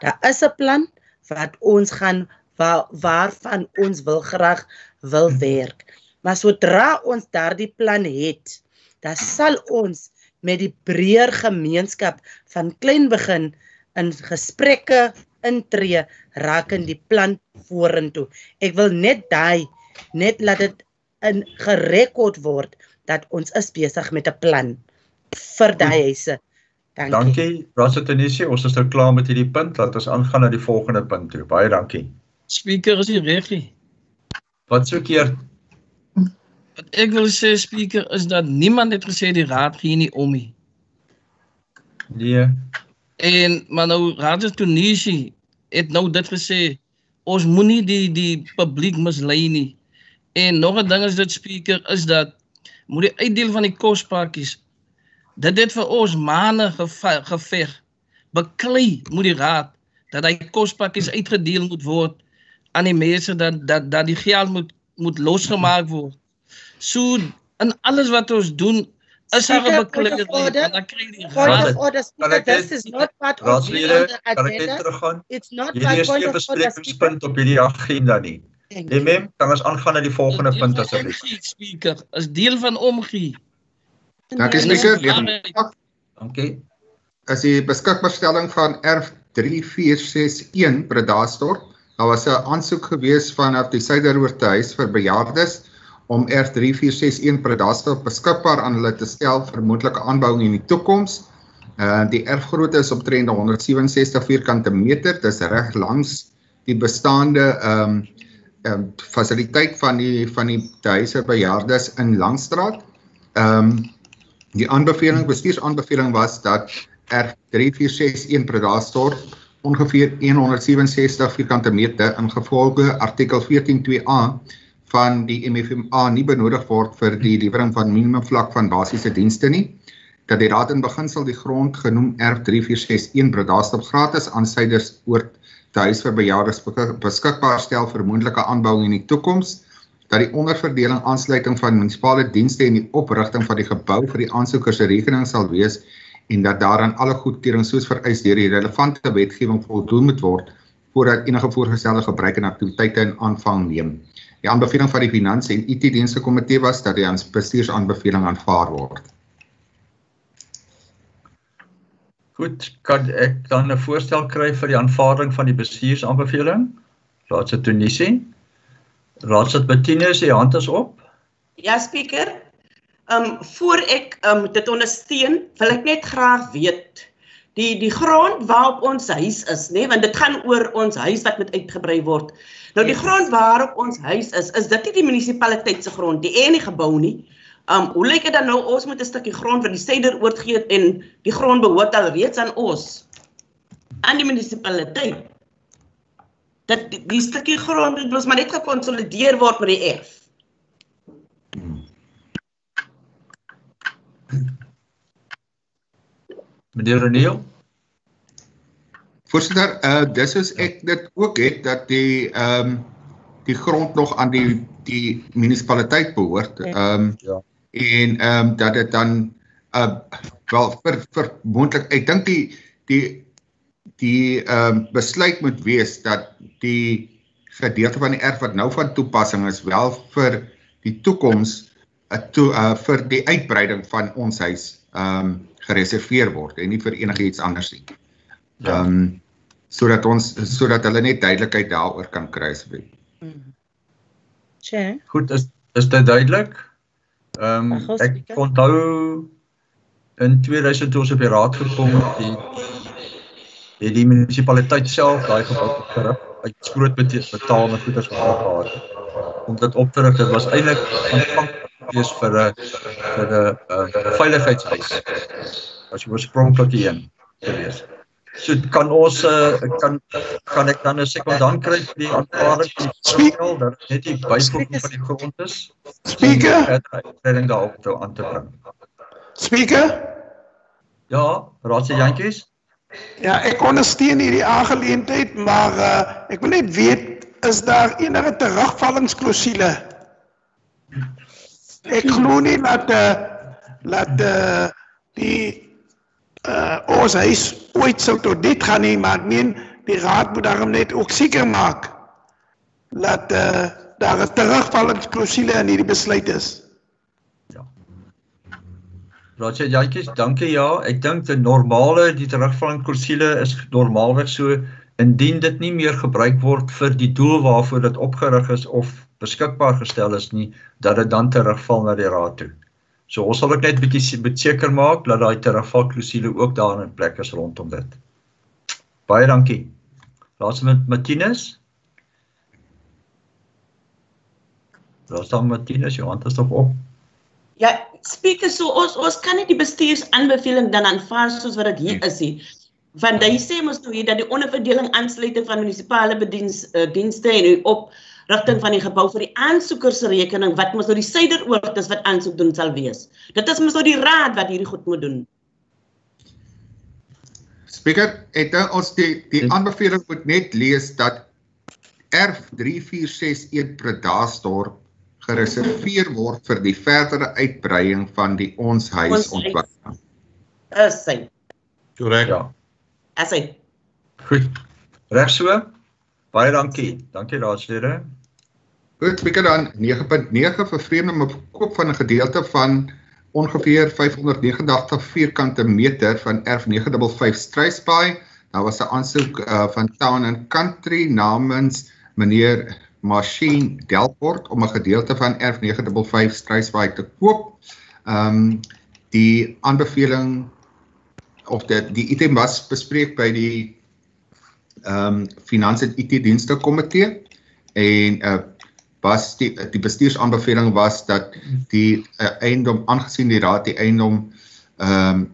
Daar is 'n plan wat ons gaan waar, waarvan ons wil graag wil werk. Maar sodra ons daardie plan het, dan sal ons met die breër gemeenskap van klein begin in gesprekke intree rakend die plan vorentoe. Ek wil net daai net laat dit in gerekord word dat ons is besig met 'n plan vir daai huise. Dankie. Dankie. Raadsit Tunisie, ons is nou klaar met hierdie punt. Laat ons aangaan na die volgende punt toe. Baie dankie. Speaker is nie reg nie. Wat sou keer Wat ek wil sê speaker is dat niemand het gesê die raad gee nie om nie. Nee. En maar nou Raad Tunesië het nou dit gesê ons moenie die die publiek mislei nie. En nog 'n ding is dit speaker is dat moet die uitdeel van die kospakkies dit het vir ons maande geve- geveg. Beklei moet die raad dat hy kospakkies uitgedeel moet word aan die mense dat dat dat die geld moet moet losgemaak word. So in alles wat ons doen is daar 'n Speaker, order. en dan kry die Point raad of order, speaker, this is not part of the agenda. teruggaan? It's not 'n of speaker. besprekingspunt op hierdie agenda nie. Nee, mem, kan ons aangaan na die volgende punt asseblief. Speaker, is deel van omgee. Dankie belangrik. Dankie. Is die beskikbaarstelling van erf 3461 Bredasdorp. Daar was 'n aansoek gewees vanaf die Suideroorte huis vir bejaardes om erf 3461 Bredasdorp beskikbaar aan hulle te stel vir moontlike aanbouing in die toekoms. Uh die erfgrootte is omtrent 167 vierkante meter. Dis reg langs die bestaande ehm um, ehm um, fasiliteit van die van die huise bejaardes in Langstraat. Ehm um, die aanbeveling bestuursaanbeveling was dat R 3461 Bredasdorp ongeveer 167 vierkante meter ingevolge artikel 142A van die MFMA nie benodig word vir die lewering van minimumvlak van basiese dienste nie dat die raad in beginsel die grond genoem erf 3461 Bredasdorp gratis aan Suiders oort te huis vir bejaardes beskik- beskikbaar stel vir moontlike aanbouing in die toekoms dat die onderverdeling aansluiting van munisipale dienste en die oprigting van die gebou vir die aansoeker se rekening sal wees en dat daaraan alle goedkeuring soos vereis deur die relevante wetgewing voldoen moet word voordat enige voorgestelde gebruik en aktiwiteite in aanvang neem. Die aanbeveling van die Finansie en IT Dienste Komitee was dat die bestuursaanbeveling aanvaar word. Goed, kan ek dan 'n voorstel kry vir die aanvaarding van die bestuursaanbeveling? Raadse Tunisie. Raadse Bettinus, die hand is op. Ja, speaker. Um voor ek um dit ondersteun, wil ek net graag weet die die grond waarop ons huis is, nê, nee, want dit gaan oor ons huis wat moet uitgebrei word. Nou die grond waarop ons huis is, is dit nie die munisipaliteit se grond nie en die gebou nie. Um hoe lyk dit dan nou ons moet 'n stukkie grond vir die suider oorgee en die grond behoort al reeds aan ons aan die munisipaliteit. Dat die, die stukkie grond moet mos maar net gekonsolideer word met die erf. Meneer Reneel. Voorsitter, uh dis soos ek dit ook het dat die ehm um, die grond nog aan die die munisipaliteit behoort. Ehm um, Ja. en ehm um, dat dit dan uh wel vir vir moontlik ek dink die die die ehm um, besluit moet wees dat die gedeelte van die erf wat nou van toepassing is wel vir die toekoms uh, toe uh vir die uitbreiding van ons huis ehm um, gereserveer word en nie vir enigiets anders nie. Ja. Ehm um, sodat ons sodat hulle net duidelikheid daaroor kan kry asseblief. Che. Goed, is is dit duidelik? Ehm ons ek onthou in 2000 toe ons op die raad gekom het, die het die munisipaliteit self daai gebou opgerig uit groot bete- betaal met goederes gehad. Om dit op te rig, dit was eintlik aanvanklik wees vir 'n vir 'n uh, veiligheidshuis. As jy oorspronklik een gewees. So kan ons uh, kan kan ek dan 'n sekondant kry vir die aanvaarding van die voorstel dat net die byvoeging van die grond is? Speaker, uitbreiding daarop te aan te bring. speaker. Ja, raadse jantjies. Ja, ek ondersteun hierdie aangeleentheid, maar uh, ek wil net weet is daar enige terugvallingsklausule? Ek glo nie dat uh, dat uh, die uh, ons huis ooit sou tot dit gaan nie, maar ek meen die raad moet daarom net ook seker maak dat uh, daar 'n terugvallingsklausule in hierdie besluit is. Raadse jantjies, dankie ja. Ek dink die normale die terugvalling kursule is normaalweg so indien dit nie meer gebruik word vir die doel waarvoor dit opgerig is of beskikbaar gestel is nie, dat dit dan terugval na die raad toe. So ons sal ook net bietjie be- seker maak dat daai terugvalklausule ook daar in plek is rondom dit. Baie dankie. Raadse met Martinus. Raadse Martinus, jou hand is nog op. Ja, speaker, so ons ons kan nie die bestuursaanbeveling dan aanvaar soos wat dit hier is nie. Want hy sê mos toe hier dat die onderverdeling aansluiting van munisipale bediens uh, dienste en die oprigting van die gebou vir die aansoeker se rekening wat mos nou die suideroord is wat aansoek doen sal wees. Dit is mos nou die raad wat hierdie goed moet doen. Speaker, het nou ons die die aanbeveling moet net lees dat erf 3461 Predasdorp gereserveer word vir die verdere uitbreiding van die ons huis ontwikkeling. Is sy. Korrek. Ja. Is hy. Goed. Reg so. Baie dankie. Dankie raadslede. Goed, speaker dan 9.9 vervreemding op koop van 'n gedeelte van ongeveer 589 vierkante meter van erf 955 Struisbaai. Daar was 'n aansoek uh, van Town and Country namens meneer Machine Delport om 'n gedeelte van erf 955 Struisbaai te koop. Ehm um, die aanbeveling of dit die item was bespreek by die ehm um, Finansie en IT Dienste Komitee en uh was die die bestuursaanbeveling was dat die uh, eiendom aangesien die raad die eiendom ehm um,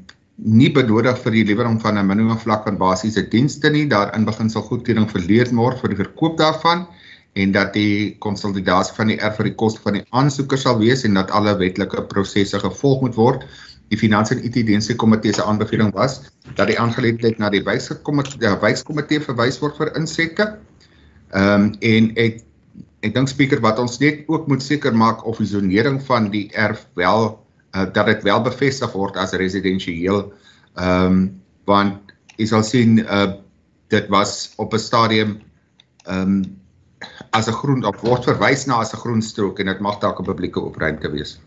nie benodig vir die lewering van 'n minimum vlak van basiese dienste nie daarin begin sal goedkeuring verleer word vir die verkoop daarvan en dat die konsolidasie van die erf vir die koste van die aansoeker sal wees en dat alle wetlike prosesse gevolg moet word die finansie en IT dienste komitee se aanbeveling was dat die aangeleentheid na die wyskomitee wyskomitee verwys word vir insette. Ehm um, en ek ek dink speaker wat ons net ook moet seker maak of die zonering van die erf wel uh, dat dit wel bevestig word as residensieel. Ehm um, want jy sal sien uh, dit was op 'n stadium ehm um, as 'n groen op word verwys na as 'n groen strook en dit mag dalk 'n publieke opruimte wees.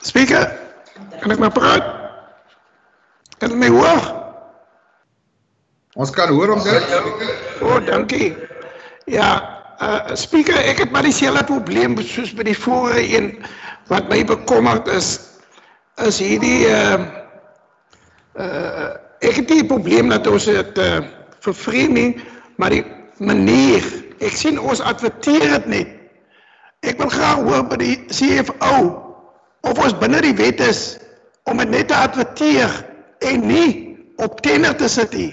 Speaker, kan ek maar praat? Kan my hoor? Ons kan hoor om dit. O, oh, dankie. Ja, uh speaker, ek het maar dieselfde probleem soos by die vorige een wat my bekommerd is is hierdie uh uh ek het die probleem dat ons dit uh vervreemding, maar die manier, ek sien ons adverteer dit net. Ek wil graag hoor by die CFO of ons binne die wet is om dit net te adverteer en nie op tender te sit nie.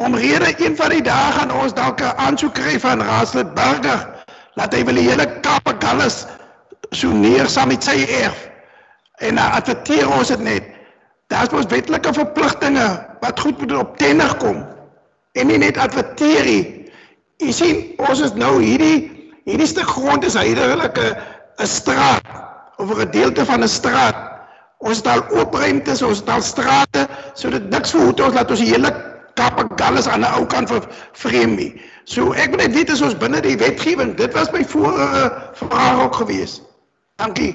Omrede een van die dae gaan ons dalk 'n aansoek kry van Raadslid Burger dat hy wil die hele Kaapgalles so neersaam met sy erf. En dan adverteer ons dit net. Daar's mos wetlike verpligtinge wat goed moet op tender kom en nie net adverteer nie. Jy sien, ons is nou hierdie hierdie stuk grond is heidelik 'n 'n straat of 'n gedeelte van 'n straat. Ons het al oopruimtes, ons het al strate, so dit niks verhoed ons laat ons die hele Kapagalles aan die ou kant vir vreem nie. So ek wil net weet as ons binne die wetgewing, dit was my vorige vraag ook gewees. Dankie.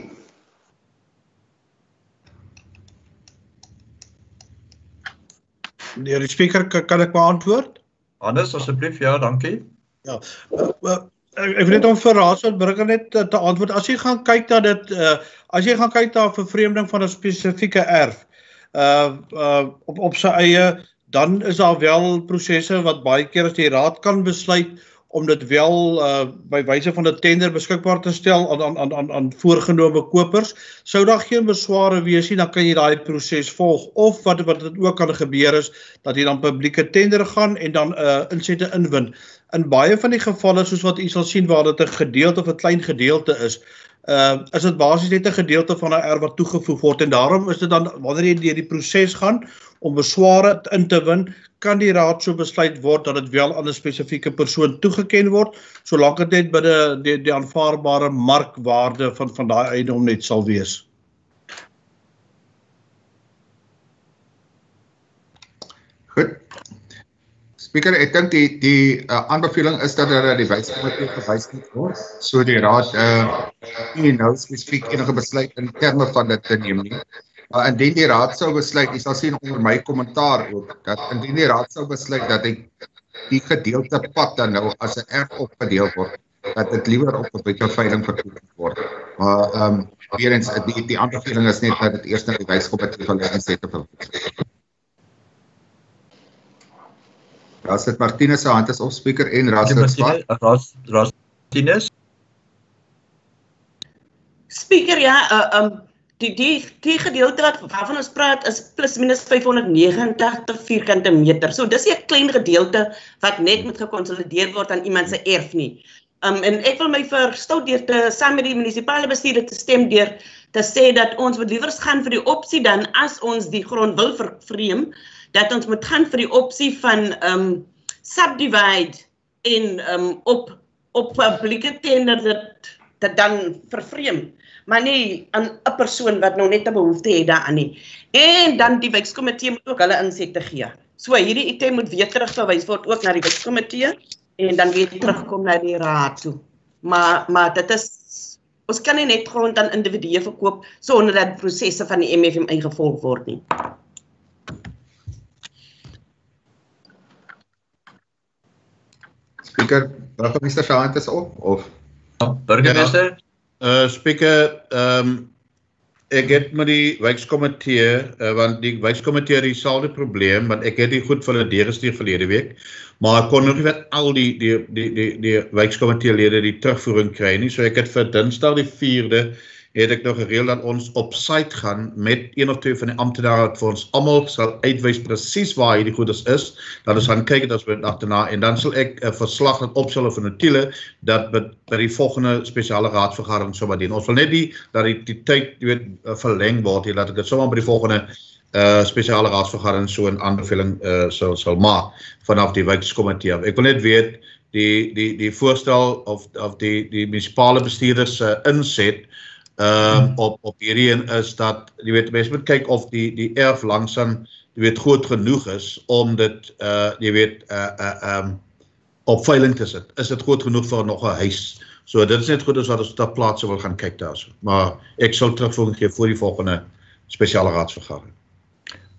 Die spreker kan ek beantwoord? Anders asseblief, ja, dankie. Ja. Uh, uh, ek ek weet net om vir Raadslid Burger net te, te antwoord. As jy gaan kyk na dit uh as jy gaan kyk na vervreemding van 'n spesifieke erf uh uh op op sy eie dan is daar wel prosesse wat baie keer as die raad kan besluit om dit wel uh by wyse van 'n tender beskikbaar te stel aan aan aan aan voorgenome kopers. Sou daar geen besware wees nie dan kan jy daai proses volg. Of wat wat dit ook kan gebeur is dat jy dan publieke tender gaan en dan uh insette inwin in baie van die gevalle soos wat u sal sien waar dit 'n gedeelte of 'n klein gedeelte is, uh is dit basies net 'n gedeelte van 'n erf wat toegevoeg word en daarom is dit dan wanneer jy deur die proses gaan om besware in te win, kan die raad so besluit word dat dit wel aan 'n spesifieke persoon toegeken word, solank dit net binne die die aanvaarbare markwaarde van van daai eiendom net sal wees. Goed. Speaker, ek dink die die uh, aanbeveling is dat dat die wyskomitee gewys moet word. So die raad uh nie nou spesifiek enige besluit in terme van dit te neem nie. Maar uh, indien die raad sou besluit, jy sal sien onder my kommentaar ook dat indien die raad sou besluit dat hy die gedeelte pad dan nou as 'n erf opgedeel word, dat dit liewer op 'n bietjie veiling verkoop word. Maar ehm um, weer eens die die aanbeveling is net dat dit eers na die wyskomitee van die insette verwys. Rasit Martinez se hand is op speaker en Rasit Ras Martinez. Speaker ja, uh, um die die die gedeelte wat waarvan ons praat is plus minus 589 vierkante meter. So dis 'n klein gedeelte wat net moet gekonsolideer word aan iemand se erf nie. Um en ek wil my verstout deur te saam met die munisipale bestuurder te stem deur te sê dat ons moet liewer gaan vir die opsie dan as ons die grond wil vervreem dat ons moet gaan vir die opsie van um subdivide en um op op publieke tender dit dit dan vervreem, maar nie aan 'n persoon wat nou net 'n behoefte het daaraan nie. En dan die wijkkomitee moet ook hulle insette gee. So hierdie item moet weer terugverwys word ook na die wijkkomitee en dan weer terugkom na die raad toe. Maar maar dit is ons kan nie net grond aan individue verkoop sonder dat prosesse van die MFM ingevolg word nie. Speaker, burgemeester se hand is op of burgemeester Uh speaker, ehm um, ek het met die wijkkomitee uh, want die wijkkomitee het dieselfde probleem want ek het dit goed vir hulle deurgestuur verlede week, maar ek kon nog nie van al die die die die die wijkkomitee lede die terugvoering kry nie. So ek het vir Dinsdag die 4de het ek nog gereël dat ons op site gaan met een of twee van die amptenare wat vir ons almal sal uitwys presies waar hierdie goederes is. Dan ons gaan kyk dit as we agterna en dan sal ek 'n verslag laat opstel of 'n notule dat by, die volgende spesiale raadsvergadering sou wat dien. Ons wil net die dat die, die tyd weet verleng word hier dat ek dit sommer by die volgende uh spesiale raadsvergadering so 'n aanbeveling uh sal sal maak vanaf die wijkkomitee. Ek wil net weet die die die voorstel of of die die munisipale bestuurders se uh, inset ehm um, op op hierdie een is dat jy weet mense moet kyk of die die erf langsaan jy weet groot genoeg is om dit uh jy weet uh uh um op veiling te sit. Is dit groot genoeg vir nog 'n huis? So dit is net goed as wat ons op daardie plaas wil gaan kyk daarso. Maar ek sal terugvoer gee voor die volgende spesiale raadsvergadering.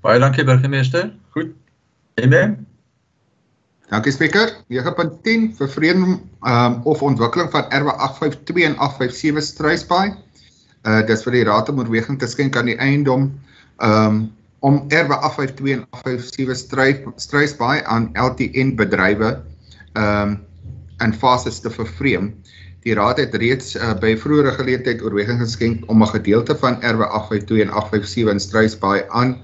Baie dankie burgemeester. Goed. Amen. Dankie spreker. 9.10 vir vrede um, of ontwikkeling van erwe 852 en 857 Struisbaai. Uh dis vir die raad om oorweging te skenk aan die eiendom um om erwe 852 en 857 Struis Struisbaai aan LTN bedrywe um in fases te vervreem. Die raad het reeds uh, by vroeëre geleentheid oorweging geskenk om 'n gedeelte van erwe 852 en 857 in Struisbaai aan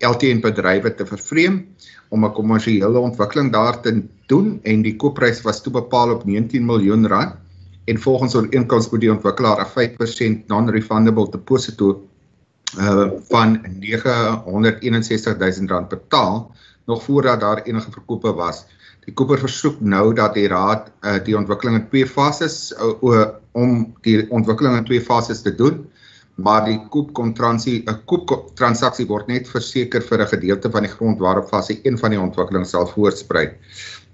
LTN bedrywe te vervreem om 'n kommersiële ontwikkeling daar te doen en die koopprys was toe bepaal op 19 miljoen rand en volgens ooreenkoms moet die ontwikkelaar 'n 5% non-refundable deposito uh van 961000 rand betaal nog voordat daar enige verkope was. Die koper versoek nou dat die raad uh die ontwikkeling in twee fases uh, om die ontwikkeling in twee fases te doen maar die koopkontransie 'n kooptransaksie word net verseker vir 'n gedeelte van die grond waarop fase 1 van die ontwikkeling sal voortspruit.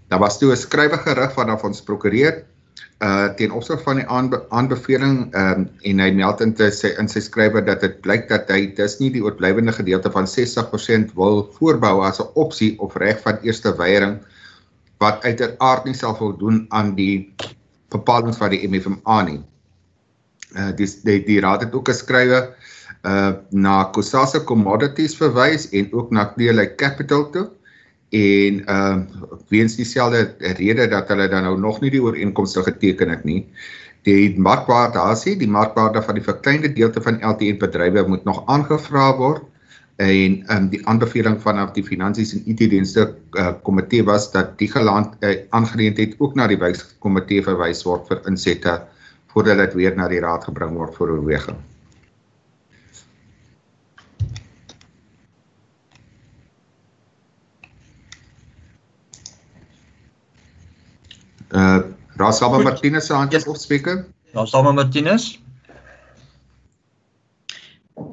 Daar was toe 'n skrywe gerig vanaf ons prokureur uh teen opsig van die aanbe aanbeveling um, en hy meld in sy in sy skrywe dat dit blyk dat hy dis nie die oorblywende gedeelte van 60% wil voorbou as 'n opsie of reg van eerste weiering wat uiteraard nie sal voldoen aan die bepalinge van die MFMA nie. Uh, die, die die raad het ook geskrywe uh na Kusasa Commodities verwys en ook na Clearlake Capital toe en uh weens dieselfde rede dat hulle dan nou nog nie die ooreenkomste geteken het nie. Die markwaarde asie, die markwaarde van die verkleinde deelte van LTN bedrywe moet nog aangevra word en um, die aanbeveling vanaf die finansies en IT dienste uh, komitee was dat die geland uh, aangeleentheid ook na die wyskomitee verwys word vir insette voordat dit weer na die raad gebring word vir oorweging. Uh Rasalma Martinez se hand is op spreker. Rasalma Martinez.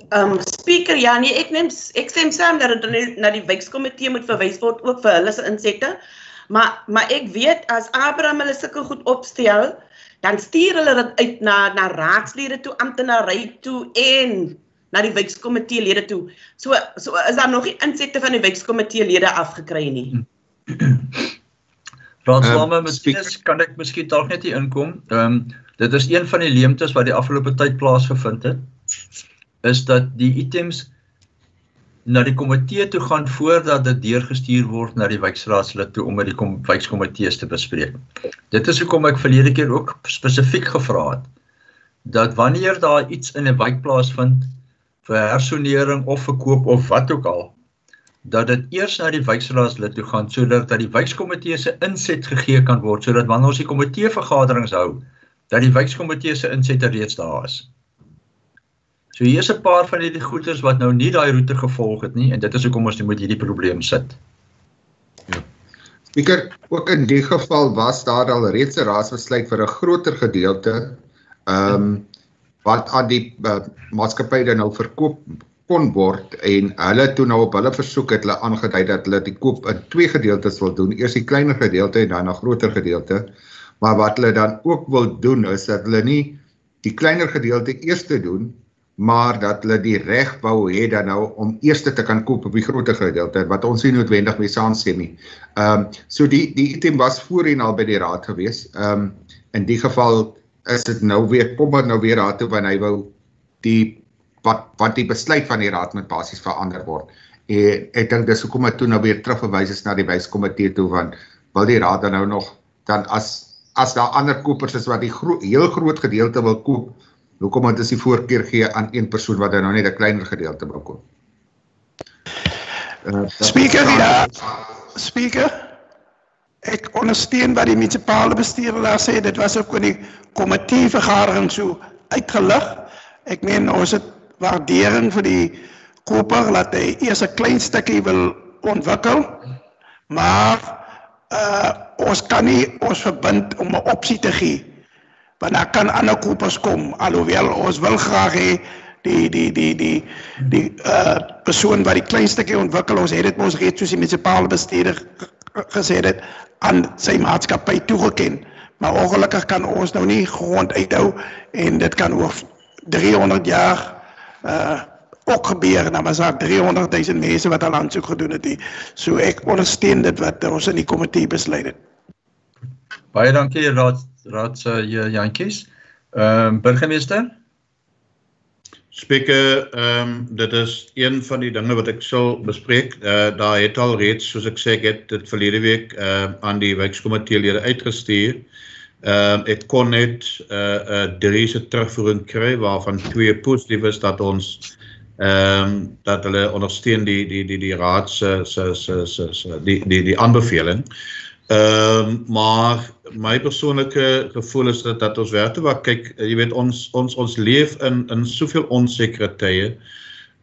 Um speaker ja nee ek neem ek stem saam dat dit na die wijkkomitee moet verwys word ook vir hulle se insette. Maar maar ek weet as Abraham hulle sulke goed opstel, dan stuur hulle dit uit na na raadslede toe, amptenary toe en na die wijkkomitee lede toe. So so is daar nog nie insette van die wijkkomitee lede afgekry nie. Raadslame, um, miskien kan ek miskien dalk net hier inkom. Ehm um, dit is een van die leemtes wat die afgelope tyd plaasgevind het is dat die items na die komitee toe gaan voordat dit deurgestuur word na die wijkraadslid toe om met die wijkskomitees te bespreek. Dit is hoekom ek verlede keer ook spesifiek gevra het dat wanneer daar iets in 'n wijk plaasvind vir hersonering of verkoop of wat ook al dat dit eers na die wijkraadslid toe gaan sodat dat die wijkskomitee se inset gegee kan word sodat wanneer ons die komitee vergaderings hou dat die wijkskomitee se inset reeds daar is. So hier is 'n paar van hierdie goeders wat nou nie daai roete gevolg het nie en dit is hoekom ons nou met hierdie probleem sit. Ja. Speaker, ook in die geval was daar al reeds 'n raadsbesluit vir 'n groter gedeelte ehm um, wat aan die uh, maatskappy dan nou verkoop kon word en hulle toe nou op hulle versoek het hulle aangedui dat hulle die koop in twee gedeeltes wil doen. Eers die kleiner gedeelte en dan 'n groter gedeelte. Maar wat hulle dan ook wil doen is dat hulle nie die kleiner gedeelte eers te doen, maar dat hulle die reg wou hê dan nou om eers te kan koop op die groter gedeelte wat ons nie noodwendig mee saamstem nie. Ehm um, so die die item was voorheen al by die raad gewees. Ehm um, in die geval is dit nou weer kom maar nou weer raad toe wanneer hy wou die wat wat die besluit van die raad moet basies verander word. En ek dink dis hoekom dit toe nou weer terugverwys is na die wyskomitee toe want wil die raad dan nou nog dan as as daar ander kopers is wat die gro heel groot gedeelte wil koop, hoekom moet ons die voorkeur gee aan een persoon wat dan nou net 'n kleiner gedeelte wil koop? Uh, speaker ja. Speaker. Ek ondersteun wat die munisipale bestuurder daar sê, dit was ook in die komitee vergadering so uitgelig. Ek meen ons het waardering vir die koper laat hy eers 'n klein stukkie wil ontwikkel. Maar uh ons kan nie ons verbind om 'n opsie te gee. Want dan kan ander kopers kom alhoewel ons wil graag hê die die die die die uh persoon wat die klein stukkie ontwikkel ons het dit mos reeds soos die munisipale bestuurder gesê het aan sy maatskappy toegeken. Maar ongelukkig kan ons nou nie grond uithou en dit kan oor 300 jaar uh ook gebeur nou maar saak 300 000 mense wat al aansoek gedoen het. Nie. So ek ondersteun dit wat ons in die komitee besluit het. Baie dankie raad raad se uh, jantjies. Ehm um, burgemeester Spreker, ehm um, dit is een van die dinge wat ek sal bespreek. Eh uh, daar het al reeds soos ek sê ek het dit verlede week ehm uh, aan die wijkkomiteelede uitgestuur. Ehm uh, ek kon net eh uh, uh, drie se terugvoering kry waarvan twee positief is dat ons ehm um, dat hulle ondersteun die die die die raad se se se se die die die aanbeveling. Ehm um, maar my persoonlike gevoel is dat dat ons werkte wat kyk jy weet ons ons ons leef in in soveel onsekere tye.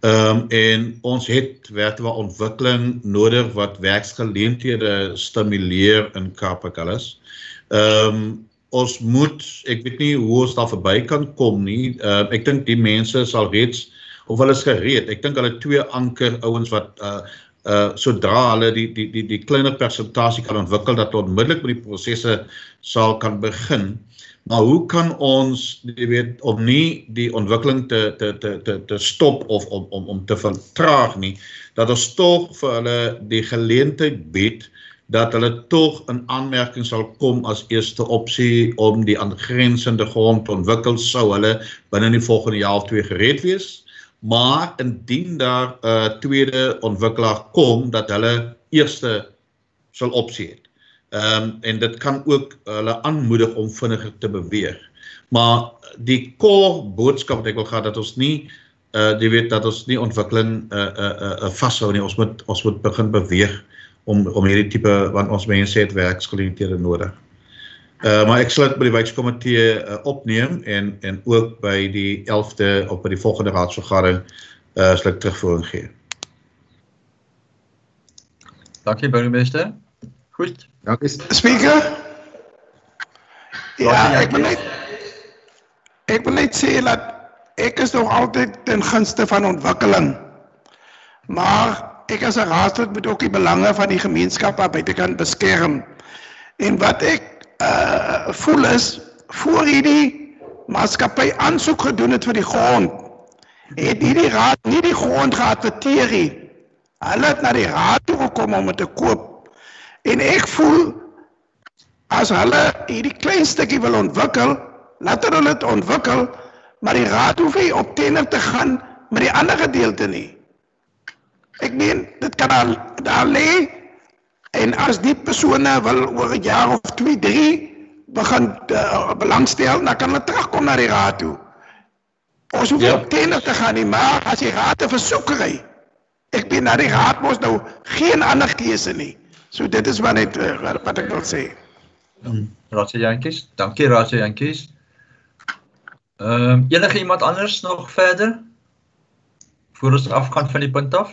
Ehm um, en ons het werkte wat ontwikkeling nodig wat werksgeleenthede stimuleer in Kaapstad. Ehm um, ons moet ek weet nie hoe ons daar verby kan kom nie. Ehm uh, ek dink die mense sal reeds of hulle is gereed. Ek dink hulle twee anker ouens wat uh uh sodra hulle die die die die kleiner persentasie kan ontwikkel dat onmiddellik met die prosesse sal kan begin. Maar hoe kan ons jy weet om nie die ontwikkeling te te te te te stop of om om om te vertraag nie dat ons tog vir hulle die geleentheid bied dat hulle tog in aanmerking sal kom as eerste opsie om die aangrensende grond te ontwikkel sou hulle binne die volgende jaar of twee gereed wees maar indien daar 'n uh, tweede ontwikkelaar kom dat hulle eerste sal opsie het. Ehm um, en dit kan ook hulle aanmoedig om vinniger te beweeg. Maar die core boodskap wat ek wil gehad dat ons nie uh jy weet dat ons nie ontwikkeling uh uh uh, uh vashou nie. Ons moet ons moet begin beweeg om om hierdie tipe want ons mense het werksgeleenthede nodig. Uh maar ek sal dit by die wijkkomitee uh, opneem en en ook by die 11de op by die volgende raadsvergadering uh sal ek terugvoering gee. Dankie burgemeester. Goed. Dankie. Speaker. Ja, ek wil net ek wil net sê dat ek is nog altyd ten gunste van ontwikkeling. Maar ek as 'n raadslid moet ook die belange van die gemeenskap aan buitekant beskerm. En wat ek uh voel is voor hierdie maatskappy aansoek gedoen het vir die grond het hierdie raad nie die grond geadverteer nie. Hulle het na die raad toe gekom om dit te koop. En ek voel as hulle hierdie klein stukkie wil ontwikkel laat hulle dit ontwikkel maar die raad hoef nie op tender te gaan met die ander gedeelte nie ek meen dit kan al daar lê En as die persone wil oor 'n jaar of 2, 3 begin uh, belangstel, dan kan hulle terugkom na die raad toe. Ons hoef ja. op tender te gaan nie, maar as die raad 'n versoek kry, ek bin na die raad mos nou geen ander keuse nie. So dit is wat net uh, wat ek wil sê. Um, Raadse Jantjies, dankie Raadse Jantjies. Ehm um, enige iemand anders nog verder? Voor ons afkant van die punt af?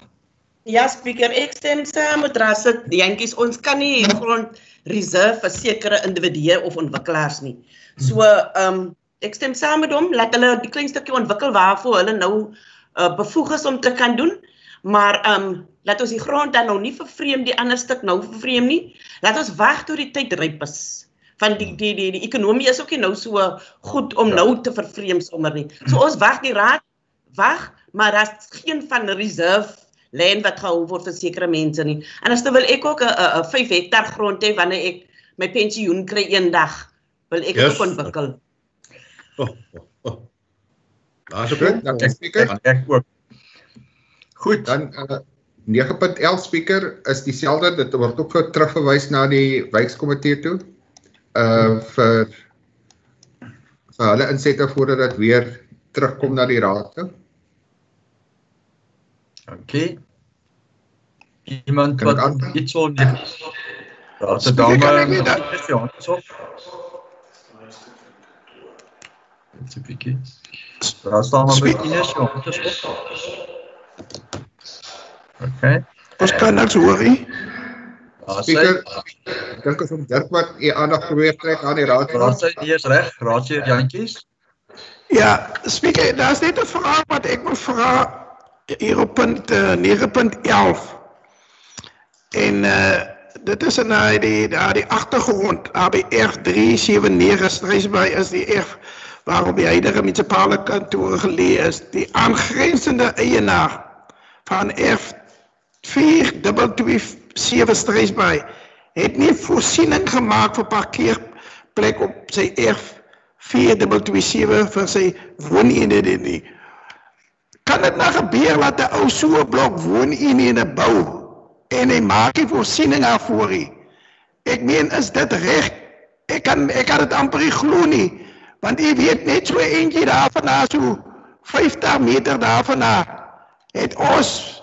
Ja, speaker, ek stem saam met Rasit Jantjies. Ons kan nie grond reserve vir sekere individue of ontwikkelaars nie. So, ehm um, ek stem saam met hom laat hulle die klein stukkie ontwikkel waarvoor hulle nou uh, bevoeg is om te kan doen. Maar ehm um, laat ons die grond dan nou nie vervreem die ander stuk nou vervreem nie. Laat ons wag tot die tyd ryp is. Van die die die die ekonomie is ook nie nou so goed om ja. nou te vervreem sommer nie. So ons wag die raad wag, maar daar's geen van reserve land wat gehou word vir sekere mense nie. En as wil ek ook 'n 'n 5 hektaar grond hê wanneer ek my pensioen kry eendag, wil ek yes. ook ontwikkel. Oh, oh, oh. Daar's ook dan ek spreek dan ek ook. Goed, dan uh, 9.11 speaker is dieselfde, dit word ook terugverwys na die wijkskomitee toe. Uh vir vir hulle insette voordat dit weer terugkom na die raad toe. Oké. Iemand wat iets on Daar's 'n dame. Ja, so. Dit's 'n bietjie. Daar's dan maar met Ines, ja, dit is op. Okay. Ons kan niks hoor nie. Speaker, ek dink as om Dirk wat u aandag probeer trek aan die raad. Raad sy eers reg, raadseer Jantjies. Ja, speaker, daar's net 'n vraag wat ek wil vra hier op punt uh, 9.11 en uh, dit is in uh, die daar die agtergrond ABR 379 Strysby is die erf waarop die huidige munisipale kantore geleë is. Die aangrensende eienaar van erf 4227 Strysby het nie voorsiening gemaak vir parkeerplek op sy erf 4227 vir sy wooneenhede nie kan dit nou gebeur dat 'n ou so 'n blok woon in in 'n bou en hy maak nie voorsiening daarvoor nie. Ek meen is dit reg? Ek kan ek kan dit amper nie glo nie. Want jy weet net so eentjie daarvan na so 50 meter daarvan na het ons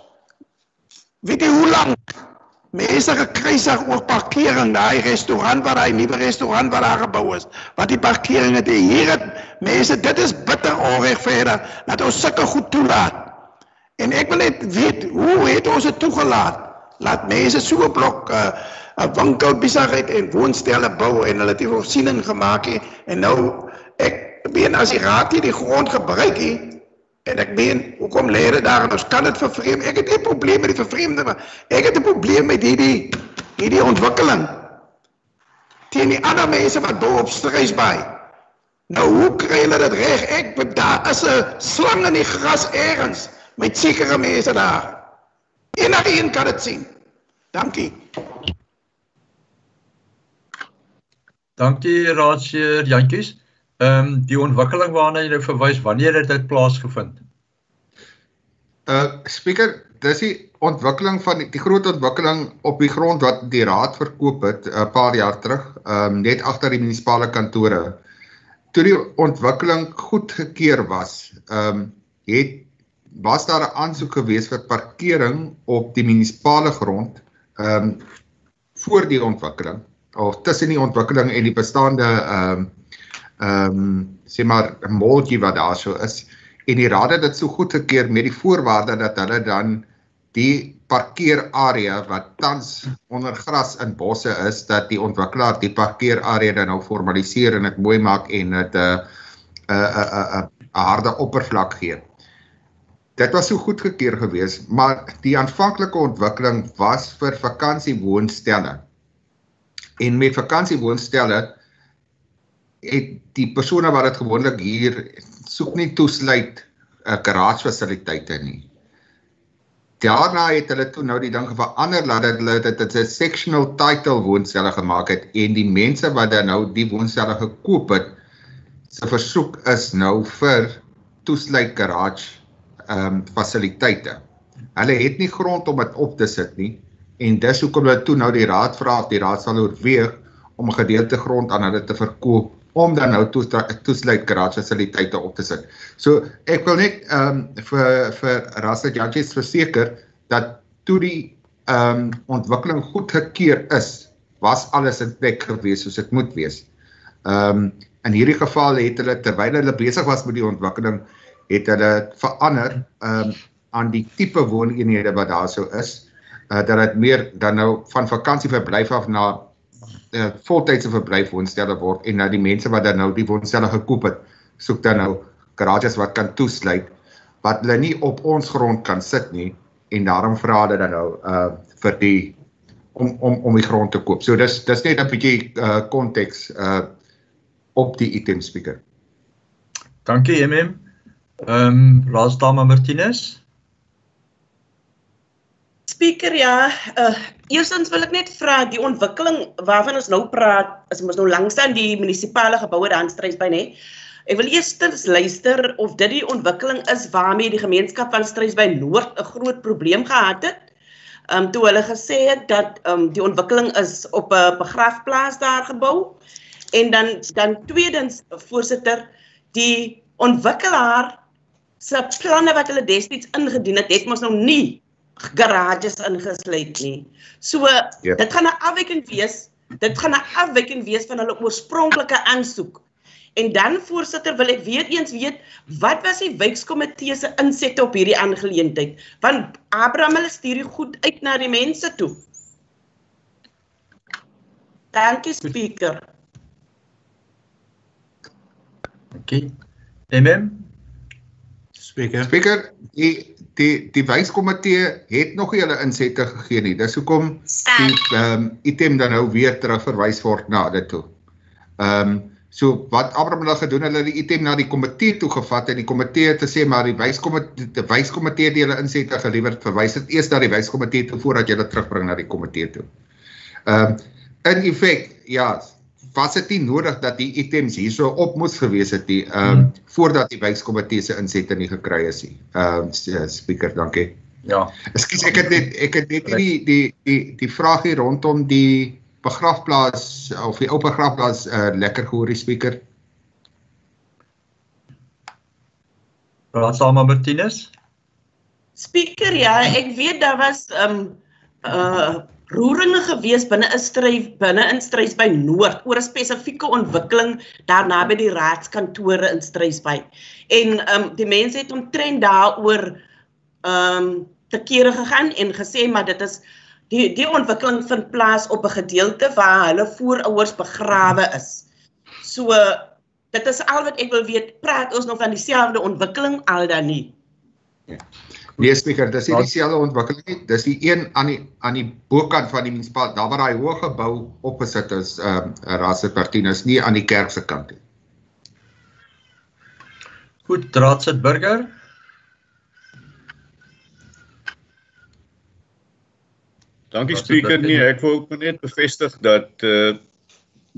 weet jy hoe lank Mense gekry sig oor parkering daai restaurant waar daai nuwe restaurant waar daar gebou is. Wat die parkering het hier het mense dit is bitter onregverdig dat ons sulke goed toelaat. En ek wil net weet hoe het ons dit toegelaat? Laat mense so 'n blok 'n uh, winkel besigheid en woonstelle bou en hulle het nie voorsiening gemaak nie en nou ek meen as die raad hier die grond gebruik het En ek meen, hoekom lê dit daar? Ons kan dit vervreem. Ek het nie probleme met die vervreemde maar ek het 'n probleem met hierdie hierdie ontwikkeling. Teen die ander mense wat bo op strys by. Nou hoe kry hulle dit reg? Ek daar is 'n slang in die gras eers met sekere mense daar. Enige een kan dit sien. Dankie. Dankie Raadsheer Jantjies ehm um, die ontwikkeling waarna jy nou verwys, wanneer het dit plaasgevind? Uh speaker, dis die ontwikkeling van die, die groot ontwikkeling op die grond wat die raad verkoop het 'n uh, paar jaar terug, ehm um, net agter die munisipale kantore. Toe die ontwikkeling goedgekeur was, ehm um, het was daar 'n aansoek gewees vir parkering op die munisipale grond ehm um, voor die ontwikkeling of tussen die ontwikkeling en die bestaande ehm um, ehm um, sê maar 'n moltjie wat daar so is en die raad het dit so goedgekeur met die voorwaarde dat hulle dan die parkeerarea wat tans onder gras in bosse is dat die ontwikkelaar die parkeerarea dan nou formaliseer en dit mooi maak en dit 'n 'n 'n 'n harde oppervlak gee. Dit was so goedgekeur geweest, maar die aanvanklike ontwikkeling was vir vakansiewoonstelle. En met vakansiewoonstelle het die persone wat dit gewoonlik hier soek nie toesluit 'n uh, eh, garage fasiliteite nie. Daarna het hulle toe nou die ding verander laat dit hulle dit 'n sectional title woonstelle gemaak het en die mense wat dan nou die woonstelle gekoop het se versoek is nou vir toesluit garage ehm um, fasiliteite. Hulle het nie grond om dit op te sit nie en dis hoekom hulle toe nou die raad vra of die raad sal oorweeg om 'n gedeelte grond aan hulle te verkoop om dan nou toesluit garage fasiliteite op te sit. So ek wil net ehm um, vir vir Rasta Judges verseker dat toe die ehm um, ontwikkeling goedgekeur is, was alles in plek gewees soos dit moet wees. Ehm um, in hierdie geval het hulle terwyl hulle besig was met die ontwikkeling, het hulle verander ehm um, aan die tipe wooneenhede wat daar sou is, uh, dat dit meer dan nou van vakansieverblyf af na uh, voltydse verblyf woonstelle word en nou die mense wat dan nou die woonstelle gekoop het soek dan nou garages wat kan toesluit wat hulle nie op ons grond kan sit nie en daarom vra hulle dan nou uh vir die om om om die grond te koop. So dis dis net 'n bietjie uh konteks uh op die item speaker. Dankie MM. Ehm um, Raasdame Martinez. Speaker ja, uh eerstens wil ek net vra die ontwikkeling waarvan ons nou praat, as ons nou langs aan die munisipale geboue daar in Strysby nê. Ek wil eerstens luister of dit die ontwikkeling is waarmee die gemeenskap van Strysby Noord 'n groot probleem gehad het. Um toe hulle gesê het dat um die ontwikkeling is op 'n begrafplaas daar gebou. En dan dan tweedens voorsitter die ontwikkelaar se planne wat hulle destyds ingedien het, het mos nou nie garages ingesluit nie. So Ja. yep. dit gaan 'n afwyking wees. Dit gaan 'n afwyking wees van hulle oorspronklike aansoek. En dan voorsitter wil ek weer eens weet wat was die wijkkomitee se insette op hierdie aangeleentheid? Want Abraham hulle stuur die goed uit na die mense toe. Dankie speaker. Dankie. MM. Speaker. Speaker, die die die wyskomitee het nog nie hulle insette gegee nie. Dis hoekom die ehm um, item dan nou weer terugverwys word na dit toe. Ehm um, so wat Abraham hulle gedoen, hulle die item na die komitee toe gevat en die komitee het gesê maar die wyskomitee die wyskomitee het hulle insette geliewer verwys dit eers na die wyskomitee toe voordat jy dit terugbring na die komitee toe. Ehm um, in effek, ja, was dit nie nodig dat die items hierso op moes gewees het nie, ehm um, voordat die wyskomitee se insette nie gekry is nie. Ehm um, speaker, dankie. Ja. Ekskuus, ek het net ek het net die die die die vraag hier rondom die begrafplaas of die ou begrafplaas uh, lekker gehoor die speaker. Raadsaam Martinez. Speaker ja, ek weet daar was um uh roeringe gewees binne 'n stryf binne in Strysby Noord oor 'n spesifieke ontwikkeling daar naby die raadskantore in Strysby. En um die mense het omtrent daaroor um te kere gegaan en gesê maar dit is die die ontwikkeling vind plaas op 'n gedeelte waar hulle voorouers begrawe is. So dit is al wat ek wil weet, praat ons nog van dieselfde ontwikkeling al dan nie? Nee speaker, dis nie dieselfde ontwikkeling nie. Dis die een aan die aan die bokant van die munisipaliteit, daar waar daai hoë gebou opgesit is, ehm um, Raadse Martinus, nie aan die kerk se kant nie. Goed, Raadsit Burger. Dankie spreker. Nee, ek wil ook net bevestig dat uh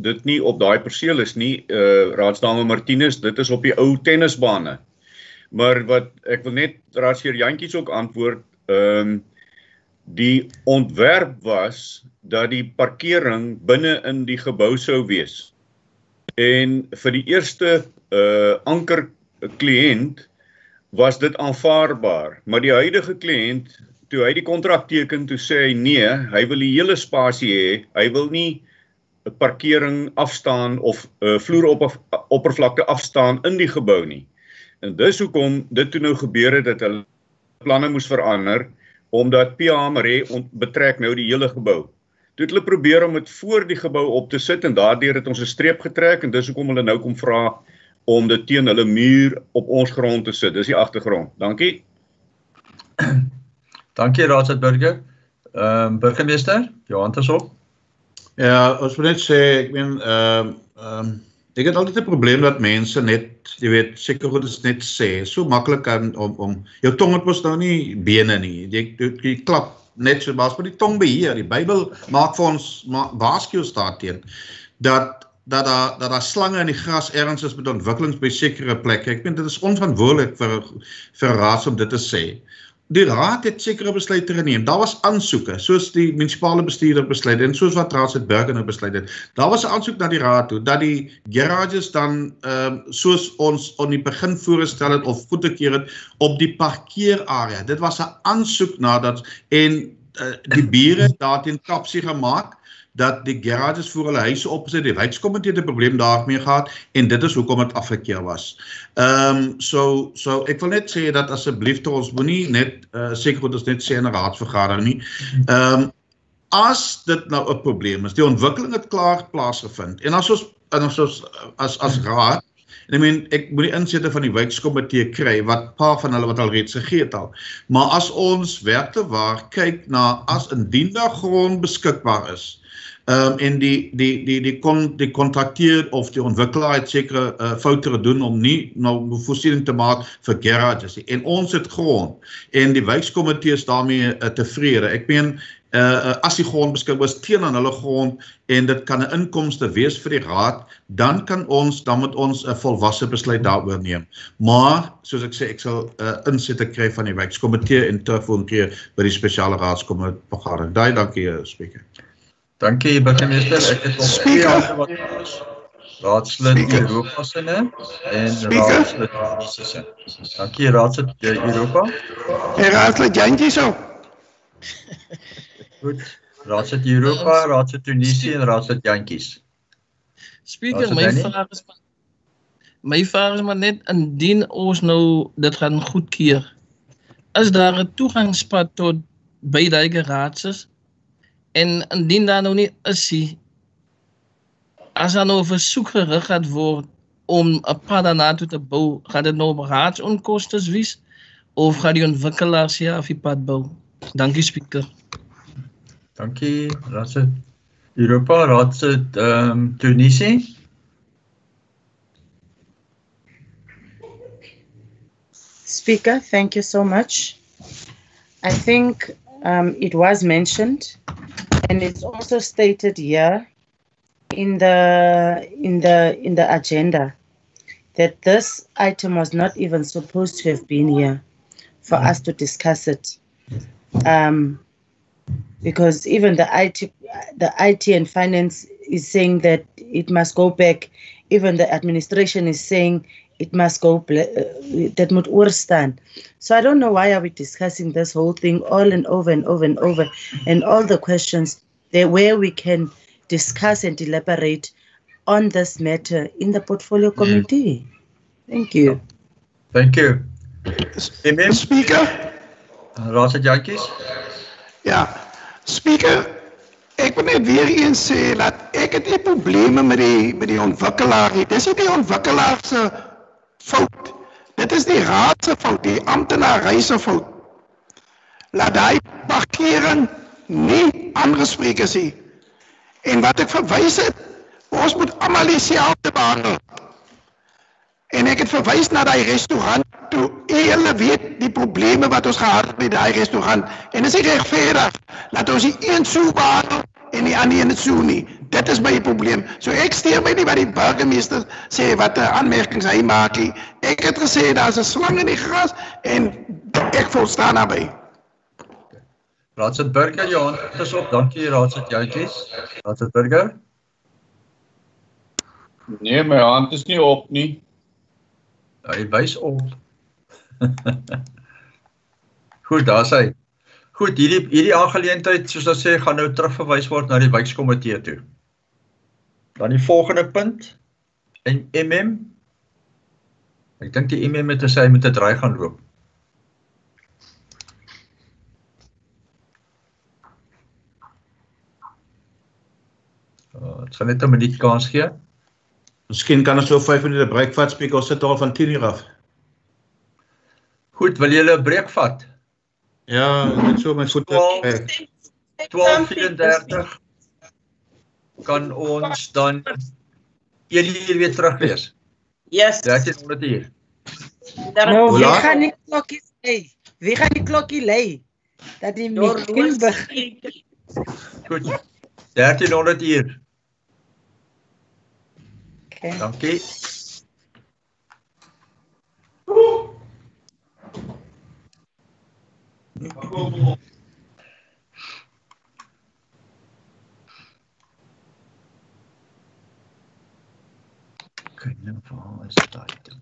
dit nie op daai perseel is nie. Uh Raadsdame Martinus, dit is op die ou tennisbane. Maar wat ek wil net Raadsheer Jantjies ook antwoord, ehm um, die ontwerp was dat die parkering binne in die gebou sou wees. En vir die eerste uh anker kliënt was dit aanvaarbaar, maar die huidige kliënt toe hy die kontrak teken toe sê hy nee, hy wil die hele spasie hê. Hy wil nie 'n parkering afstaan of 'n uh, vloer op oppervlakte afstaan in die gebou nie. En dis hoekom dit toe nou gebeur het dat hulle planne moes verander omdat PA Maree betrek nou die hele gebou. Toe het hulle probeer om dit voor die gebou op te sit en daardeur het ons 'n streep getrek en dis hoekom hulle nou kom vra om dit teen hulle muur op ons grond te sit. Dis die agtergrond. Dankie. Dankie Raadsit Burger. Ehm um, burgemeester, jou hand is op. Ja, ons wil net sê, ek meen ehm uh, ehm um, ek het altyd 'n probleem dat mense net, jy weet, seker goed is net sê, so maklik kan om om jou tong het mos nou nie bene nie. Jy jy, jy klap net so baas met die tong beheer. Die Bybel maak vir ons waarsku ons daarteen dat dat daar dat daar slange in die gras ergens is met ontwikkelings by sekere plekke. Ek meen dit is onverantwoordelik vir vir raad om dit te sê. Die raad het sekere besluite geneem. Daar was aansoeke, soos die munisipale bestuurder besluit en soos wat Raadsit Burger nou besluit het. Daar was 'n aansoek na die raad toe dat die garages dan ehm um, soos ons aan die begin voorgestel het of voetekeer het op die parkeerarea. Dit was 'n aansoek nadat en uh, die bure daarteen kapsie gemaak dat die garages voor hulle huise opgesit, die wijkskomitee het 'n probleem daarmee gehad en dit is hoekom dit afgekeur was. Ehm um, so so ek wil net sê dat asseblief toe ons moenie net uh, seker moet ons net sê in 'n raadsvergadering nie. Ehm um, as dit nou 'n probleem is, die ontwikkeling het klaar plaasgevind en as ons en as ons as as raad En ek meen ek moet die insette van die wijkskomitee kry wat paar van hulle wat al reeds gegee het al. Maar as ons werklik waar kyk na as indien daar grond beskikbaar is, ehm um, en die die die die kon die kontrakteer of die ontwikkelaar het sekere uh, foute gedoen om nie nou voorsiening te maak vir garages nie. En ons het grond en die wijkskomitee is daarmee uh, tevrede. Ek meen uh as die grond beskikbaar is teen aan hulle grond en dit kan 'n inkomste wees vir die raad, dan kan ons dan moet ons 'n volwasse besluit daaroor neem. Maar soos ek sê, ek sal 'n uh, insette kry van die wijkskomitee en terwyl keer by die spesiale raadskomitee vergadering. Daai dankie spreker. Dankie burgemeester. Ek het twee ander wat raadslid Europa sinne en raadslid Tunesië sin. Dankie raadslid Europa. Hey raadslid Jantjie so. Goed. Raadslid Europa, raadslid Tunesië en raadslid Jantjies. Speaker, my vraag is maar my vraag is maar net indien ons nou dit gaan goedkeur. Is daar 'n toegangspad tot by daai garages? En indien daar nou nie is nie, as daar nou 'n versoek gerig gaat word om 'n pad daarna toe te bou, gaan dit nou op raadsonkoste wees of gaan die ontwikkelaar self die pad bou? Dankie speaker. Dankie. Raadse Europa, raadse ehm um, Tunesië. Speaker, thank you so much. I think um, it was mentioned, and it's also stated here in the in the in the agenda that this item was not even supposed to have been here for us to discuss it. Um, because even the IT the IT and finance is saying that it must go back. Even the administration is saying it must go uh, that moet oorstaan. So I don't know why are we discussing this whole thing all and over and over and over and all the questions there where we can discuss and deliberate on this matter in the portfolio committee. Thank you. Thank you. Amen. Speaker. Raadslid Jantjies. Ja. Speaker, ek wil net weer eens sê dat ek het nie probleme met die met die ontwikkelaar nie. Dis nie die ontwikkelaar se fout. Dit is die raad se fout, die amptenary se fout. Laat hy parkering nie aangespreek is nie. En wat ek verwys het, ons moet almal dieselfde behandel. En ek het verwys na daai restaurant toe. Hulle weet die probleme wat ons gehad het met daai restaurant. En dis nie regverdig dat ons die een so behandel en die ander een so nie. Dit is my probleem. So ek steur my nie wat die burgemeester sê wat 'n aanmerkings hy maak nie. Ek het gesê daar's 'n slang in die gras en ek volstaan daarbey. Raadsit Burger, jou hand is op. Dankie Raadsit Joutjies. Raadsit Burger. Nee, my hand is nie op nie. Hy wys op. Goed, daar's hy. Goed, hierdie hierdie aangeleentheid, soos ons sê, gaan nou terugverwys word na die wijkskomitee toe. Dan die volgende punt en MM. Ek dink die MM het gesê hy moet dit reg gaan loop. Uh, dit gaan net 'n minuut kans gee. Miskien kan ons so 5 minute break vat, spreek ons sit al van 10 uur af. Goed, wil julle 'n breek vat? Ja, net so my voete. 12:34 kan ons dan 1 uur weer terug wees. Yes. Dit is 100 uur. Nou, wie gaan die klokkie lê? Wie gaan die klokkie lê? Dat die meeting begin. Goed. 1300 uur. Okay. Dankie. Kyk nou waar is daai ding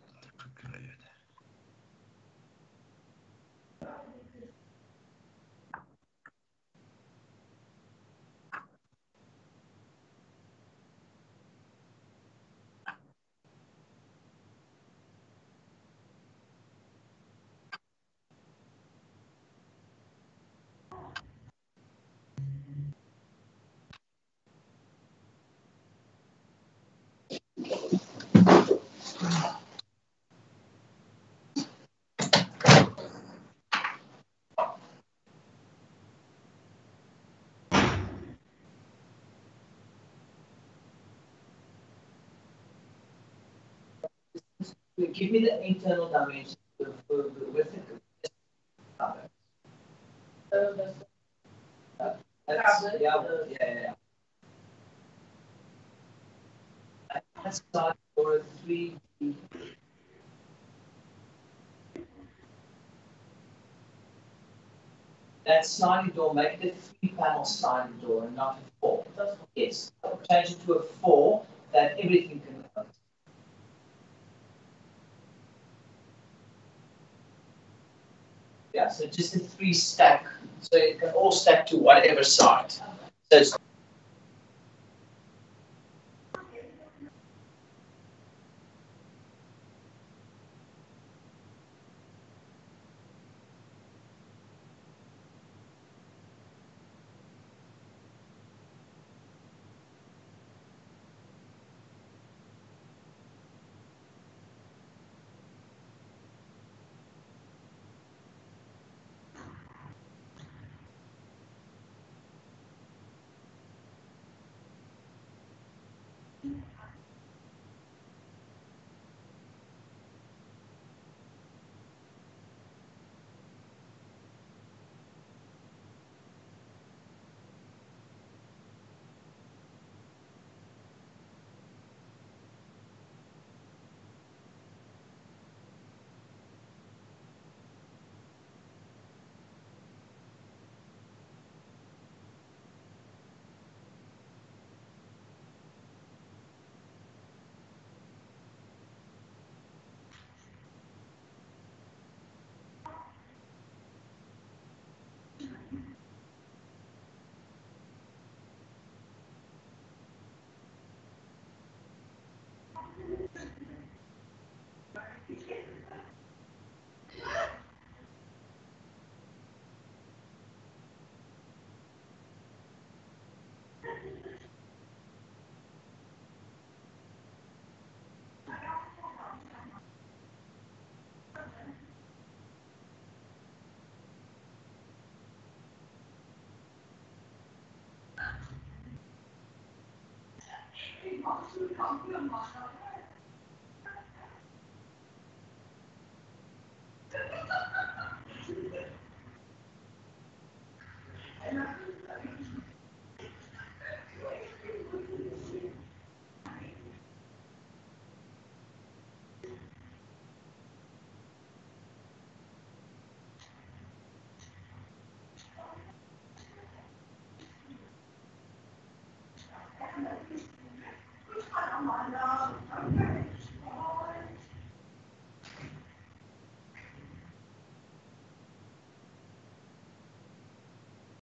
give me the internal dimension for, for, with the uh, that's, yeah, yeah, yeah. That's not for a three D. That sliding door, make a three panel sliding door and not a four. Yes, change it to a four that everything can go. Yeah, so just a three stack, so it can all stack to whatever side. So 老师，老师干嘛？